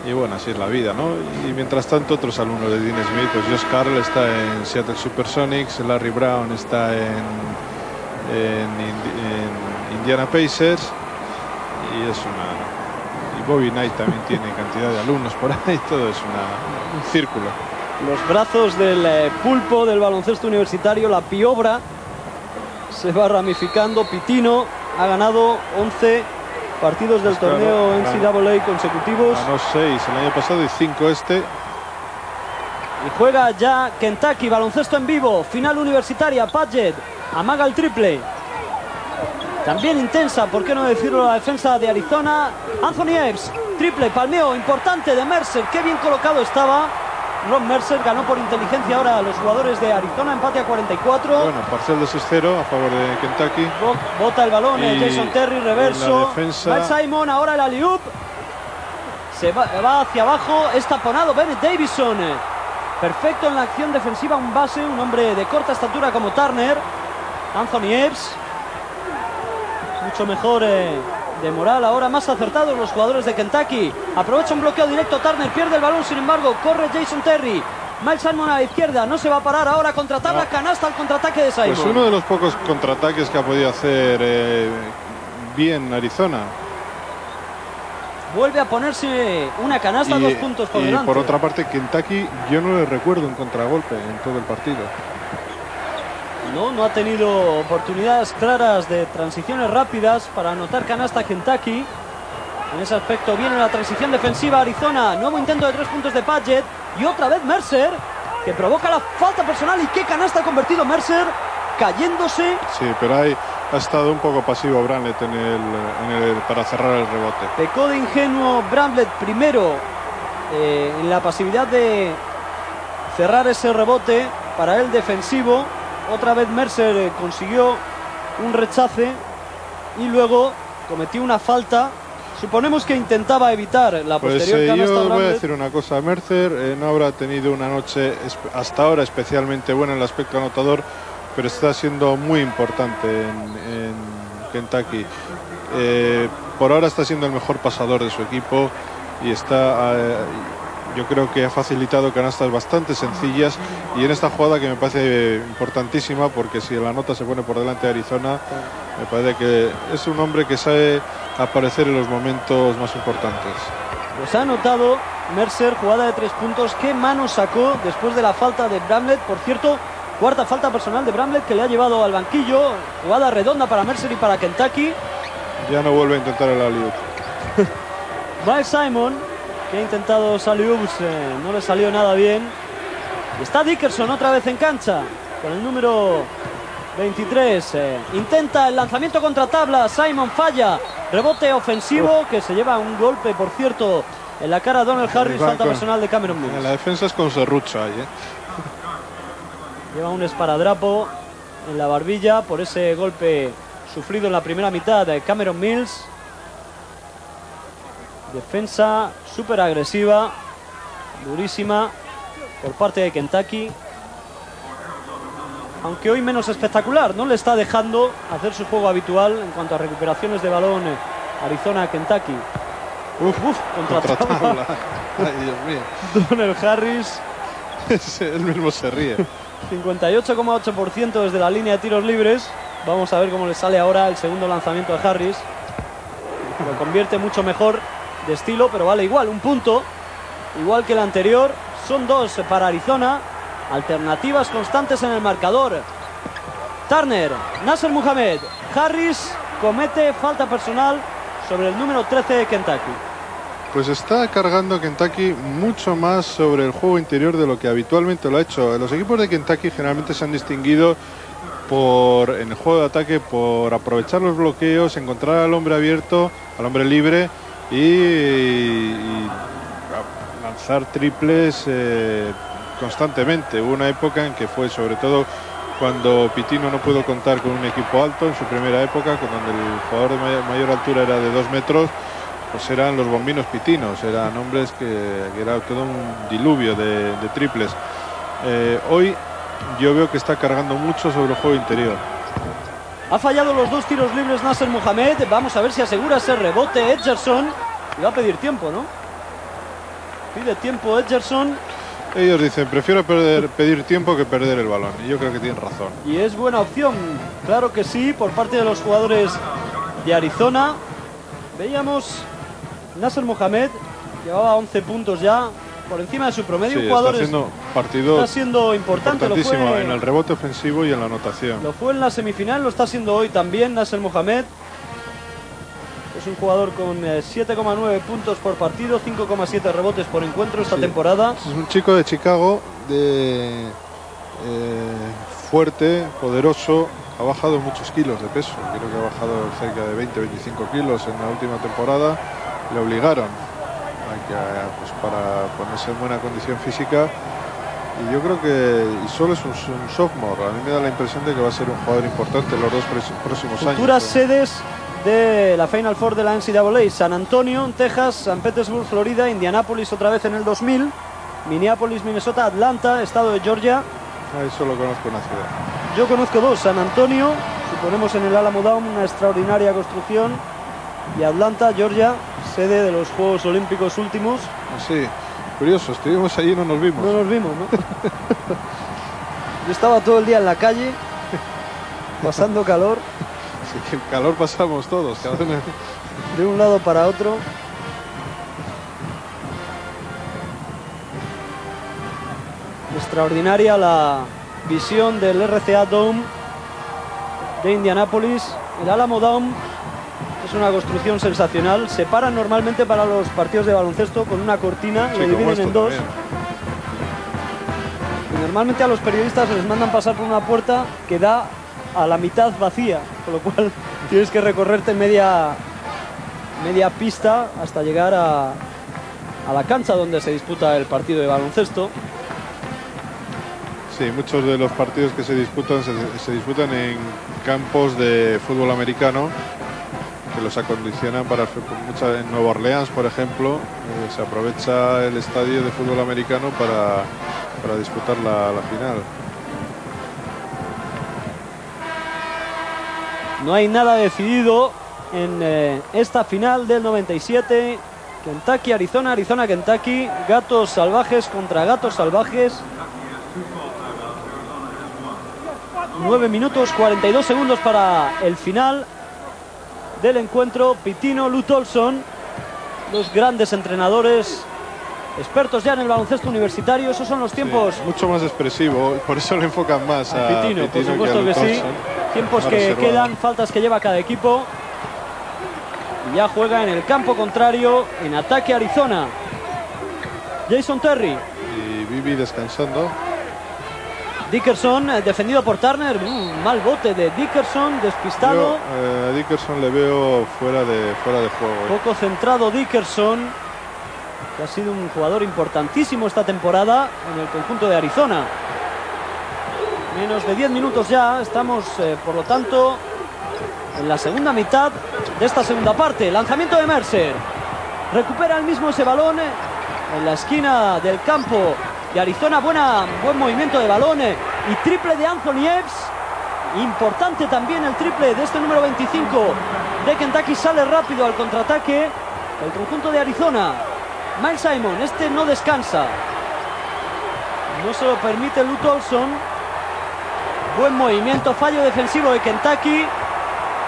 Y bueno, así es la vida, ¿no? Y mientras tanto, otros alumnos de Dean Smith, pues Josh Carroll está en Seattle Supersonics, Larry Brown está en, en Indi- en Indiana Pacers y es una y Bobby Knight también tiene cantidad de alumnos por ahí [LAUGHS] todo es una, un círculo Los brazos del eh, pulpo del baloncesto universitario, la piobra, se va ramificando. Pitino ha ganado 11 partidos del claro, torneo claro. NCAA consecutivos. ganó 6 el año pasado y 5 este Y juega ya Kentucky, baloncesto en vivo, final universitaria, Padgett, amaga el triple. También intensa, por qué no decirlo, la defensa de Arizona. Anthony Epps, triple, palmeo importante de Mercer, qué bien colocado estaba. Ron Mercer ganó por inteligencia ahora a los jugadores de Arizona, empate a 44. bueno parcial de 6-0 a favor de Kentucky Bo- Bota el balón, eh, Jason Terry, reverso. defensa- Mike Simon, ahora el alley-oop. Se va, va hacia abajo, es taponado Bennett Davison. eh. Perfecto en la acción defensiva, un base, un hombre de corta estatura como Turner. Anthony Epps. Mucho mejor eh, de moral ahora, más acertados los jugadores de Kentucky. Aprovecha un bloqueo directo, Turner pierde el balón, sin embargo, corre Jason Terry. Miles Simon a la izquierda, no se va a parar ahora, contratabla, No. canasta al contraataque de Simon. pues uno de los pocos contraataques que ha podido hacer eh, bien Arizona Vuelve a ponerse una canasta, dos puntos por y delante. por otra parte Kentucky yo no le recuerdo un contragolpe en todo el partido No, no ha tenido oportunidades claras de transiciones rápidas para anotar canasta Kentucky. En ese aspecto viene la transición defensiva Arizona. Nuevo intento de tres puntos de Padgett. Y otra vez Mercer, que provoca la falta personal. ¿Y qué canasta ha convertido Mercer? Cayéndose. Sí, pero hay, ha estado un poco pasivo Bramlett en el, en el, para cerrar el rebote. Pecó de ingenuo Bramlett primero eh, en la pasividad de cerrar ese rebote para el defensivo. Otra vez Mercer eh, consiguió un rechace y luego cometió una falta Suponemos que intentaba evitar la pues, posterior eh, canasta Yo voy a decir una cosa. Mercer eh, no habrá tenido una noche hasta ahora especialmente buena en el aspecto anotador, pero está siendo muy importante en, en Kentucky. Eh, por ahora está siendo el mejor pasador de su equipo y está, yo creo que ha facilitado canastas bastante sencillas y en esta jugada que me parece importantísima porque si la nota se pone por delante de Arizona, me parece que es un hombre que sabe aparecer en los momentos más importantes. Pues ha anotado Mercer, jugada de tres puntos. ¿Qué mano sacó después de la falta de Bramlett? Por cierto, cuarta falta personal de Bramlett que le ha llevado al banquillo. Jugada redonda para Mercer y para Kentucky. Ya no vuelve a intentar el alley [LAUGHS] Miles Simon, que ha intentado salir no le salió nada bien. Y está Dickerson otra vez en cancha, con el número 23. eh, intenta el lanzamiento contra tabla, Simon falla. Rebote ofensivo que se lleva un golpe, por cierto, en la cara a Donald Harris, falta personal de Cameron En Mills. la defensa es con serrucho ahí, ¿eh? Lleva un esparadrapo en la barbilla por ese golpe sufrido en la primera mitad de Cameron Mills. Defensa súper agresiva, durísima por parte de Kentucky. Aunque hoy menos espectacular, no le está dejando hacer su juego habitual en cuanto a recuperaciones de balón eh, Arizona-Kentucky. Uf, uf, contra, Contra tabla. [LAUGHS] Ay, Dios mío. Donald Harris [LAUGHS] Él mismo se ríe. 58,8% desde la línea de tiros libres. Vamos a ver cómo le sale ahora el segundo lanzamiento de Harris. Lo convierte mucho mejor de estilo, pero vale igual, un punto. Igual que el anterior. Son dos para Arizona. Alternativas constantes en el marcador. Turner, Nasser Muhammad, Harris comete falta personal sobre el número 13 de Kentucky. Pues está cargando Kentucky mucho más sobre el juego interior de lo que habitualmente lo ha hecho. Los equipos de Kentucky generalmente se han distinguido por en el juego de ataque por aprovechar los bloqueos, encontrar al hombre abierto, al hombre libre y, lanzar triples eh, constantemente. Hubo una época en que fue sobre todo cuando Pitino no pudo contar con un equipo alto en su primera época, donde el jugador de mayor, altura era de dos metros, pues eran los bombinos pitinos, eran hombres que, era todo un diluvio de, de triples. Eh, hoy yo veo que está cargando mucho sobre el juego interior. Ha fallado los dos tiros libres Nasser Mohamed. Vamos a ver si asegura ese rebote Edgerson. Y va a pedir tiempo, ¿no? Pide tiempo Edgerson. Ellos dicen, prefiero perder, pedir tiempo que perder el balón. Y yo creo que tienen razón. Y es buena opción. Claro que sí, por parte de los jugadores de Arizona. Veíamos Nasser Mohamed. Llevaba 11 puntos ya. Por encima de su promedio. Sí, está jugador es- haciendo partido está siendo importante. Lo fue, en el rebote ofensivo y en la anotación. Lo fue en la semifinal, lo está haciendo hoy también Nasser Mohamed. Es un jugador con eh, 7,9 puntos por partido, 5,7 rebotes por encuentro esta Sí. temporada. Es un chico de Chicago, de eh, fuerte, poderoso. Ha bajado muchos kilos de peso. Creo que ha bajado cerca de 20-25 kilos en la última temporada. Le obligaron a que, pues, para ponerse en buena condición física. Y yo creo que y solo es un, un sophomore. A mí me da la impresión de que va a ser un jugador importante en los dos próximos Futuras años. sedes de la Final Four de la NCAA, San Antonio, Texas, San Petersburg, Florida, Indianápolis otra vez en el 2000, Minneapolis, Minnesota, Atlanta, estado de Georgia. Ah, eso lo conozco en la ciudad. Yo conozco dos, San Antonio, suponemos en el Alamo Dome, una extraordinaria construcción, y Atlanta, Georgia, sede de los Juegos Olímpicos últimos. Sí, curioso, estuvimos allí y no nos vimos. No nos vimos, ¿no? [LAUGHS] Yo estaba todo el día en la calle, pasando calor, [LAUGHS] que calor pasamos todos, en- de un lado para otro. Extraordinaria la visión del RCA Dome de Indianápolis. El Alamo Dome es una construcción sensacional. Se paran normalmente para los partidos de baloncesto con una cortina y Sí, lo dividen en dos. normalmente a los periodistas les mandan pasar por una puerta que da a la mitad vacía, con lo cual [LAUGHS] tienes que recorrerte media, media pista hasta llegar a, a la cancha donde se disputa el partido de baloncesto. Sí, muchos de los partidos que se disputan se, se disputan en campos de fútbol americano que los acondicionan para mucha- en Nueva Orleans, por ejemplo, eh, se aprovecha el estadio de fútbol americano para, para disputar la, la final. No hay nada decidido en eh, esta final del 97. Kentucky, Arizona, Arizona, Kentucky. Gatos salvajes contra gatos salvajes. 9 minutos 42 segundos para el final del encuentro. Pitino, Lou Tolson, dos grandes entrenadores, expertos ya en el baloncesto universitario. Esos son los tiempos. Sí, mucho más expresivo, por eso le enfocan más a, A Pitino, por Pitino supuesto que sí. Tiempos que reservado. quedan, faltas que lleva cada equipo. Y ya juega en el campo contrario, en ataque Arizona. Jason Terry, Y Bibi descansando. Dickerson, eh, defendido por Turner. Mm, mal bote de Dickerson, despistado. Yo eh, a Dickerson le veo fuera de, fuera de juego. eh. Poco centrado Dickerson, que ha sido un jugador importantísimo esta temporada en el conjunto de Arizona. Menos de 10 minutos ya, estamos eh, por lo tanto en la segunda mitad de esta segunda parte. Lanzamiento de Mercer. Recupera el mismo ese balón en la esquina del campo de Arizona. Buena, buen movimiento de balón eh, y triple de Anthony Epps. Importante también el triple de este número 25 de Kentucky. Sale rápido al contraataque el conjunto de Arizona. Miles Simon, este no descansa. No se lo permite Lou Tolson. Buen movimiento, fallo defensivo de Kentucky.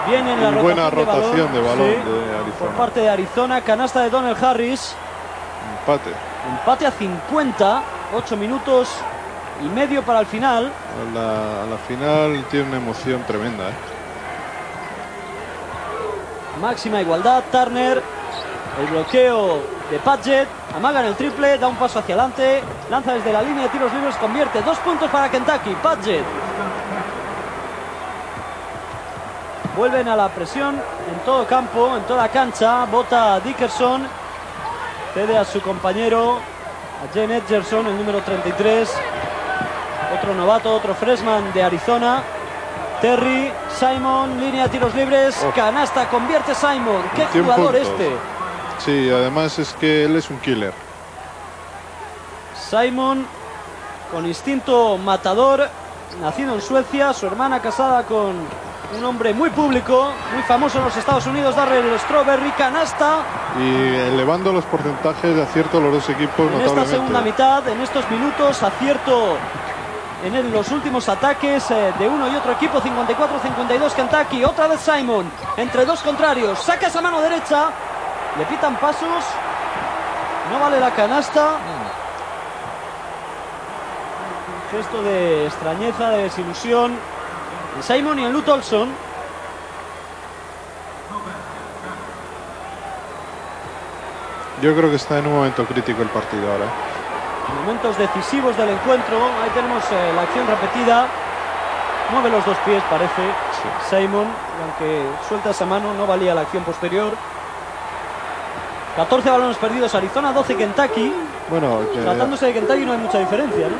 Viene en la Y buena rotación rotación de balón Sí, de Arizona. Por parte de Arizona, canasta de Donald Harris. Empate. Empate a 50, 8 minutos y medio para el final. A la, a la final tiene una emoción tremenda. ¿eh? Máxima igualdad, Turner. El bloqueo de Padgett. Amaga en el triple, da un paso hacia adelante. Lanza desde la línea de tiros libres, convierte. Dos puntos para Kentucky. Padgett. Vuelven a la presión en todo campo, en toda cancha. Bota Dickerson. Cede a su compañero, a Jen Edgerson, el número 33. Otro novato, otro freshman de Arizona. Terry, Simon, línea de tiros libres, Oh. canasta, convierte Simon. ¡Qué 21 jugador puntos. este! Sí, además es que él es un killer. Simon, con instinto matador, nacido en Suecia, su hermana casada con un hombre muy público, muy famoso en los Estados Unidos, Darrell Strawberry, canasta. Y elevando los porcentajes de acierto los dos equipos en esta segunda mitad, en estos minutos, acierto en el- los últimos ataques eh, de uno y otro equipo, 54-52 Kentucky, otra vez Simon, entre dos contrarios, saca esa mano derecha, le pitan pasos, no vale la canasta. Un gesto de extrañeza, de desilusión en Simon y en Lou Tolson. Yo creo que está en un momento crítico el partido ahora. Momentos decisivos del encuentro. Ahí tenemos eh, la acción repetida. Mueve los dos pies, parece. Simon, aunque suelta esa mano, no valía la acción posterior. 14 balones perdidos Arizona, 12 Kentucky. Bueno, que- Tratándose de Kentucky no hay mucha diferencia, ¿no?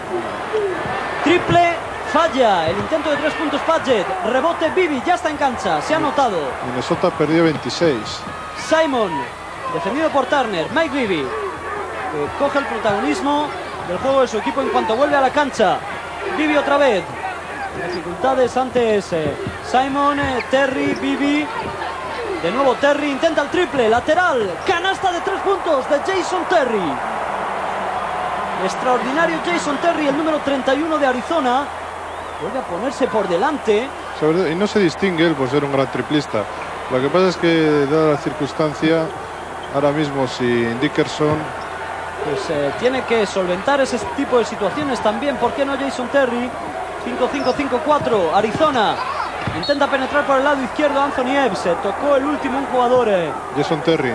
Triple, falla. El intento de tres puntos Padgett. Rebote Bibi, ya está en cancha. Se ha anotado. Minnesota perdió 26. Simon, defendido por Turner. Mike que coge el protagonismo del juego de su equipo en cuanto vuelve a la cancha. Bibby otra vez. Dificultades antes eh, Simon, eh, Terry, Bibby. De nuevo Terry intenta el triple, lateral, canasta de tres puntos de Jason Terry. Extraordinario Jason Terry, el número 31 de Arizona. Vuelve a ponerse por delante. Sobre y no se distingue él por ser un gran triplista. Lo que pasa es que, dada la circunstancia, ahora mismo sin Dickerson, pues eh, tiene que solventar ese tipo de situaciones también. ¿Por qué no Jason Terry? 5-5-5-4, Arizona. Intenta penetrar por el lado izquierdo Anthony. Se tocó el último un jugador eh, Jason Terry.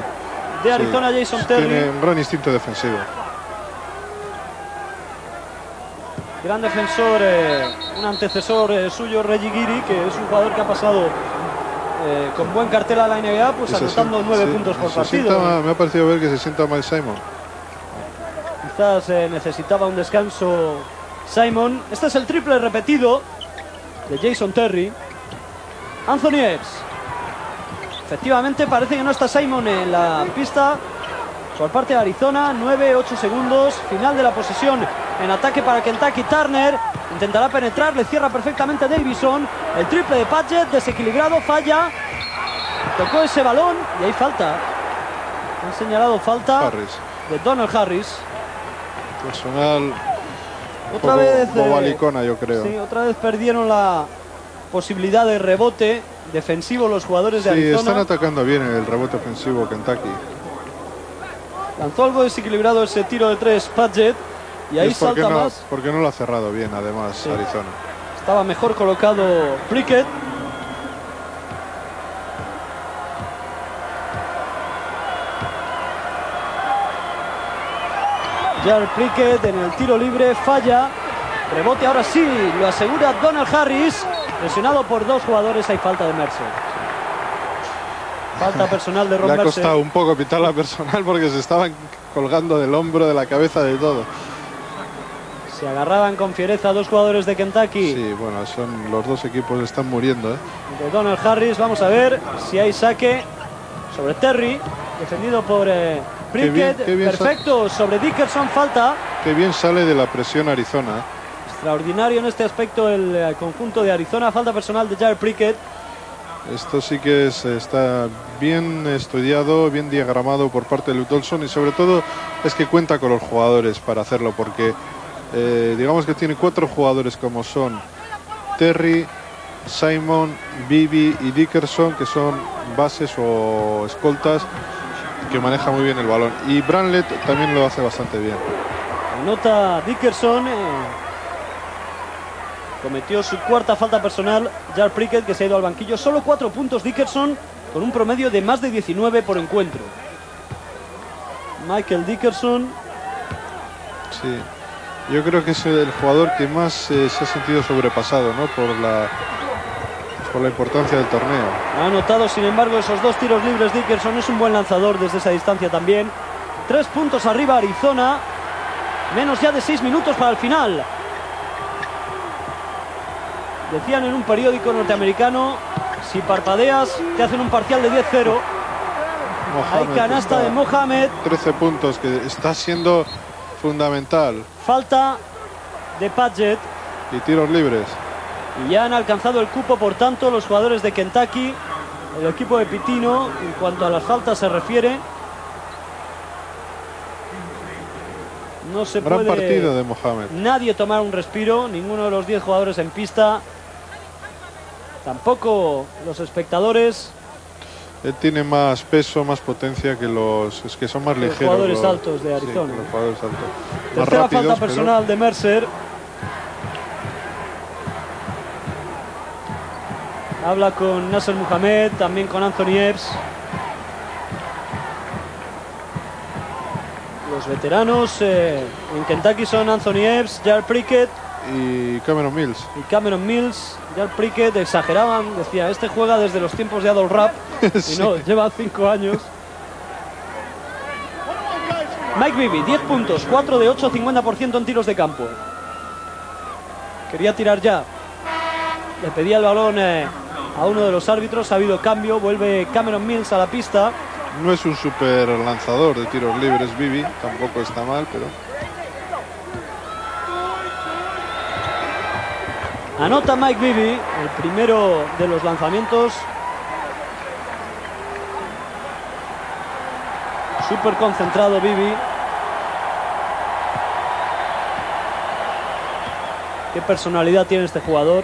de Arizona, Sí, Jason Terry. Tiene un gran instinto defensivo. Gran defensor, eh, un antecesor eh, suyo, Reggie Giri, que es un jugador que ha pasado eh, con buen cartel a la NBA, pues anotando nueve puntos por partido. sienta- me ha parecido ver que se sienta mal Simon. Quizás eh, necesitaba un descanso Simon. Este es el triple repetido de Jason Terry. Anthony Epps. Efectivamente, parece que no está Simon en la pista. Por parte de Arizona, 9-8 segundos. Final de la posesión en ataque para Kentucky. Turner intentará penetrar, le cierra perfectamente Davison. El triple de Padgett, desequilibrado, falla. Tocó ese balón y hay falta. Han señalado falta Harris. de Donald Harris. Personal. Otra vez. eh, yo creo. Sí, otra vez perdieron la posibilidad de rebote defensivo los jugadores de Sí, están Arizona. atacando bien el rebote ofensivo Kentucky. Lanzó algo desequilibrado ese tiro de tres Padgett y ahí salta no, más. porque no lo ha cerrado bien, además, Sí. Arizona. Estaba mejor colocado Prickett. Jar Prickett en el tiro libre falla. Rebote ahora sí, lo asegura Donald Harris. Presionado por dos jugadores, hay falta de Mercer. Falta personal de [LAUGHS] Ron Le ha Mercer. costado un poco pitar la personal porque se estaban colgando del hombro, de la cabeza, de todo. Se agarraban con fiereza dos jugadores de Kentucky. Sí, bueno, son los dos equipos están muriendo, ¿eh? de Donald Harris. Vamos a ver si hay saque sobre Terry, defendido por eh, Prickett. bien, qué bien Perfecto, sobre Dickerson falta. Qué bien sale de la presión Arizona. ¿eh? Extraordinario en este aspecto el eh, conjunto de Arizona. Falta personal de Jared Prickett. Esto sí que es- está bien estudiado, bien diagramado por parte de Luke Dolson y sobre todo es que cuenta con los jugadores para hacerlo porque eh, digamos que tiene cuatro jugadores como son Terry, Simon, Bibi y Dickerson que son bases o escoltas que maneja muy bien el balón y Branlet también lo hace bastante bien. Anota Dickerson. eh, cometió su cuarta falta personal. Jared Prickett que se ha ido al banquillo. Solo cuatro puntos Dickerson con un promedio de más de 19 por encuentro. Michael Dickerson Sí. Yo creo que es el jugador que más eh, se ha sentido sobrepasado ¿no? por, la, por la importancia del torneo. Ha anotado, sin embargo, esos dos tiros libres. Dickerson es un buen lanzador desde esa distancia también. Tres puntos arriba Arizona. Menos ya de seis minutos para el final. Decían en un periódico norteamericano, si parpadeas te hacen un parcial de 10-0. Hay canasta de Mohamed. 13 puntos, que está siendo fundamental. Falta de Padgett. Y tiros libres. Y ya han alcanzado el cupo, por tanto, los jugadores de Kentucky, el equipo de Pitino, en cuanto a las faltas se refiere. No se Gran puede partido de Mohamed. nadie tomar un respiro, ninguno de los 10 jugadores en pista, tampoco los espectadores, Él tiene más peso, más potencia que los es que son más Los ligeros. jugadores los- altos de sí, Arizona. los jugadores altos. Tercera rápidos, falta pero- personal de Mercer. Habla con Nasser Muhammad, también con Anthony Epps. Los veteranos eh, en Kentucky son Anthony Epps, Jar Prickett Y Cameron Mills. y Cameron Mills. Jar Prickett exageraban, decía, este juega desde los tiempos de Adol Rapp [LAUGHS] y no, lleva cinco años. Mike Bibby, 10 puntos, 4 de 8, 50% en tiros de campo. Quería tirar ya. Le pedía el balón eh, a uno de los árbitros, ha habido cambio, vuelve Cameron Mills a la pista. No es un super lanzador de tiros libres, Bibi. Tampoco está mal, pero. Anota Mike Bibby, el primero de los lanzamientos. Súper concentrado Bibby. Qué personalidad tiene este jugador.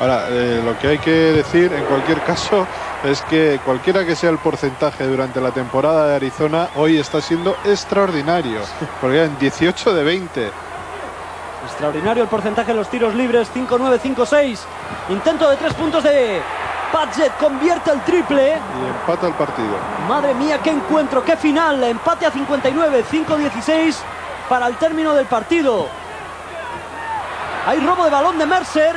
Ahora, eh, lo que hay que decir en cualquier caso es que cualquiera que sea el porcentaje durante la temporada de Arizona, hoy está siendo extraordinario. Porque en 18 de 20. Extraordinario el porcentaje de los tiros libres, 5-9, 5-6. Intento de tres puntos de Padgett, convierte el triple. Y empata el partido. Madre mía, qué encuentro, qué final. Empate a 59, 5-16 para el término del partido. Hay robo de balón de Mercer.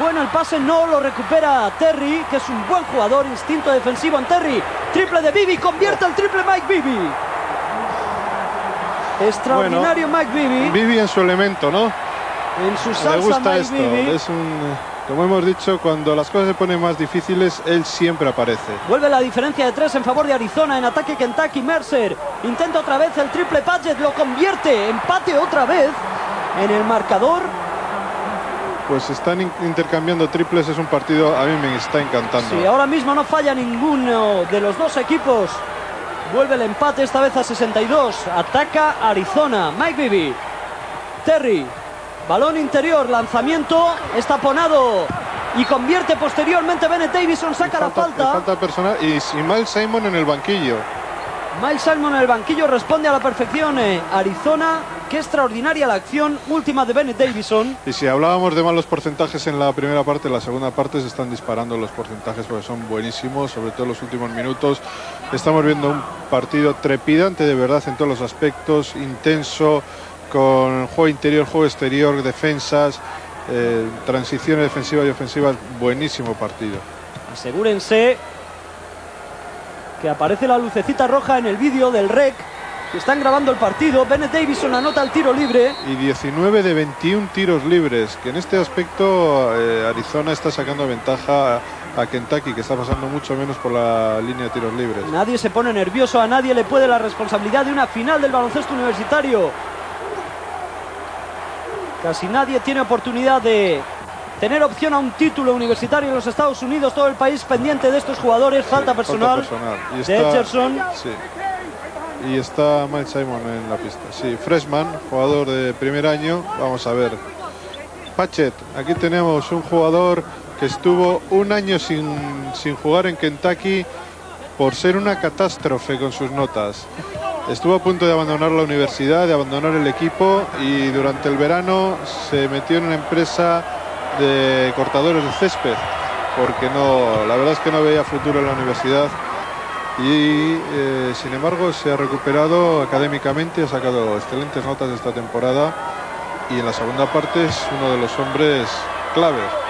Bueno, el pase no lo recupera Terry, que es un buen jugador, instinto defensivo en Terry. Triple de Bibi, convierte el triple Mike Bibi. Extraordinario Mike Bibi. Bibi en su elemento, ¿no? En su salsa gusta Mike esto. Es un, como hemos dicho, cuando las cosas se ponen más difíciles, él siempre aparece. Vuelve la diferencia de tres en favor de Arizona en ataque Kentucky Mercer. Intenta otra vez el triple Padgett, lo convierte. Empate otra vez en el marcador. Pues están in- intercambiando triples, es un partido, a mí me está encantando. Sí, ahora mismo no falla ninguno de los dos equipos. Vuelve el empate esta vez a 62. Ataca Arizona. Mike Bibby. Terry. Balón interior, lanzamiento, está ponado y convierte posteriormente Bennett Davison, saca la falta. falta personal y, y Miles Simon en el banquillo. Miles Salmon en el banquillo responde a la perfección. eh, Arizona, qué extraordinaria la acción última de Bennett Davison. Y si hablábamos de malos porcentajes en la primera parte, en la segunda parte se están disparando los porcentajes porque son buenísimos, sobre todo en los últimos minutos. Estamos viendo un partido trepidante de verdad en todos los aspectos, intenso, con juego interior, juego exterior, defensas, eh, transiciones defensivas y ofensivas. Buenísimo partido. Asegúrense que aparece la lucecita roja en el vídeo del REC. que Están grabando el partido. Bennett Davison anota el tiro libre. Y 19 de 21 tiros libres, que en este aspecto eh, Arizona está sacando ventaja a Kentucky, que está pasando mucho menos por la línea de tiros libres. Nadie se pone nervioso, a nadie le puede la responsabilidad de una final del baloncesto universitario. Casi nadie tiene oportunidad de tener opción a un título universitario en los Estados Unidos. Todo el país pendiente de estos jugadores. Falta personal, personal. Y de está- Edgerson. Sí. Y está Miles Simon en la pista. Sí, freshman, jugador de primer año. Vamos a ver. Patchett, aquí tenemos un jugador que estuvo un año sin, sin jugar en Kentucky por ser una catástrofe con sus notas. Estuvo a punto de abandonar la universidad, de abandonar el equipo y durante el verano se metió en una empresa de cortadores de césped porque no, la verdad es que no veía futuro en la universidad y eh, sin embargo se ha recuperado académicamente, ha sacado excelentes notas esta temporada y en la segunda parte es uno de los hombres claves.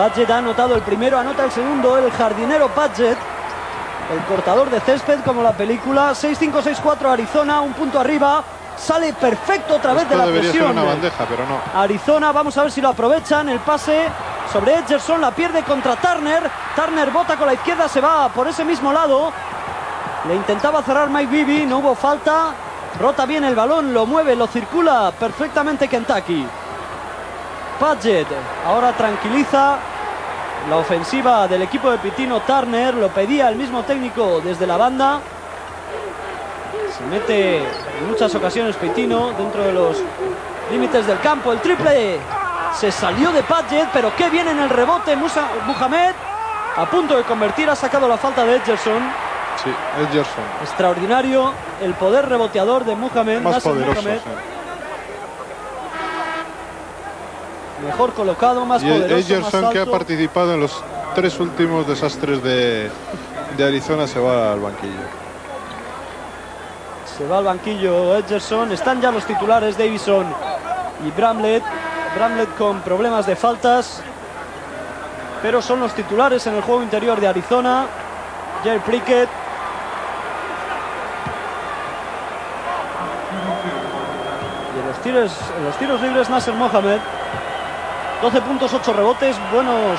Padgett ha anotado el primero, anota el segundo, el jardinero Padgett, el cortador de césped como la película, 6-5-6-4 Arizona, un punto arriba, sale perfecto otra vez de la debería ser presión. una bandeja, pero no. Arizona, vamos a ver si lo aprovechan, el pase sobre Edgerson, la pierde contra Turner, Turner bota con la izquierda, se va por ese mismo lado, le intentaba cerrar Mike Bibby, no hubo falta, rota bien el balón, lo mueve, lo circula perfectamente Kentucky. Padgett ahora tranquiliza la ofensiva del equipo de Pitino Turner, lo pedía el mismo técnico desde la banda. Se mete en muchas ocasiones Pitino dentro de los límites del campo. El triple se salió de Padgett, pero qué bien en el rebote Musa- Muhammad. A punto de convertir, ha sacado la falta de Edgerson. Sí, es Gerson. Extraordinario el poder reboteador de Muhammad. Más poderoso. Muhammad. sí. Mejor colocado, más Y poderoso, más Edgerson que ha participado en los tres últimos desastres de, de Arizona se va al banquillo. Se va al banquillo Edgerson. Están ya los titulares Davison y Bramlett. Bramlett con problemas de faltas. Pero son los titulares en el juego interior de Arizona. Jerry Prickett. Y en los tiros, en los tiros libres Nasser Mohamed. 12 puntos, 8 rebotes. Buenos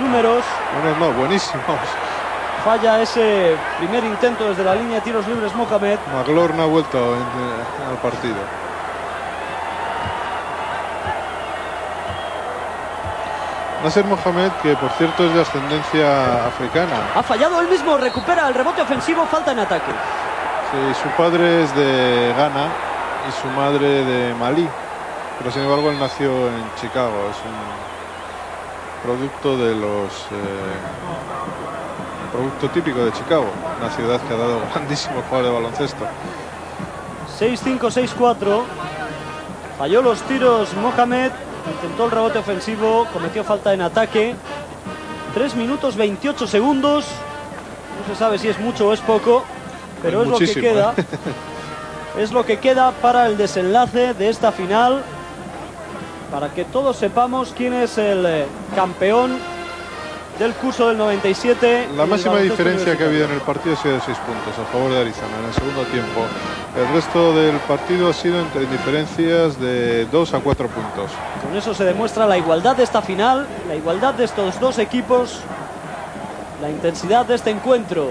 números. Bueno, no, buenísimos. Falla ese primer intento desde la línea de tiros libres Mohamed. Maglor no ha vuelto eh, al partido. Nasser Mohamed, que por cierto es de ascendencia africana. Ha fallado él mismo, recupera el rebote ofensivo, falta en ataque. Sí, su padre es de Ghana y su madre de Malí. Pero sin embargo él nació en Chicago. Es un producto de los... eh, producto típico de Chicago. Una ciudad que ha dado [LAUGHS] grandísimos jugadores de baloncesto. 6-5, 6-4. Falló los tiros Mohamed, intentó el rebote ofensivo, cometió falta en ataque. 3 minutos 28 segundos. No se sabe si es mucho o es poco, pero es, lo que queda. ¿eh? [LAUGHS] Es lo que queda para el desenlace de esta final. Para que todos sepamos quién es el eh, campeón del curso del 97. La máxima diferencia que ha habido en el partido ha sido de 6 puntos a favor de Arizona en el segundo tiempo. El resto del partido ha sido entre diferencias de 2 a 4 puntos. Con eso se demuestra la igualdad de esta final, la igualdad de estos dos equipos, la intensidad de este encuentro.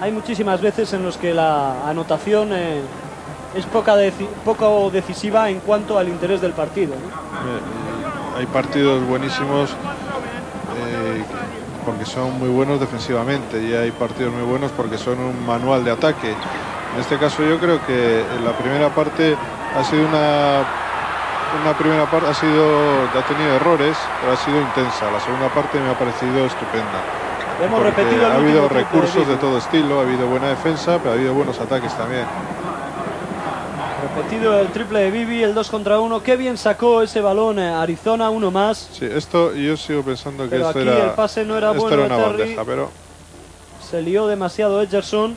Hay muchísimas veces en los que la anotación eh, es poca deci- poco decisiva en cuanto al interés del partido. ¿no? Eh, hay partidos buenísimos eh, porque son muy buenos defensivamente y hay partidos muy buenos porque son un manual de ataque. En este caso yo creo que en la primera parte ha sido una una primera parte ha sido ha tenido errores, pero ha sido intensa. La segunda parte me ha parecido estupenda. Hemos repetido ha habido recursos de Bibi. todo estilo, ha habido buena defensa, pero ha habido buenos ataques también. Repetido el triple de Bibi, el 2 contra 1. Qué bien sacó ese balón eh, Arizona, uno más. Sí, esto yo sigo pensando que Pero esto aquí era el pase no era bueno era una Terry. bandeja, pero Se lió demasiado Edgerson.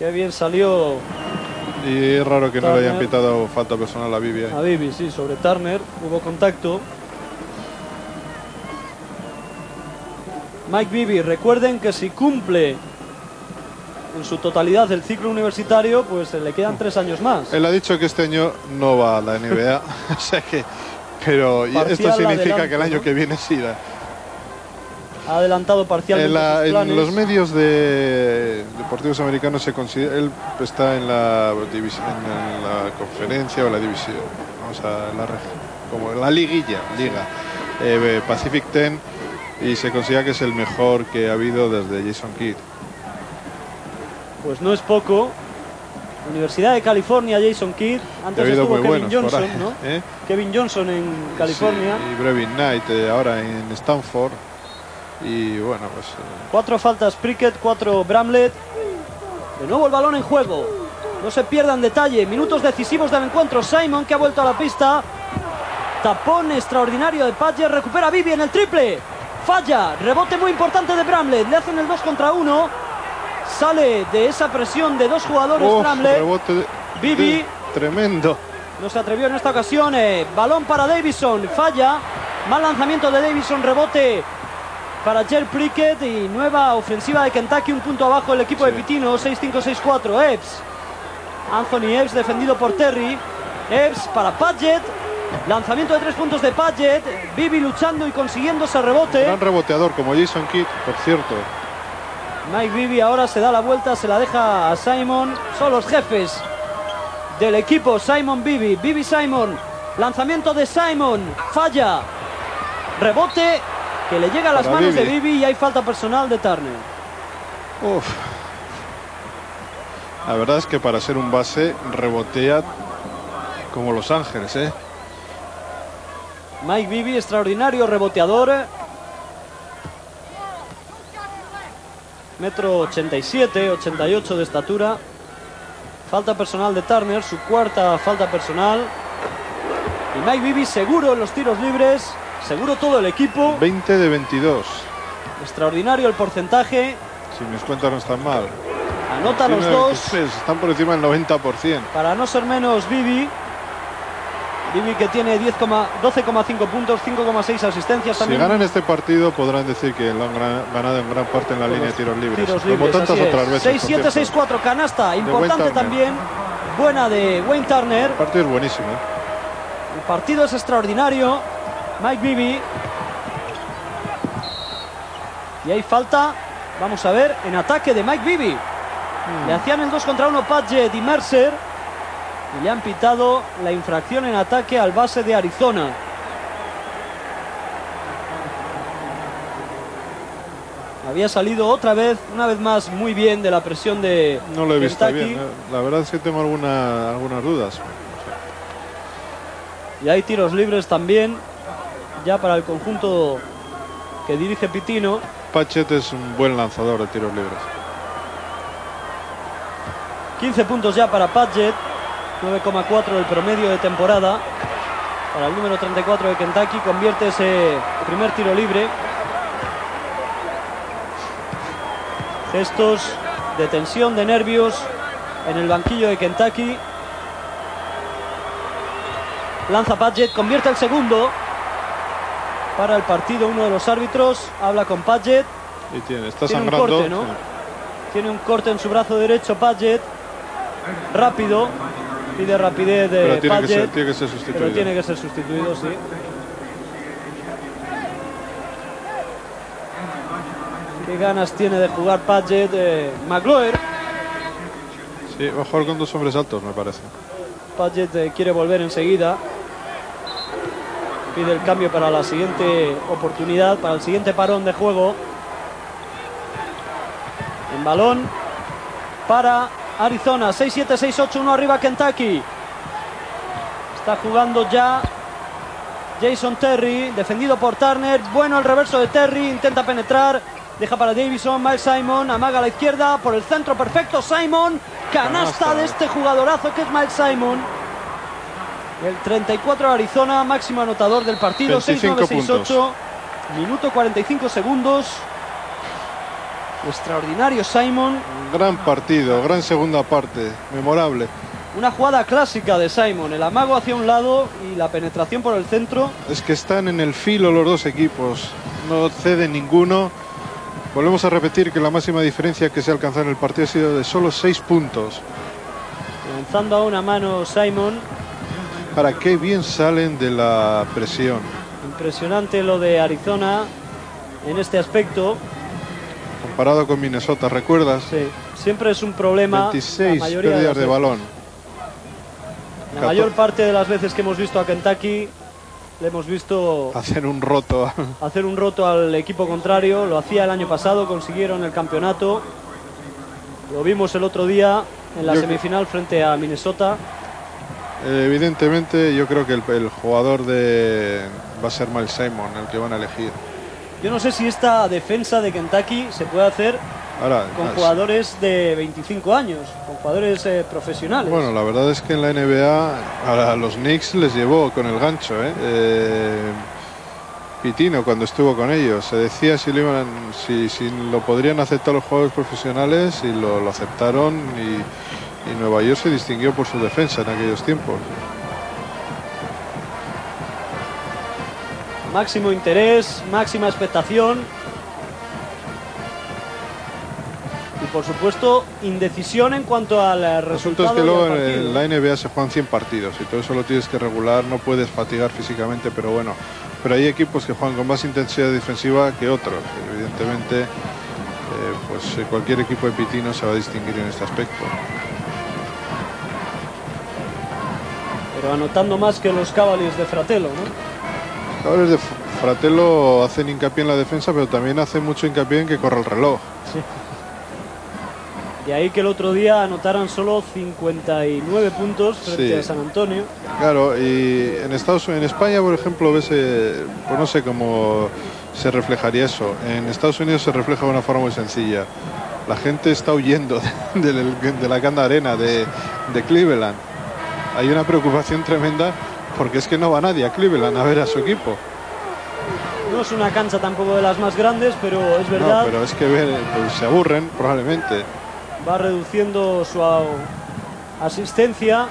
Qué bien salió Y es raro que no le hayan pitado falta personal a Vivi. ahí. A Bibi, sí, sobre Turner. Hubo contacto. Mike Bibi, recuerden que si cumple en su totalidad el ciclo universitario, pues eh, le quedan tres años más. Él ha dicho que este año no va a la NBA, [LAUGHS] [LAUGHS] o sea que, pero Parcial esto significa adelanto, que el año ¿no? que viene sí. da. Ha adelantado parcialmente En, la- sus en los medios de deportivos americanos se considera, él está en la en la conferencia o la división, vamos a la reg- como en la liguilla, liga eh, Pacific Ten y se considera que es el mejor que ha habido desde Jason Kidd. Pues no es poco. Universidad de California, Jason Kidd. Antes estuvo muy Kevin buenos Johnson, ¿no? [LAUGHS] ¿eh? Kevin Johnson en California. Sí, y Brevin Knight eh, ahora en Stanford. Y bueno, pues eh, Cuatro faltas Prickett, cuatro Bramlett. De nuevo el balón en juego. No se pierdan detalle. Minutos decisivos del encuentro. Simon que ha vuelto a la pista. Tapón extraordinario de Padger. Recupera Bibi en el triple. Falla. Rebote muy importante de Bramlett. Le hacen el 2 contra 1. Sale de esa presión de dos jugadores uf, de- Bibi. tremendo. No se atrevió en esta ocasión. eh, balón para Davison. Falla. Mal lanzamiento de Davison. Rebote para Jer Prickett. Y nueva ofensiva de Kentucky. Un punto abajo el equipo de. Pitino. 6-5-6-4. Epps. Anthony Epps defendido por Terry. Epps para Padgett. Lanzamiento de tres puntos de Padgett. Bibi luchando y consiguiendo ese rebote. Gran reboteador como Jason Kidd, por cierto. Mike Bibi ahora se da la vuelta, se la deja a Simon. Son los jefes del equipo. Simon Bibi, Bibi Simon. Lanzamiento de Simon. Falla. Rebote que le llega a las manos de Bibi. Bibi y hay falta personal de Turner. Uf. La verdad es que para ser un base rebotea como Los Ángeles, ¿eh? Mike Bibi, extraordinario reboteador. Metro 87, 88 de estatura. Falta personal de Turner, su cuarta falta personal. Y Mike Bibi seguro en los tiros libres, seguro todo el equipo. 20 de 22. Extraordinario el porcentaje. Si mis cuentas no están mal. Anota los dos 23, Están por encima del 90%. para no ser menos Bibi. Bibi que tiene 10, 12,5 puntos, 5,6 asistencias Si también. ganan este partido podrán decir que lo han ganado en gran parte en la línea de tiros libres. tiros como libres, tantas así es. otras veces. 6-7, por cierto. 6-4, canasta. Importante también. Buena de Wayne Turner. El partido es buenísimo. ¿eh? El partido es extraordinario. Mike Bibi. Y hay falta, vamos a ver, en ataque de Mike Bibi. Le hacían el 2 contra 1 Padgett y Mercer. Y le han pitado la infracción en ataque al base de Arizona. Había salido otra vez, una vez más, muy bien de la presión de No lo he visto bien. ¿eh? La verdad es que tengo alguna, algunas dudas. Y hay tiros libres también, ya para el conjunto que dirige Pitino. Pachet es un buen lanzador de tiros libres. 15 puntos ya para Padgett, 9,4 el promedio de temporada. Para el número 34 de Kentucky, convierte ese primer tiro libre. Gestos de tensión, de nervios en el banquillo de Kentucky. Lanza Padgett, convierte el segundo para el partido. Uno de los árbitros habla con Padgett. Y tiene, está Tiene un sangrando. corte, ¿no? Sí. Tiene un corte en su brazo derecho Padgett. Rápido. Pide rapidez de Pero tiene que, ser, tiene que ser sustituido. Pero tiene que ser sustituido, sí. Qué ganas tiene de jugar Padgett. Eh. Sí, va a jugar con dos hombres altos, me parece. Padgett eh, quiere volver enseguida. Pide el cambio para la siguiente oportunidad, para el siguiente parón de juego. En balón para Arizona. 6-7, 6-8, 1 arriba Kentucky. Está jugando ya Jason Terry, defendido por Turner. Bueno el reverso de Terry, intenta penetrar. Deja para Davison, Miles Simon, amaga a la izquierda, por el centro perfecto, Simon, canasta Canasta. de este jugadorazo que es Miles Simon. El 34 de Arizona, máximo anotador del partido, 25 6-9-6-8, minuto 45 segundos. Extraordinario Simon, Gran partido, gran segunda parte, memorable. una jugada clásica de Simon, el amago hacia un lado y la penetración por el centro. Es que están en el filo los dos equipos, no ceden ninguno. Volvemos a repetir que la máxima diferencia que se ha alcanzado en el partido ha sido de solo 6 puntos. Lanzando a una mano Simon, Para qué bien salen de la presión. impresionante lo de Arizona en este aspecto. Comparado con Minnesota, ¿recuerdas? Sí, siempre es un problema. 26 la mayoría pérdidas de veces. balón. La mayor parte de las veces que hemos visto a Kentucky, le hemos visto Hacer un roto. hacer un roto al equipo contrario. Lo hacía el año pasado, consiguieron el campeonato. Lo vimos el otro día en la Yo- semifinal frente a Minnesota. Eh, Evidentemente, yo creo que el, el jugador de va a ser Miles Simon el que van a elegir. Yo no sé si esta defensa de Kentucky se puede hacer Ahora, con ah, jugadores de 25 años, con jugadores eh, profesionales. Bueno, la verdad es que en la NBA a los Knicks les llevó con el gancho, ¿eh? Eh, Pitino cuando estuvo con ellos. Se decía si lo, iban, si, si lo podrían aceptar los jugadores profesionales y lo, lo aceptaron y, y Nueva York se distinguió por su defensa en aquellos tiempos. Máximo interés, máxima expectación. Y por supuesto, indecisión en cuanto al eh, resultado. es que luego en la NBA se juegan 100 partidos y todo eso lo tienes que regular, no puedes fatigar físicamente, pero bueno, pero hay equipos que juegan con más intensidad defensiva que otros. Evidentemente, eh, pues eh, cualquier equipo de Pitino se va a distinguir en este aspecto. Pero anotando más que los Cavaliers de Fratello, ¿no? Ahora de Fratello hacen hincapié en la defensa, pero también hacen mucho hincapié en que corre el reloj. De ahí que el otro día anotaran solo 59 puntos frente Sí. a San Antonio. Claro, y en Estados en España, por ejemplo, ves, eh, pues no sé cómo se reflejaría eso. En Estados Unidos se refleja de una forma muy sencilla. La gente está huyendo [LAUGHS] de, de- de la Canda Arena de, de Cleveland. Hay una preocupación tremenda porque es que no va nadie a Cleveland a ver a su equipo. No es una cancha tampoco de las más grandes, pero es No, verdad, pero es que ven- pues se aburren probablemente. va reduciendo su a- asistencia.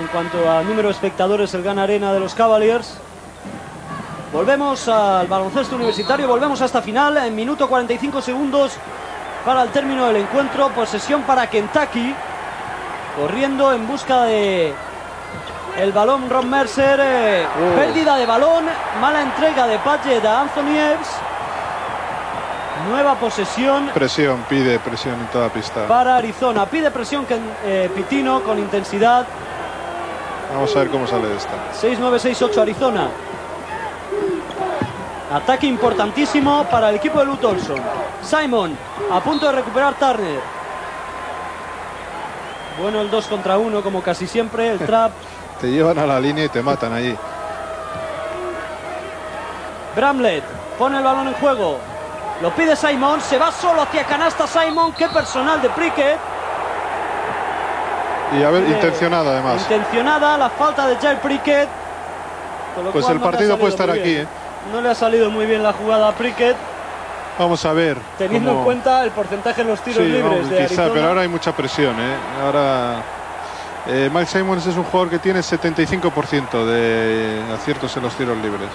En cuanto al número de espectadores, el Gan Arena de los Cavaliers. Volvemos al baloncesto universitario, volvemos a esta final en minuto 45 segundos para el término del encuentro. Posesión para Kentucky, corriendo en busca de el balón Ron Mercer. eh. Pérdida de balón, mala entrega de Padgett a Anthony Epps. Nueva posesión Presión, pide presión en toda pista. para Arizona. Pide presión que, eh, Pitino con intensidad. Vamos a ver cómo sale de esta. 6-9-6-8 Arizona. Ataque importantísimo para el equipo de Lou Olson. Simon a punto de recuperar Turner. Bueno el 2 contra 1 como casi siempre. El [LAUGHS] trap. Te llevan a la línea y te matan allí. Bramlett pone el balón en juego. Lo pide Simon. Se va solo hacia canasta Simon. Qué personal de Prickett. Y a ver, intencionada además. Intencionada la falta de Jair Prickett. Pues el no partido puede estar aquí. ¿eh? No le ha salido muy bien la jugada a Prickett, Vamos a ver. teniendo cómo- en cuenta el porcentaje de los tiros Sí, libres vamos, de quizá, Arizona. pero ahora hay mucha presión, ¿eh? Ahora. Eh, Mike Simons es un jugador que tiene 75% de aciertos en los tiros libres.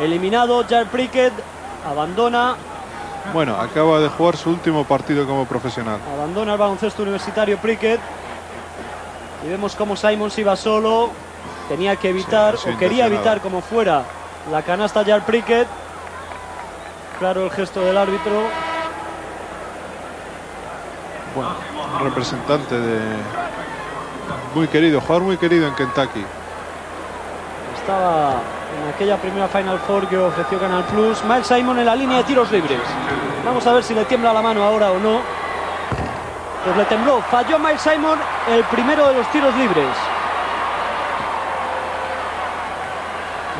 Eliminado Jair Prickett, abandona, Bueno, acaba de jugar su último partido como profesional. abandona el baloncesto universitario Prickett. Y vemos cómo Simons iba solo, tenía que evitar Sí, o quería evitar como fuera la canasta Jair Prickett. Claro el gesto del árbitro. Bueno, un representante de. Muy querido, jugador muy querido en Kentucky. Estaba en aquella primera Final Four que ofreció Canal Plus. Mike Simon en la línea de tiros libres. Vamos a ver si le tiembla la mano ahora o no. Pues le tembló. Falló Mike Simon el primero de los tiros libres.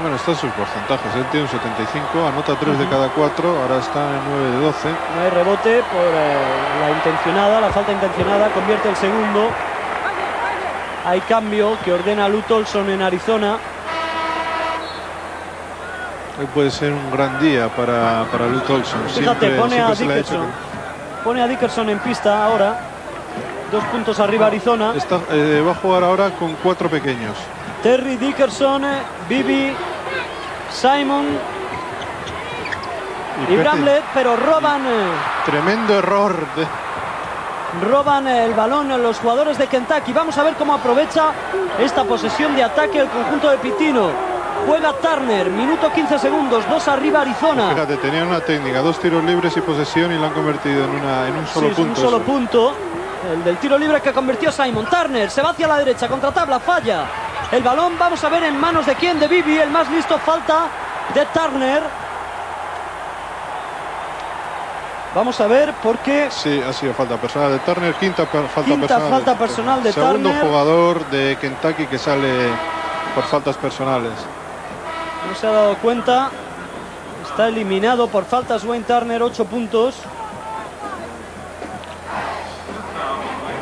Bueno, están sus porcentajes. Él tiene un 75, anota 3 de cada 4, ahora está en 9 de 12. No hay rebote por eh, la intencionada, la falta intencionada. Convierte el segundo. Hay cambio que ordena Lou Tolson en Arizona. Hoy puede ser un gran día para, para Lou Tolson. Fíjate, Siempre- pone a siempre Dickerson. Pone a Dickerson en pista ahora. Dos puntos arriba Arizona. Está- eh, va a jugar ahora con cuatro pequeños. Terry Dickerson, Bibi, Simon y Pete, Bramlett, pero roban, eh, Tremendo error. de- roban el balón los jugadores de Kentucky. Vamos a ver cómo aprovecha esta posesión de ataque el conjunto de Pitino. Juega Turner, minuto 15 segundos, dos arriba Arizona. Fíjate, tenían una técnica, dos tiros libres y posesión y la han convertido en, una, en un Sí, solo es punto. un solo eso. punto. El del tiro libre que convirtió Simon. Turner se va hacia la derecha, contra tabla, falla. El balón, vamos a ver en manos de quién, de Bibi, el más listo, falta de Turner. Vamos a ver porque Sí, ha sido falta personal de Turner, quinta per- falta Quinta personal. falta personal de Segundo Turner. jugador de Kentucky que sale por faltas personales. no se ha dado cuenta. Está eliminado por faltas Wayne Turner, 8 puntos.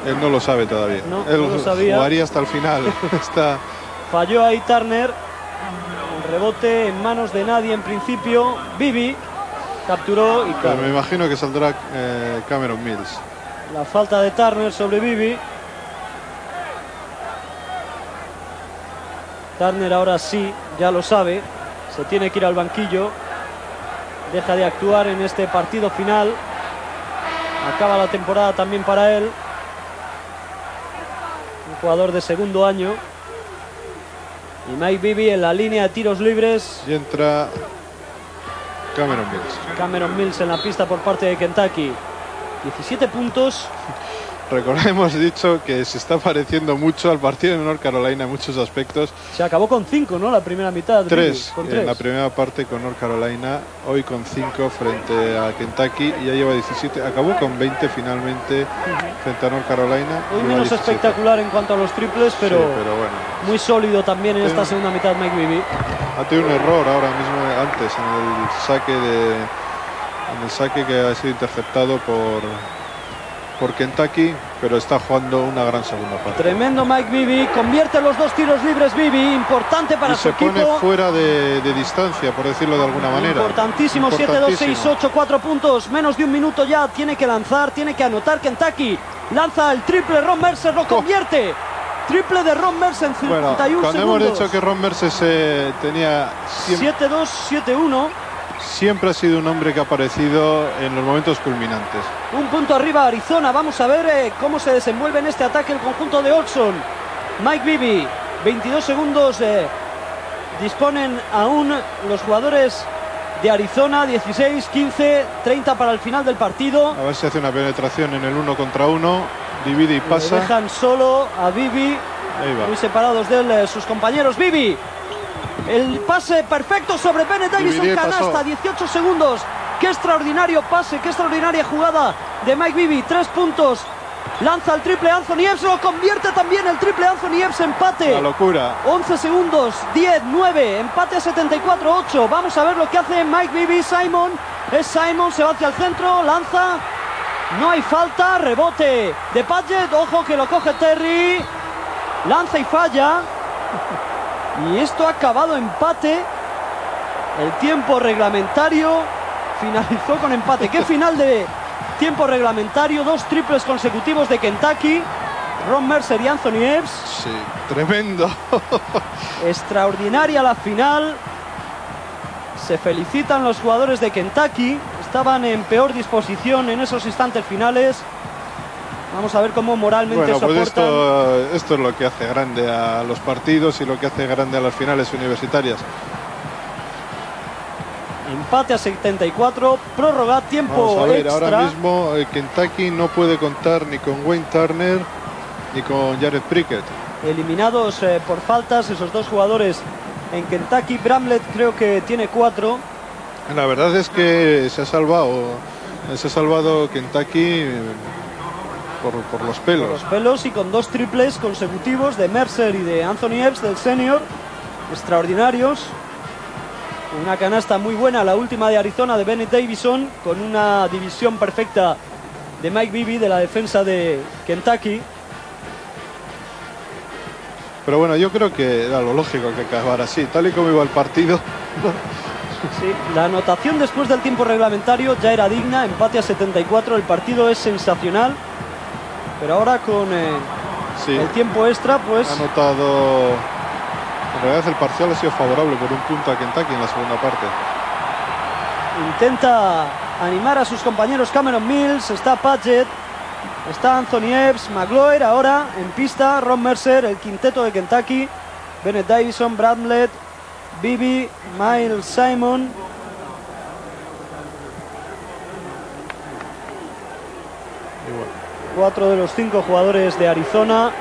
Él no lo sabe todavía. No, Él no lo sabía. jugaría hasta el final. [LAUGHS] Está Falló ahí Turner. Rebote en manos de nadie en principio. Bibi capturó y Pero me imagino que saldrá eh, Cameron Mills. la falta de Turner sobre Bibi. Turner ahora sí, ya lo sabe. Se tiene que ir al banquillo. Deja de actuar en este partido final. Acaba la temporada también para él. Un jugador de segundo año. Y Mike Bibi en la línea de tiros libres. Y entra Cameron Mills. Cameron Mills en la pista por parte de Kentucky. 17 puntos. [LAUGHS] Recordemos dicho que se está pareciendo mucho al partido de North Carolina en muchos aspectos. Se acabó con 5, ¿no? La primera mitad. Bibi, Tres Con en tres. la primera parte con North Carolina, hoy con 5 frente a Kentucky, ya lleva 17, acabó con 20 finalmente frente a North Carolina. Hoy menos 17. espectacular en cuanto a los triples, pero, Sí, pero bueno, muy sólido también en esta segunda mitad Mike Bibi. ha tenido un error ahora mismo antes en el saque de en el saque que ha sido interceptado por por Kentucky, pero está jugando una gran segunda parte. Tremendo Mike Bibi. Convierte los dos tiros libres Bibi. Importante para y su se pone equipo. fuera de, de distancia, por decirlo de alguna manera. Importantísimo, 7, 2, 6, 8, 4 puntos. Menos de un minuto ya. Tiene que lanzar, tiene que anotar Kentucky. Lanza el triple, Ron Mercer lo convierte. Triple de Ron Mercer en 51 Bueno, cuando segundos. hemos dicho que Ron Mercer se tenía siempre, 7-2, 7-1. Siempre ha sido un hombre que ha aparecido en los momentos culminantes. Un punto arriba Arizona. Vamos a ver eh, cómo se desenvuelve en este ataque el conjunto de Olson. Mike Bibi, 22 segundos. eh, disponen aún los jugadores de Arizona. 16, 15, 30 para el final del partido. A ver si hace una penetración en el uno contra uno, divide y Le pasa. dejan solo a Bibi. Muy separados de él eh, sus compañeros. Bibi. El pase perfecto sobre Bennett Davison. Canasta, 18 segundos. Qué extraordinario pase, qué extraordinaria jugada de Mike Bibi. Tres puntos. Lanza el triple Anthony Epps. Lo convierte también el triple Anthony Epps. Empate. La locura. 11 segundos, 10, 9, empate a 74-8. Vamos a ver lo que hace Mike Bibi, Simon. Es Simon, se va hacia el centro, lanza. No hay falta, rebote de Padgett, ojo que lo coge Terry, lanza y falla. Y esto ha acabado empate. El tiempo reglamentario finalizó con empate. ¿Qué final de tiempo reglamentario? Dos triples consecutivos de Kentucky. Ron Mercer y Anthony Epps. Sí, tremendo. Extraordinaria la final. Se felicitan los jugadores de Kentucky. Estaban en peor disposición en esos instantes finales. Vamos a ver cómo moralmente Bueno, pues soportan. esto, esto es lo que hace grande a los partidos y lo que hace grande a las finales universitarias. Empate a 74, prórroga, tiempo Vamos a ver, extra. ahora mismo eh, Kentucky no puede contar ni con Wayne Turner ni con Jared Prickett. Eliminados eh, por faltas esos dos jugadores en Kentucky. Bramlett creo que tiene cuatro. La verdad es que se ha salvado, se ha salvado Kentucky eh, por, por los por pelos. los pelos y con dos triples consecutivos de Mercer y de Anthony Epps del senior. Extraordinarios. Una canasta muy buena, la última de Arizona de Bennett Davison, con una división perfecta de Mike Bibby de la defensa de Kentucky. Pero bueno, yo creo que era lo lógico que acabara así, tal y como iba el partido. Sí, la anotación después del tiempo reglamentario ya era digna, empate a 74, el partido es sensacional, pero ahora con eh, Sí, el tiempo extra, pues ha anotado. En realidad el parcial ha sido favorable por un punto a Kentucky en la segunda parte. intenta animar a sus compañeros Cameron Mills, está Padgett, está Anthony Epps, Magloire ahora en pista, Ron Mercer, el quinteto de Kentucky, Bennett Davison, Bradlett, Bibi, Miles Simon. Y bueno, Cuatro de los cinco jugadores de Arizona.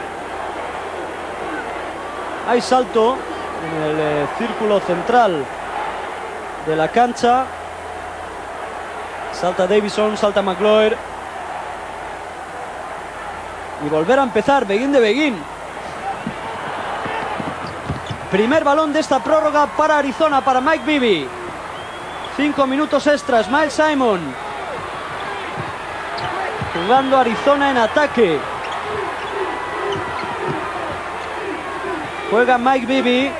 Hay salto en el eh, círculo central de la cancha. Salta Davison, salta McLoyer. Y volver a empezar, Begin de Begin. Primer balón de esta prórroga para Arizona, para Mike Bibby. Cinco minutos extras, Miles Simon. Jugando Arizona en ataque. Juega Mike Bibby.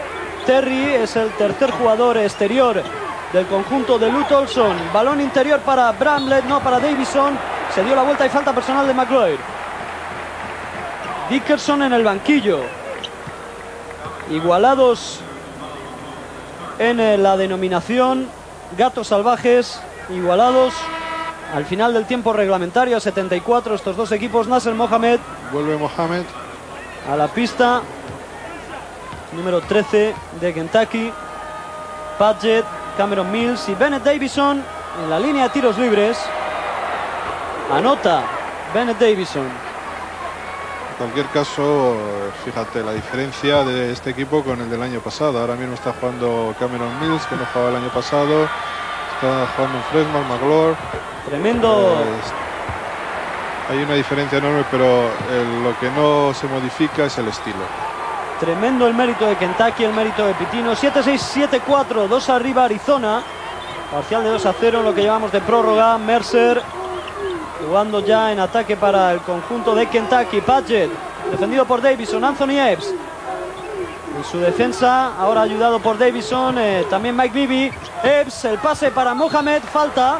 Terry es el tercer jugador exterior del conjunto de Lute Olson. Balón interior para Bramlett, no para Davison. Se dio la vuelta y falta personal de McLeod. Dickerson en el banquillo. Igualados en la denominación. Gatos salvajes igualados al final del tiempo reglamentario a 74 estos dos equipos. Nasser Mohamed vuelve Mohamed. a la pista. Número 13 de Kentucky. Padgett, Cameron Mills y Bennett Davison en la línea de tiros libres. Anota Bennett Davison. En cualquier caso, fíjate la diferencia de este equipo con el del año pasado. Ahora mismo está jugando Cameron Mills, que no jugaba el año pasado. Está jugando un Fresman, McLaur. Tremendo. Eh, hay una diferencia enorme, pero el- lo que no se modifica es el estilo. Tremendo el mérito de Kentucky, el mérito de Pitino. 7-6, 7-4, 2 arriba Arizona. Parcial de 2 a 0 en lo que llevamos de prórroga. Mercer jugando ya en ataque para el conjunto de Kentucky. Padgett, defendido por Davison. Anthony Epps. En su defensa, ahora ayudado por Davison. eh, también Mike Bibby. Epps, el pase para Mohamed. Falta.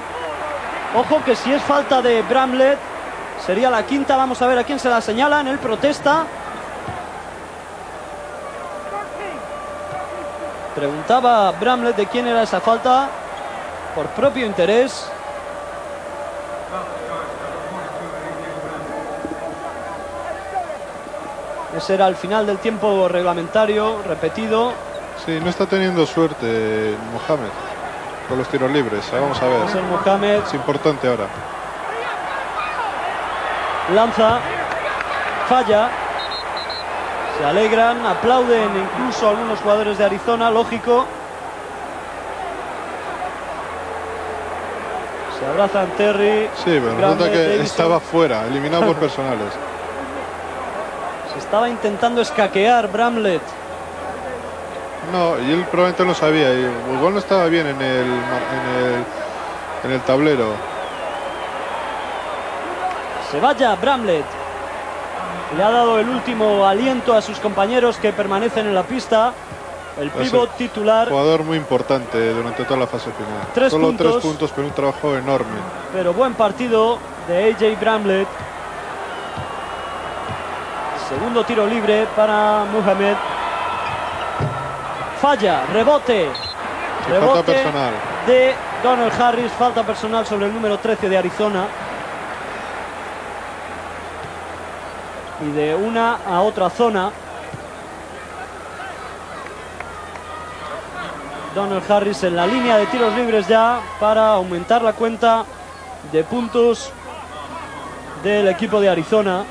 Ojo que si es falta de Bramlett, sería la quinta. Vamos a ver a quién se la señalan. Él protesta. Preguntaba Bramlett de quién era esa falta por propio interés. Ese era el final del tiempo reglamentario, repetido. Sí, no está teniendo suerte Mohamed con los tiros libres. Vamos a ver. Es el Mohamed, Es importante ahora. lanza, falla. Se alegran, aplauden incluso algunos jugadores de Arizona, lógico. Se abrazan Terry. Sí, pero que Davison. estaba fuera, eliminado por personales. Estaba intentando escaquear Bramlett. No, y él probablemente lo sabía. Y el gol no estaba bien en el, en el, en el tablero. se vaya Bramlett. Le ha dado el último aliento a sus compañeros que permanecen en la pista. El ser titular, Jugador muy importante durante toda la fase final. Tres Solo puntos. tres puntos, pero un trabajo enorme. pero buen partido de AJ Bramlett. Segundo tiro libre para Mohamed. Falla, rebote. Y falta Rebote personal. de Donald Harris, falta personal sobre el número 13 de Arizona. Y de una a otra zona. Donald Harris en la línea de tiros libres ya para aumentar la cuenta de puntos del equipo de Arizona.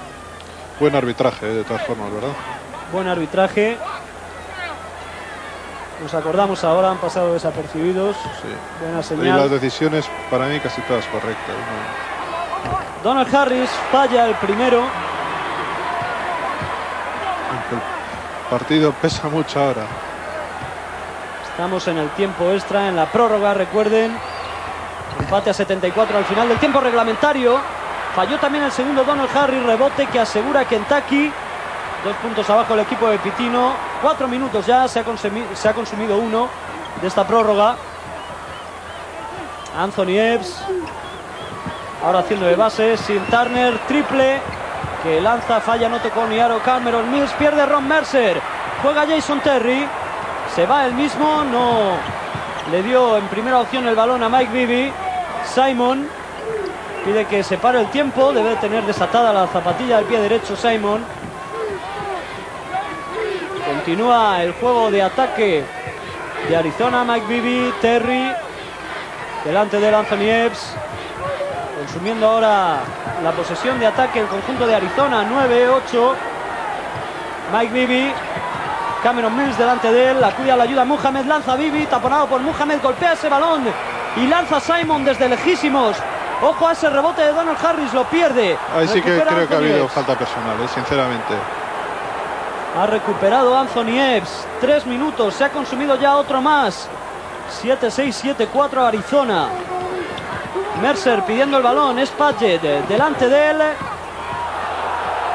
Buen arbitraje, eh, de todas formas, ¿verdad? Buen arbitraje. Nos acordamos ahora, han pasado desapercibidos. Sí. Buena Y las decisiones, para mí, casi todas correctas. ¿no? Donald Harris falla el primero. El partido pesa mucho ahora. Estamos en el tiempo extra, en la prórroga, recuerden. Empate a 74 al final del tiempo reglamentario. Falló también el segundo Donald Harris, rebote que asegura Kentucky. Dos puntos abajo el equipo de Pitino. Cuatro minutos ya, se ha, consumi- se ha consumido uno de esta prórroga. Anthony Epps. Ahora haciendo de base, sin Turner, triple. Que lanza, falla, no tocó ni aro Cameron Mills, pierde Ron Mercer. Juega Jason Terry. Se va el mismo, no le dio en primera opción el balón a Mike Bibby. Simon pide que se pare el tiempo, debe tener desatada la zapatilla del pie derecho Simon. Continúa el juego de ataque de Arizona, Mike Bibby, Terry, delante del Anthony Epps, consumiendo ahora la posesión de ataque el conjunto de Arizona, 9-8. Mike Bibby, Cameron Mills delante de él, acude a la ayuda Mohamed, lanza Bibi, taponado por Mohamed, golpea ese balón y lanza Simon desde lejísimos. Ojo a ese rebote de Donald Harris, lo pierde. Ahí sí que creo que ha habido Epps. falta personal, eh, sinceramente. Ha recuperado Anthony Epps. Tres minutos, se ha consumido ya otro más. 7-6, 7-4 Arizona. Mercer pidiendo el balón, es Padgett eh, delante de él.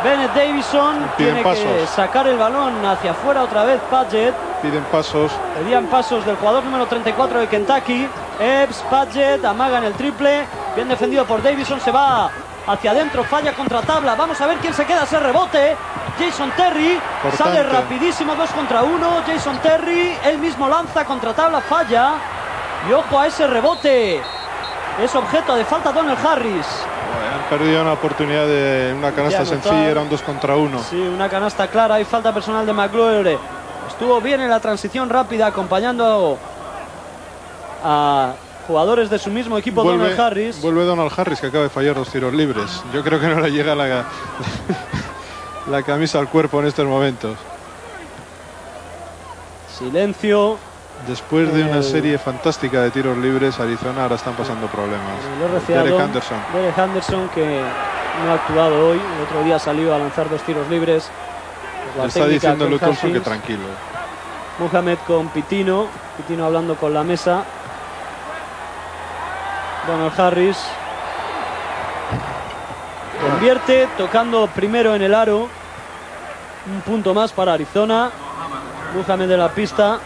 Bennett Davison Piden tiene que sacar el balón hacia afuera otra vez Padgett. Piden pasos. Pedían pasos del jugador número 34 de Kentucky. Epps, Padgett, amagan el triple. Bien defendido por Davison, se va hacia adentro, falla contra tabla. Vamos a ver quién se queda ese rebote. Jason Terry Importante. sale rapidísimo, 2 contra 1. Jason Terry, él mismo lanza contra tabla, falla. Y ojo a ese rebote. Es objeto de falta Donald Harris. Han perdido una oportunidad de una canasta sencilla, era un 2 contra 1. Sí, una canasta clara. Hay falta personal de McGlory. Estuvo bien en la transición rápida, acompañando a jugadores de su mismo equipo, Donald Harris. vuelve Donald Harris, que acaba de fallar dos tiros libres. Yo creo que no le llega la, la camisa al cuerpo en estos momentos. Silencio. Después de una El- serie fantástica de tiros libres, Arizona ahora están pasando problemas. RCA Derek Anderson. Derek Anderson, que no ha actuado hoy. El otro día salió a lanzar dos tiros libres. Le está diciendo Olson que tranquilo. Mohamed con Pitino. Pitino hablando con la mesa. Donald Harris. Convierte, tocando primero en el aro. Un punto más para Arizona. Mohamed de la pista.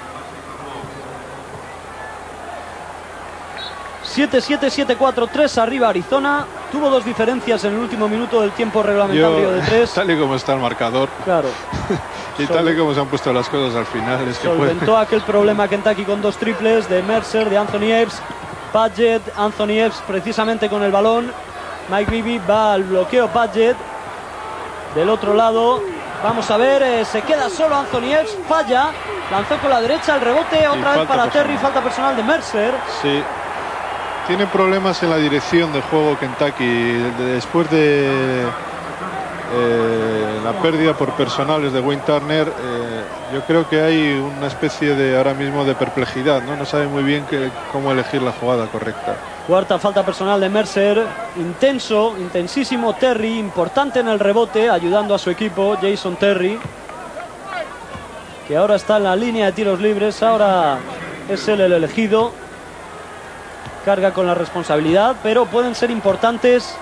7-7, 7-4, 3 arriba Arizona. Tuvo dos diferencias en el último minuto del tiempo reglamentario Yo, de [LAUGHS] 3. tal y como está el marcador Claro. [LAUGHS] y Sol- tal y como se han puesto las cosas al final, es que puede- Solventó aquel problema [LAUGHS] Kentucky con dos triples de Mercer, de Anthony Epps, Padgett, Anthony Epps precisamente con el balón. Mike Bibby va al bloqueo Padgett. Del otro lado, vamos a ver, eh, se queda solo Anthony Epps, falla, lanzó con la derecha el rebote, otra vez para personal. Terry, falta personal de Mercer. Sí. Tiene problemas en la dirección de juego Kentucky. De- Después de eh, la pérdida por personales de Wayne Turner, eh, yo creo que hay una especie de ahora mismo de perplejidad. No, no sabe muy bien que- cómo elegir la jugada correcta. Cuarta falta personal de Mercer. Intenso, intensísimo Terry, importante en el rebote, ayudando a su equipo, Jason Terry. Que ahora está en la línea de tiros libres, ahora es él el elegido. Carga con la responsabilidad, pero pueden ser importantes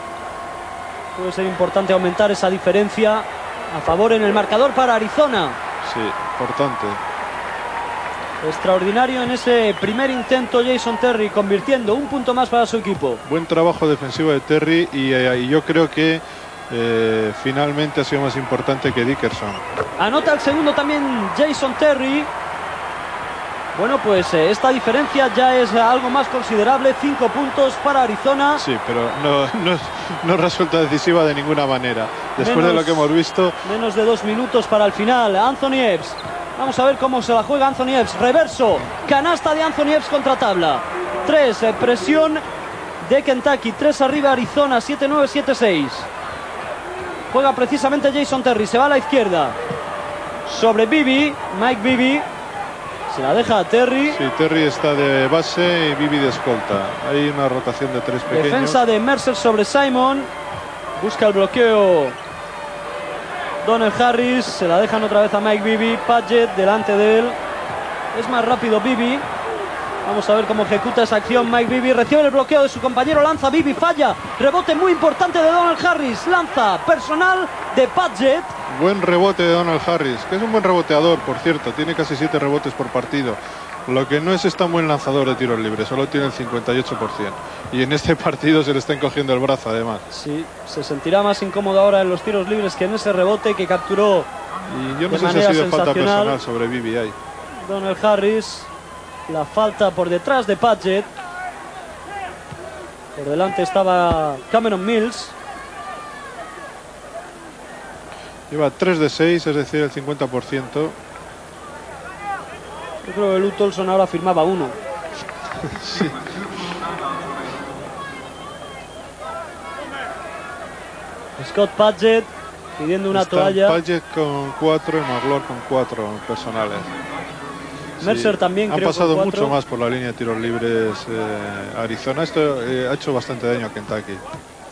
Puede ser importante aumentar esa diferencia a favor en el marcador para Arizona. Sí, importante. Extraordinario en ese primer intento Jason Terry, convirtiendo un punto más para su equipo. Buen trabajo defensivo de Terry y, eh, y yo creo que eh, finalmente ha sido más importante que Dickerson. Anota el segundo también Jason Terry. Bueno, pues eh, esta diferencia ya es algo más considerable. Cinco puntos para Arizona. Sí, pero no, no, no resulta decisiva de ninguna manera. Después de lo que hemos visto, Menos de dos minutos para el final. Anthony Epps. Vamos a ver cómo se la juega Anthony Epps. Reverso. Canasta de Anthony Epps contra tabla. Tres. eh, presión de Kentucky. Tres arriba Arizona. 7-9, 7-6. Juega precisamente Jason Terry. Se va a la izquierda. Sobre Bibi. Mike Bibi. Se la deja a Terry. sí, Terry está de base y Bibi de escolta. Hay una rotación de tres pequeños. Defensa de Mercer sobre Simon. Busca el bloqueo. Donald Harris. Se la dejan otra vez a Mike Bibi. Padgett delante de él. Es más rápido Bibi. Vamos a ver cómo ejecuta esa acción Mike Bibi. Recibe el bloqueo de su compañero. Lanza Bibi. Falla. Rebote muy importante de Donald Harris. Lanza personal de Padgett. Buen rebote de Donald Harris, que es un buen reboteador, por cierto. Tiene casi siete rebotes por partido. Lo que no es es tan buen lanzador de tiros libres, solo tiene el 58%. Y en este [LAUGHS] partido se le está encogiendo el brazo, además. Sí, se sentirá más incómodo ahora en los tiros libres que en ese rebote que capturó Y yo no De sé si ha sido falta personal sobre Bibi ahí. Donald Harris. La falta por detrás de Padgett. Por delante estaba Cameron Mills. Lleva 3 de 6, es decir, el 50%. Yo creo que Lou Tolson ahora firmaba uno. [LAUGHS] Scott Padgett pidiendo una Están toalla. Padgett con 4 y Maglor con 4 personales. Sí, Mercer también Han creo pasado mucho más por la línea de tiros libres eh, Arizona. Esto eh, ha hecho bastante daño a Kentucky.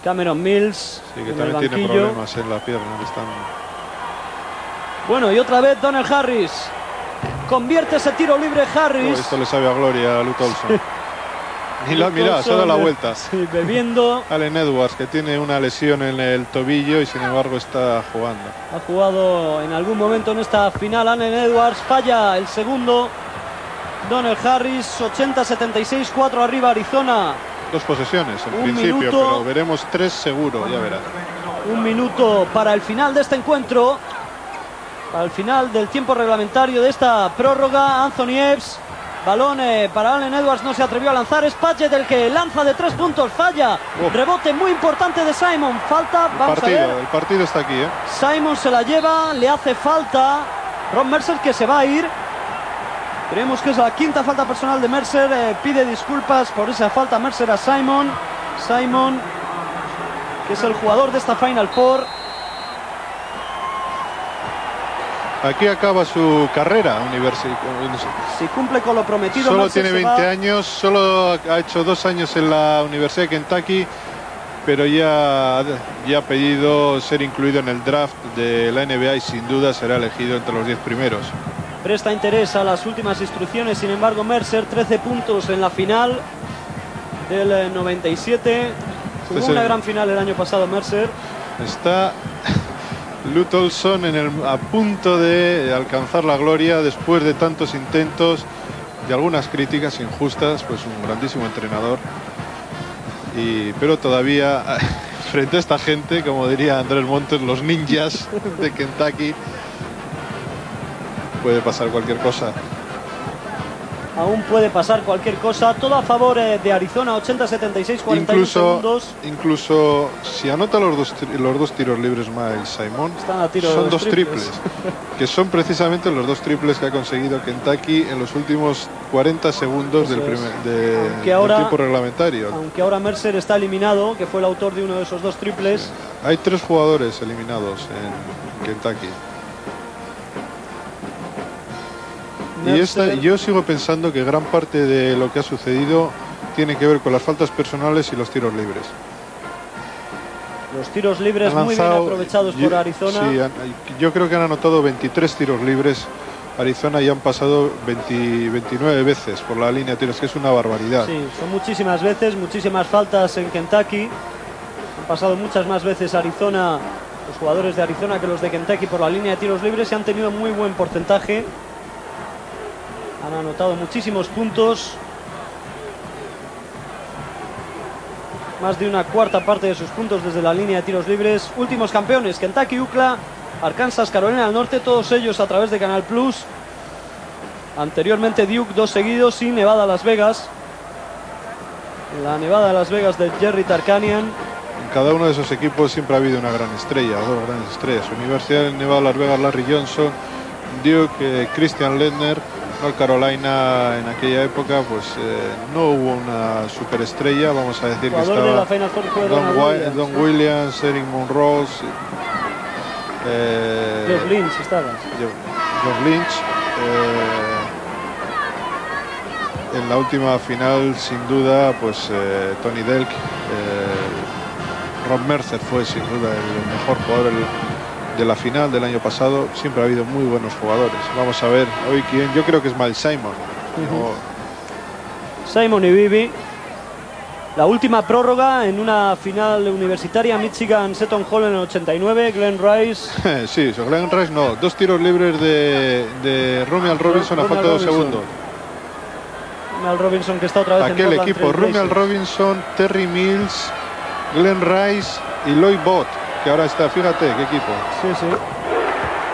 Cameron Mills Sí, que en el también tiene problemas en la pierna. que están... Bueno, y otra vez Donald Harris. Convierte ese tiro libre Oh, Harris. esto le sabe a gloria a Luke Olson. [LAUGHS] y la, mira, se ha dado la Tolson, vuelta. sí, bebiendo. Allen Edwards, que tiene una lesión en el tobillo y sin embargo está jugando. Ha jugado en algún momento en esta final Allen Edwards. Falla el segundo. Donald Harris, 80-76, 4 arriba Arizona. Dos posesiones en Un principio, minuto. pero veremos tres seguro, ya verás. Un minuto para el final de este encuentro. El final del tiempo reglamentario de esta prórroga. Anthony Epps. Balón eh, para Allen Edwards. No se atrevió a lanzar. Es Padgett el que lanza de tres puntos. Falla. Uf. Rebote muy importante de Simon. Falta. El Vamos a ver. partido, el partido está aquí, ¿eh? Simon se la lleva, le hace falta. Ron Mercer que se va a ir. Creemos que es la quinta falta personal de Mercer. eh, pide disculpas por esa falta Mercer a Simon. Simon, que es el jugador de esta Final Four. Aquí acaba su carrera universitaria. Si cumple con lo prometido, Solo tiene se 20 va. años, solo ha hecho dos años en la Universidad de Kentucky, pero ya, ya ha pedido ser incluido en el draft de la NBA y sin duda será elegido entre los 10 primeros. Presta interés a las últimas instrucciones. Sin embargo, Mercer, 13 puntos en la final del eh, 97. Jugó Es una el- gran final el año pasado, Mercer. Está Lute Olson en el, a punto de alcanzar la gloria después de tantos intentos y algunas críticas injustas, pues un grandísimo entrenador. Pero todavía [LAUGHS] frente a esta gente, como diría Andrés Montes, los ninjas de Kentucky, puede pasar cualquier cosa. Aún puede pasar cualquier cosa. Todo a favor eh, de Arizona, 80-76, 41 Incluso, segundos. incluso si anota los dos, los dos tiros libres Miles Simon, son dos triples. triples, que son precisamente los dos triples que ha conseguido Kentucky en los últimos 40 segundos del, Eso primer, de- del tiempo reglamentario. Aunque ahora Mercer está eliminado, que fue el autor de uno de esos dos triples. Hay tres jugadores eliminados en Kentucky. Y esta, yo sigo pensando que gran parte de lo que ha sucedido tiene que ver con las faltas personales y los tiros libres. Los tiros libres Han muy bien lanzado- aprovechados yo- por Arizona. sí, han- yo creo que han anotado 23 tiros libres Arizona y han pasado 20 29 veces por la línea de tiros, que es una barbaridad. Sí, son muchísimas veces, muchísimas faltas en Kentucky. Han pasado muchas más veces Arizona, los jugadores de Arizona que los de Kentucky por la línea de tiros libres y han tenido muy buen porcentaje. Han anotado muchísimos puntos. Más de una cuarta parte de sus puntos desde la línea de tiros libres. Últimos campeones, Kentucky, UCLA, Arkansas, Carolina del Norte, todos ellos a través de Canal Plus. Anteriormente Duke, dos seguidos y Nevada, Las Vegas. La Nevada Las Vegas de Jerry Tarkanian. En cada uno de esos equipos siempre ha habido una gran estrella, dos grandes estrellas. Universidad de Nevada, Las Vegas, Larry Johnson, Duke, eh, Christian Ledner, North Carolina en aquella época pues eh, no hubo una superestrella, vamos a decir que de estaba Don, Williams. Don Williams, Eric Monroe, eh, Josh Lynch estaba. Lynch. eh, en la última final, sin duda, pues eh, Tony Delk, eh, Ron Mercer fue sin duda el mejor jugador del- de la final del año pasado. Siempre ha habido muy buenos jugadores. Vamos a ver hoy quién. Yo creo que es Miles Simon. O- Simon y Bibi. La última prórroga en una final universitaria, Michigan Seton Hall en el 89, Glenn Rice. [LAUGHS] sí, so Glenn Rice no. Dos tiros libres de, de Romeal Robinson a Romeal falta de dos Robinson. segundos. Robinson que está otra vez en Aquel Portland equipo, Blazers. Robinson, Terry Mills, Glenn Rice y Lloyd Bott, que ahora está, fíjate qué equipo. Sí, sí.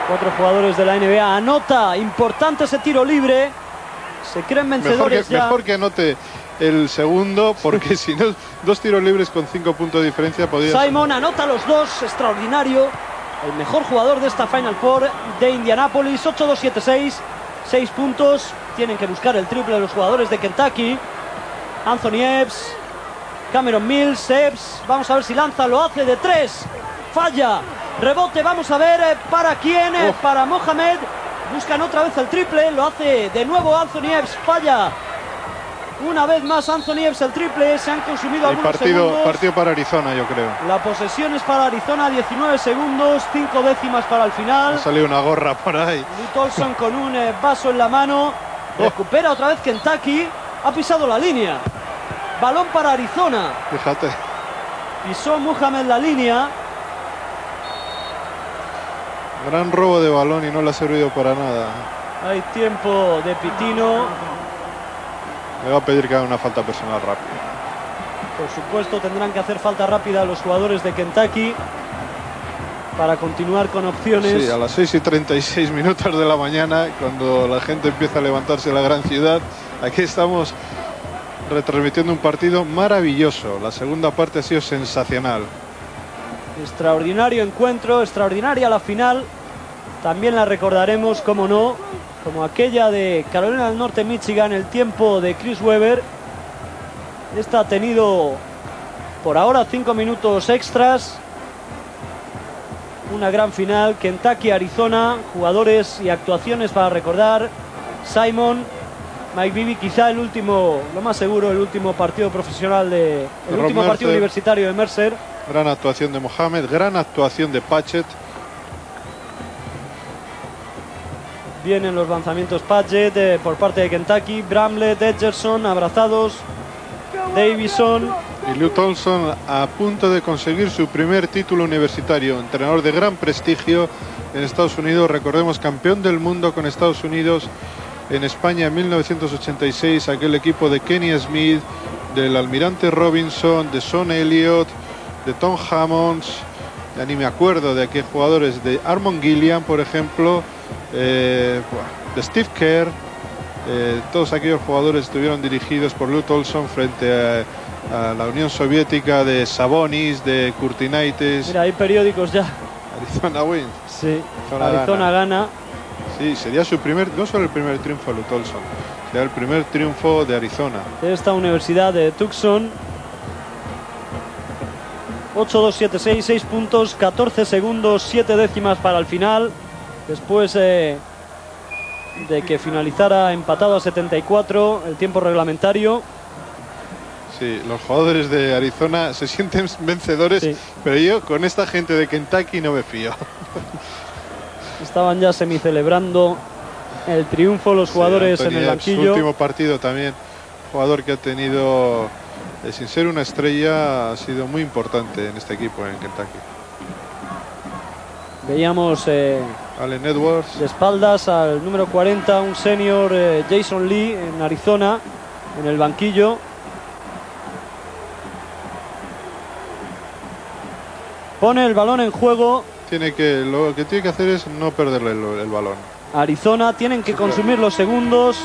Cuatro jugadores de la NBA. Anota, importante ese tiro libre. Se creen Mejor que, vencedores ya. mejor que anote el segundo, porque [LAUGHS] si no, dos tiros libres con cinco puntos de diferencia podía Simon anota los dos, extraordinario. El mejor jugador de esta Final Four de Indianapolis, 8-2-7-6, 6 puntos. Tienen que buscar el triple de los jugadores de Kentucky. Anthony Epps, Cameron Mills, Epps. Vamos a ver si lanza, lo hace de tres. Falla, rebote, vamos a ver eh, para quién, Uf. para Mohamed. Buscan otra vez el triple, lo hace de nuevo Anthony Epps, falla. Una vez más Anthony Epps el triple, se han consumido el algunos partido, segundos. partido para Arizona, yo creo. La posesión es para Arizona, 19 segundos, 5 décimas para el Ha final. salido una gorra por ahí. Tolson con un eh, vaso en la mano. Oh. Recupera otra vez Kentucky. Ha pisado la línea. Balón para Arizona. Fíjate. Pisó Muhammad la línea. Gran robo de balón y no le ha servido para nada. Hay tiempo de Pitino. Me va a pedir que haga una falta personal rápida. Por supuesto tendrán que hacer falta rápida los jugadores de Kentucky para continuar con opciones. Sí, a las 6 y 36 minutos de la mañana, cuando la gente empieza a levantarse en la gran ciudad, aquí estamos retransmitiendo un partido maravilloso. La segunda parte ha sido sensacional. Extraordinario encuentro, extraordinaria la final. También la recordaremos, como no, como aquella de Carolina del Norte, Michigan, el tiempo de Chris Webber. Esta ha tenido por ahora cinco minutos extras. Una gran final, Kentucky, Arizona, jugadores y actuaciones para recordar. Simon, Mike Bibby, quizá el último, lo más seguro, el último partido profesional de, el último partido universitario de Mercer. Gran actuación de Mohamed, gran actuación de Patchett. Vienen los lanzamientos Padgett eh, por parte de Kentucky, Bramlett, Edgerson abrazados, Davison, Y Lou Tolson a punto de conseguir su primer título universitario, entrenador de gran prestigio en Estados Unidos, recordemos campeón del mundo con Estados Unidos en España en 1986, aquel equipo de Kenny Smith, del almirante Robinson, de Son Elliott, de Tom Hammonds, ya ni me acuerdo de qué jugadores, de Armon Gilliam, por ejemplo, eh, de Steve Kerr, eh, todos aquellos jugadores estuvieron dirigidos por Lou Tolson frente a, a la Unión Soviética de Sabonis, de Kurtinaitis, mira, hay periódicos ya. Arizona Wins. Sí, Arizona Arizona gana. Sí, sería su primer, no solo el primer triunfo de Lou Tolson, sería el primer triunfo de Arizona. de esta universidad de Tucson. 8-2-7-6, 6 puntos, 14 segundos, 7 décimas para el final. Después eh, de que finalizara empatado a 74 el tiempo reglamentario. Sí, los jugadores de Arizona se sienten vencedores, Sí. pero yo con esta gente de Kentucky no me fío. [LAUGHS] Estaban ya semicelebrando el triunfo los jugadores Sí, en el Epps, su banquillo. último partido también, jugador que ha tenido eh, sin ser una estrella, ha sido muy importante en este equipo en Kentucky. Veíamos eh, Allen Edwards. de espaldas al número 40, un senior eh, Jason Lee en Arizona, en el banquillo. Pone el balón en juego. Tiene que, lo que tiene que hacer es no perderle el, el balón. Arizona tienen que consumir los segundos.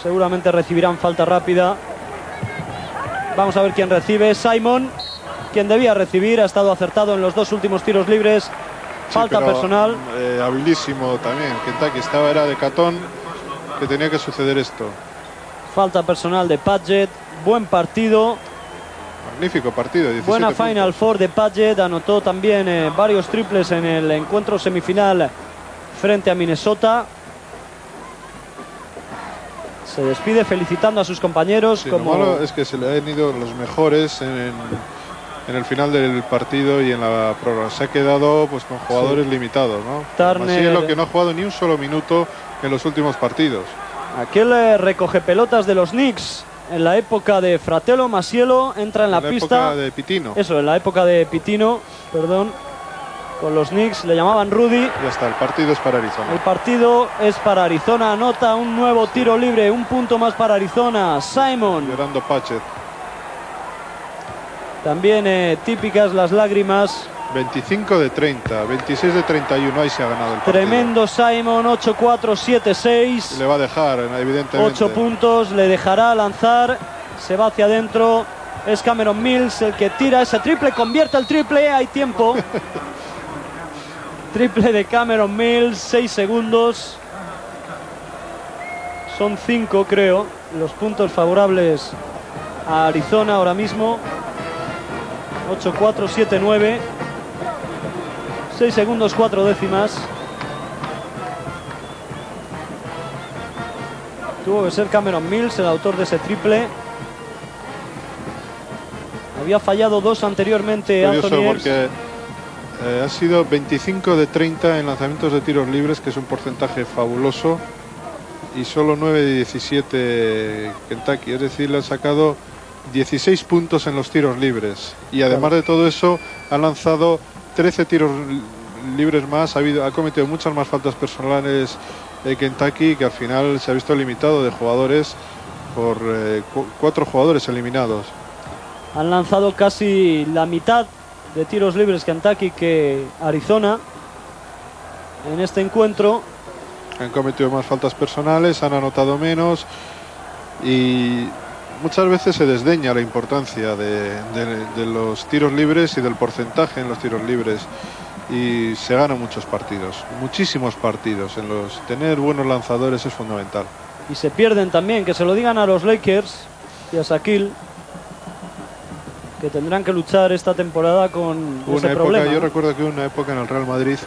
Seguramente recibirán falta rápida. Vamos a ver quién recibe. Simon, quien debía recibir, ha estado acertado en los dos últimos tiros libres. Falta personal. eh, habilísimo también. Kentucky estaba, era de catón que tenía que suceder esto. Falta personal de Padgett. Buen partido. Magnífico partido. 17 Buena puntos. Final Four de Padgett. Anotó también eh, varios triples en el encuentro semifinal frente a Minnesota. Se despide felicitando a sus compañeros. Sí, como Lo malo es que se le han ido los mejores en, en el final del partido y en la prórroga. Se ha quedado pues con jugadores limitados, ¿no? Turner- Así es lo que no ha jugado ni un solo minuto en los últimos partidos. Aquel eh, recoge pelotas de los Knicks en la época de Fratello Masielo entra en la, En pista. época de Pitino. Eso, en la época de Pitino, perdón, con los Knicks le llamaban Rudy. Ya está, el partido es para Arizona. El partido es para Arizona, anota un nuevo tiro libre, un punto más para Arizona. Simon, Llorando Pachet. También eh, típicas las lágrimas. 25 de 30, 26 de 31. Ahí se ha ganado el partido. Tremendo Simon, 8-4, 7-6. Le va a dejar, evidentemente. 8 puntos, le dejará lanzar, se va hacia adentro. Es Cameron Mills el que tira ese triple, convierte el triple, hay tiempo. [LAUGHS] triple de Cameron Mills, 6 segundos. Son 5 creo, los puntos favorables a Arizona ahora mismo. 8-4, 7-9. 6 segundos, 4 décimas. Tuvo que ser Cameron Mills el autor de ese triple. Había fallado dos anteriormente Curioso Anthony porque eh, ha sido 25 de 30 en lanzamientos de tiros libres, que es un porcentaje fabuloso, y solo 9 de 17 Kentucky. Es decir, le han sacado 16 puntos en los tiros libres. Y además de todo eso, ha lanzado 13 tiros li- libres más. Ha, habido, ha cometido muchas más faltas personales de Kentucky, que al final se ha visto limitado de jugadores por eh, cu- cuatro jugadores eliminados. Han lanzado casi la mitad de tiros libres Kentucky que Arizona en este encuentro. han cometido más faltas personales, han anotado menos y muchas veces se desdeña la importancia de, de- de los tiros libres y del porcentaje en los tiros libres y se ganan muchos partidos, muchísimos partidos. En los tener buenos lanzadores es fundamental. Y se pierden también, que se lo digan a los Lakers y a Shaquille, que tendrán que luchar esta temporada con Hubo ese una época, problema. yo recuerdo que una época en el Real Madrid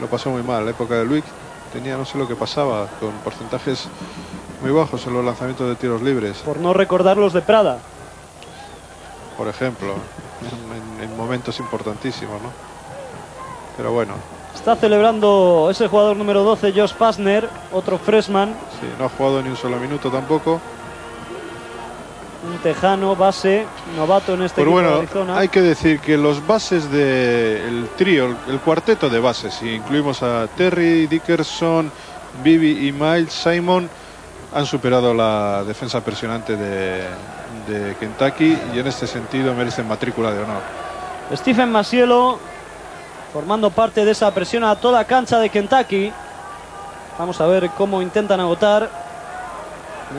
lo pasó muy mal, la época de Luis tenía no sé lo que pasaba, con porcentajes muy bajos en los lanzamientos de tiros libres. Por no recordar los de Prada. por ejemplo, en, en momentos importantísimos, ¿no? Pero bueno, Está celebrando ese jugador número 12, Josh Pasner, otro freshman, sí, no ha jugado ni un solo minuto tampoco. un tejano, base, novato en este Pero equipo de bueno, Arizona. hay que decir que los bases del trío, el, el cuarteto de bases, si incluimos a Terry, Dickerson, Bibi y Miles Simon, han superado la defensa presionante de, de Kentucky y en este sentido merecen matrícula de honor. Stephen Masielo formando parte de esa presión a toda cancha de Kentucky. Vamos a ver cómo intentan agotar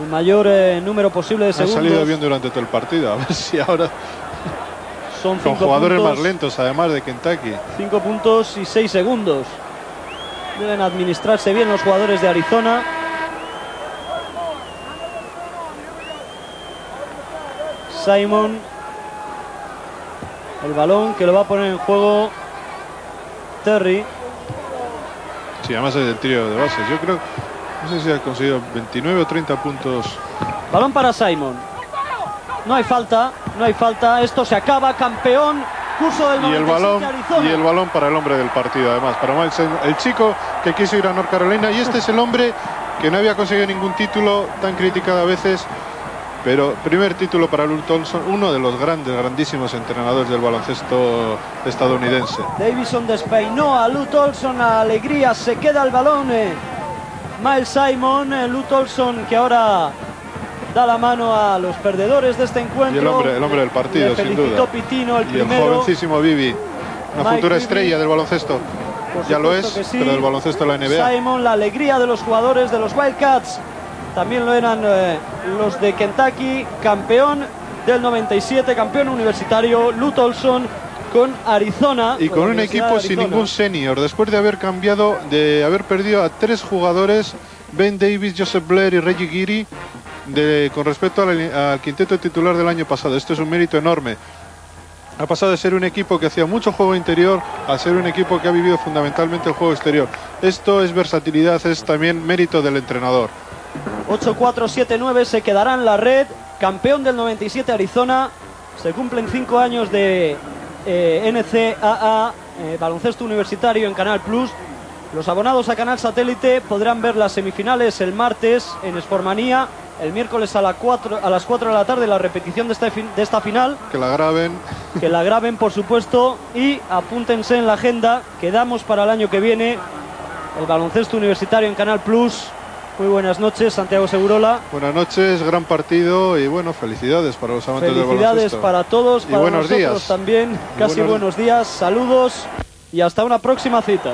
el mayor eh, número posible de segundos. salido bien durante todo el partido, [LAUGHS] a ver si ahora Son con cinco jugadores puntos, más lentos además de Kentucky. cinco puntos y seis segundos. Deben administrarse bien los jugadores de Arizona. Simon. El balón que lo va a poner en juego Terry. Sí, además es del trío de bases. Yo creo, no sé si ha conseguido 29 o 30 puntos. Balón para Simon. No hay falta, no hay falta. Esto se acaba. Campeón. Curso del Y el 97 balón y el balón para el hombre del partido, además, para Miles el chico que quiso ir a North Carolina. Y este es el hombre que no había conseguido ningún título, tan criticado a veces, Pero primer título para Lou Thompson, uno de los grandes, grandísimos entrenadores del baloncesto estadounidense. Davison despeinó a Lou Tolson, a alegría, se queda el balón. eh, Miles Simon, eh, Lou Tolson que ahora da la mano a los perdedores de este encuentro. Y el hombre, el hombre del partido, Le sin duda. Pitino, el y el primero. jovencísimo Vivi, una Mike futura estrella del baloncesto. Por Ya lo es, sí. pero del baloncesto de la NBA. Simon, la alegría de los jugadores de los Wildcats. También lo eran eh, los de Kentucky, campeón del 97, campeón universitario, Lou Tolson con Arizona. Y con un equipo sin ningún senior, después de haber cambiado, de haber perdido a tres jugadores, Ben Davis, Joseph Blair y Reggie Geary, de, con respecto al, al quinteto titular del año pasado. Esto es un mérito enorme. Ha pasado de ser un equipo que hacía mucho juego interior a ser un equipo que ha vivido fundamentalmente el juego exterior. Esto es versatilidad, es también mérito del entrenador. 8-4-7-9 se quedará en la red. Campeón del 97 Arizona. Se cumplen cinco años de eh, NCAA, eh, baloncesto universitario en Canal Plus. Los abonados a Canal Satélite podrán ver las semifinales el martes en Sportmanía. El miércoles a, la 4 a las 4 de la tarde la repetición de esta, de esta final. Que la graben. Que la graben, por supuesto. Y apúntense en la agenda. Quedamos para el año que viene el baloncesto universitario en Canal Plus. Muy buenas noches, Santiago Segurola. Buenas noches, gran partido y bueno, felicidades para los amantes del Felicidades baloncesto. para todos, Y para buenos nosotros días. también. Y Casi buenos- buenos días, saludos y hasta una próxima cita.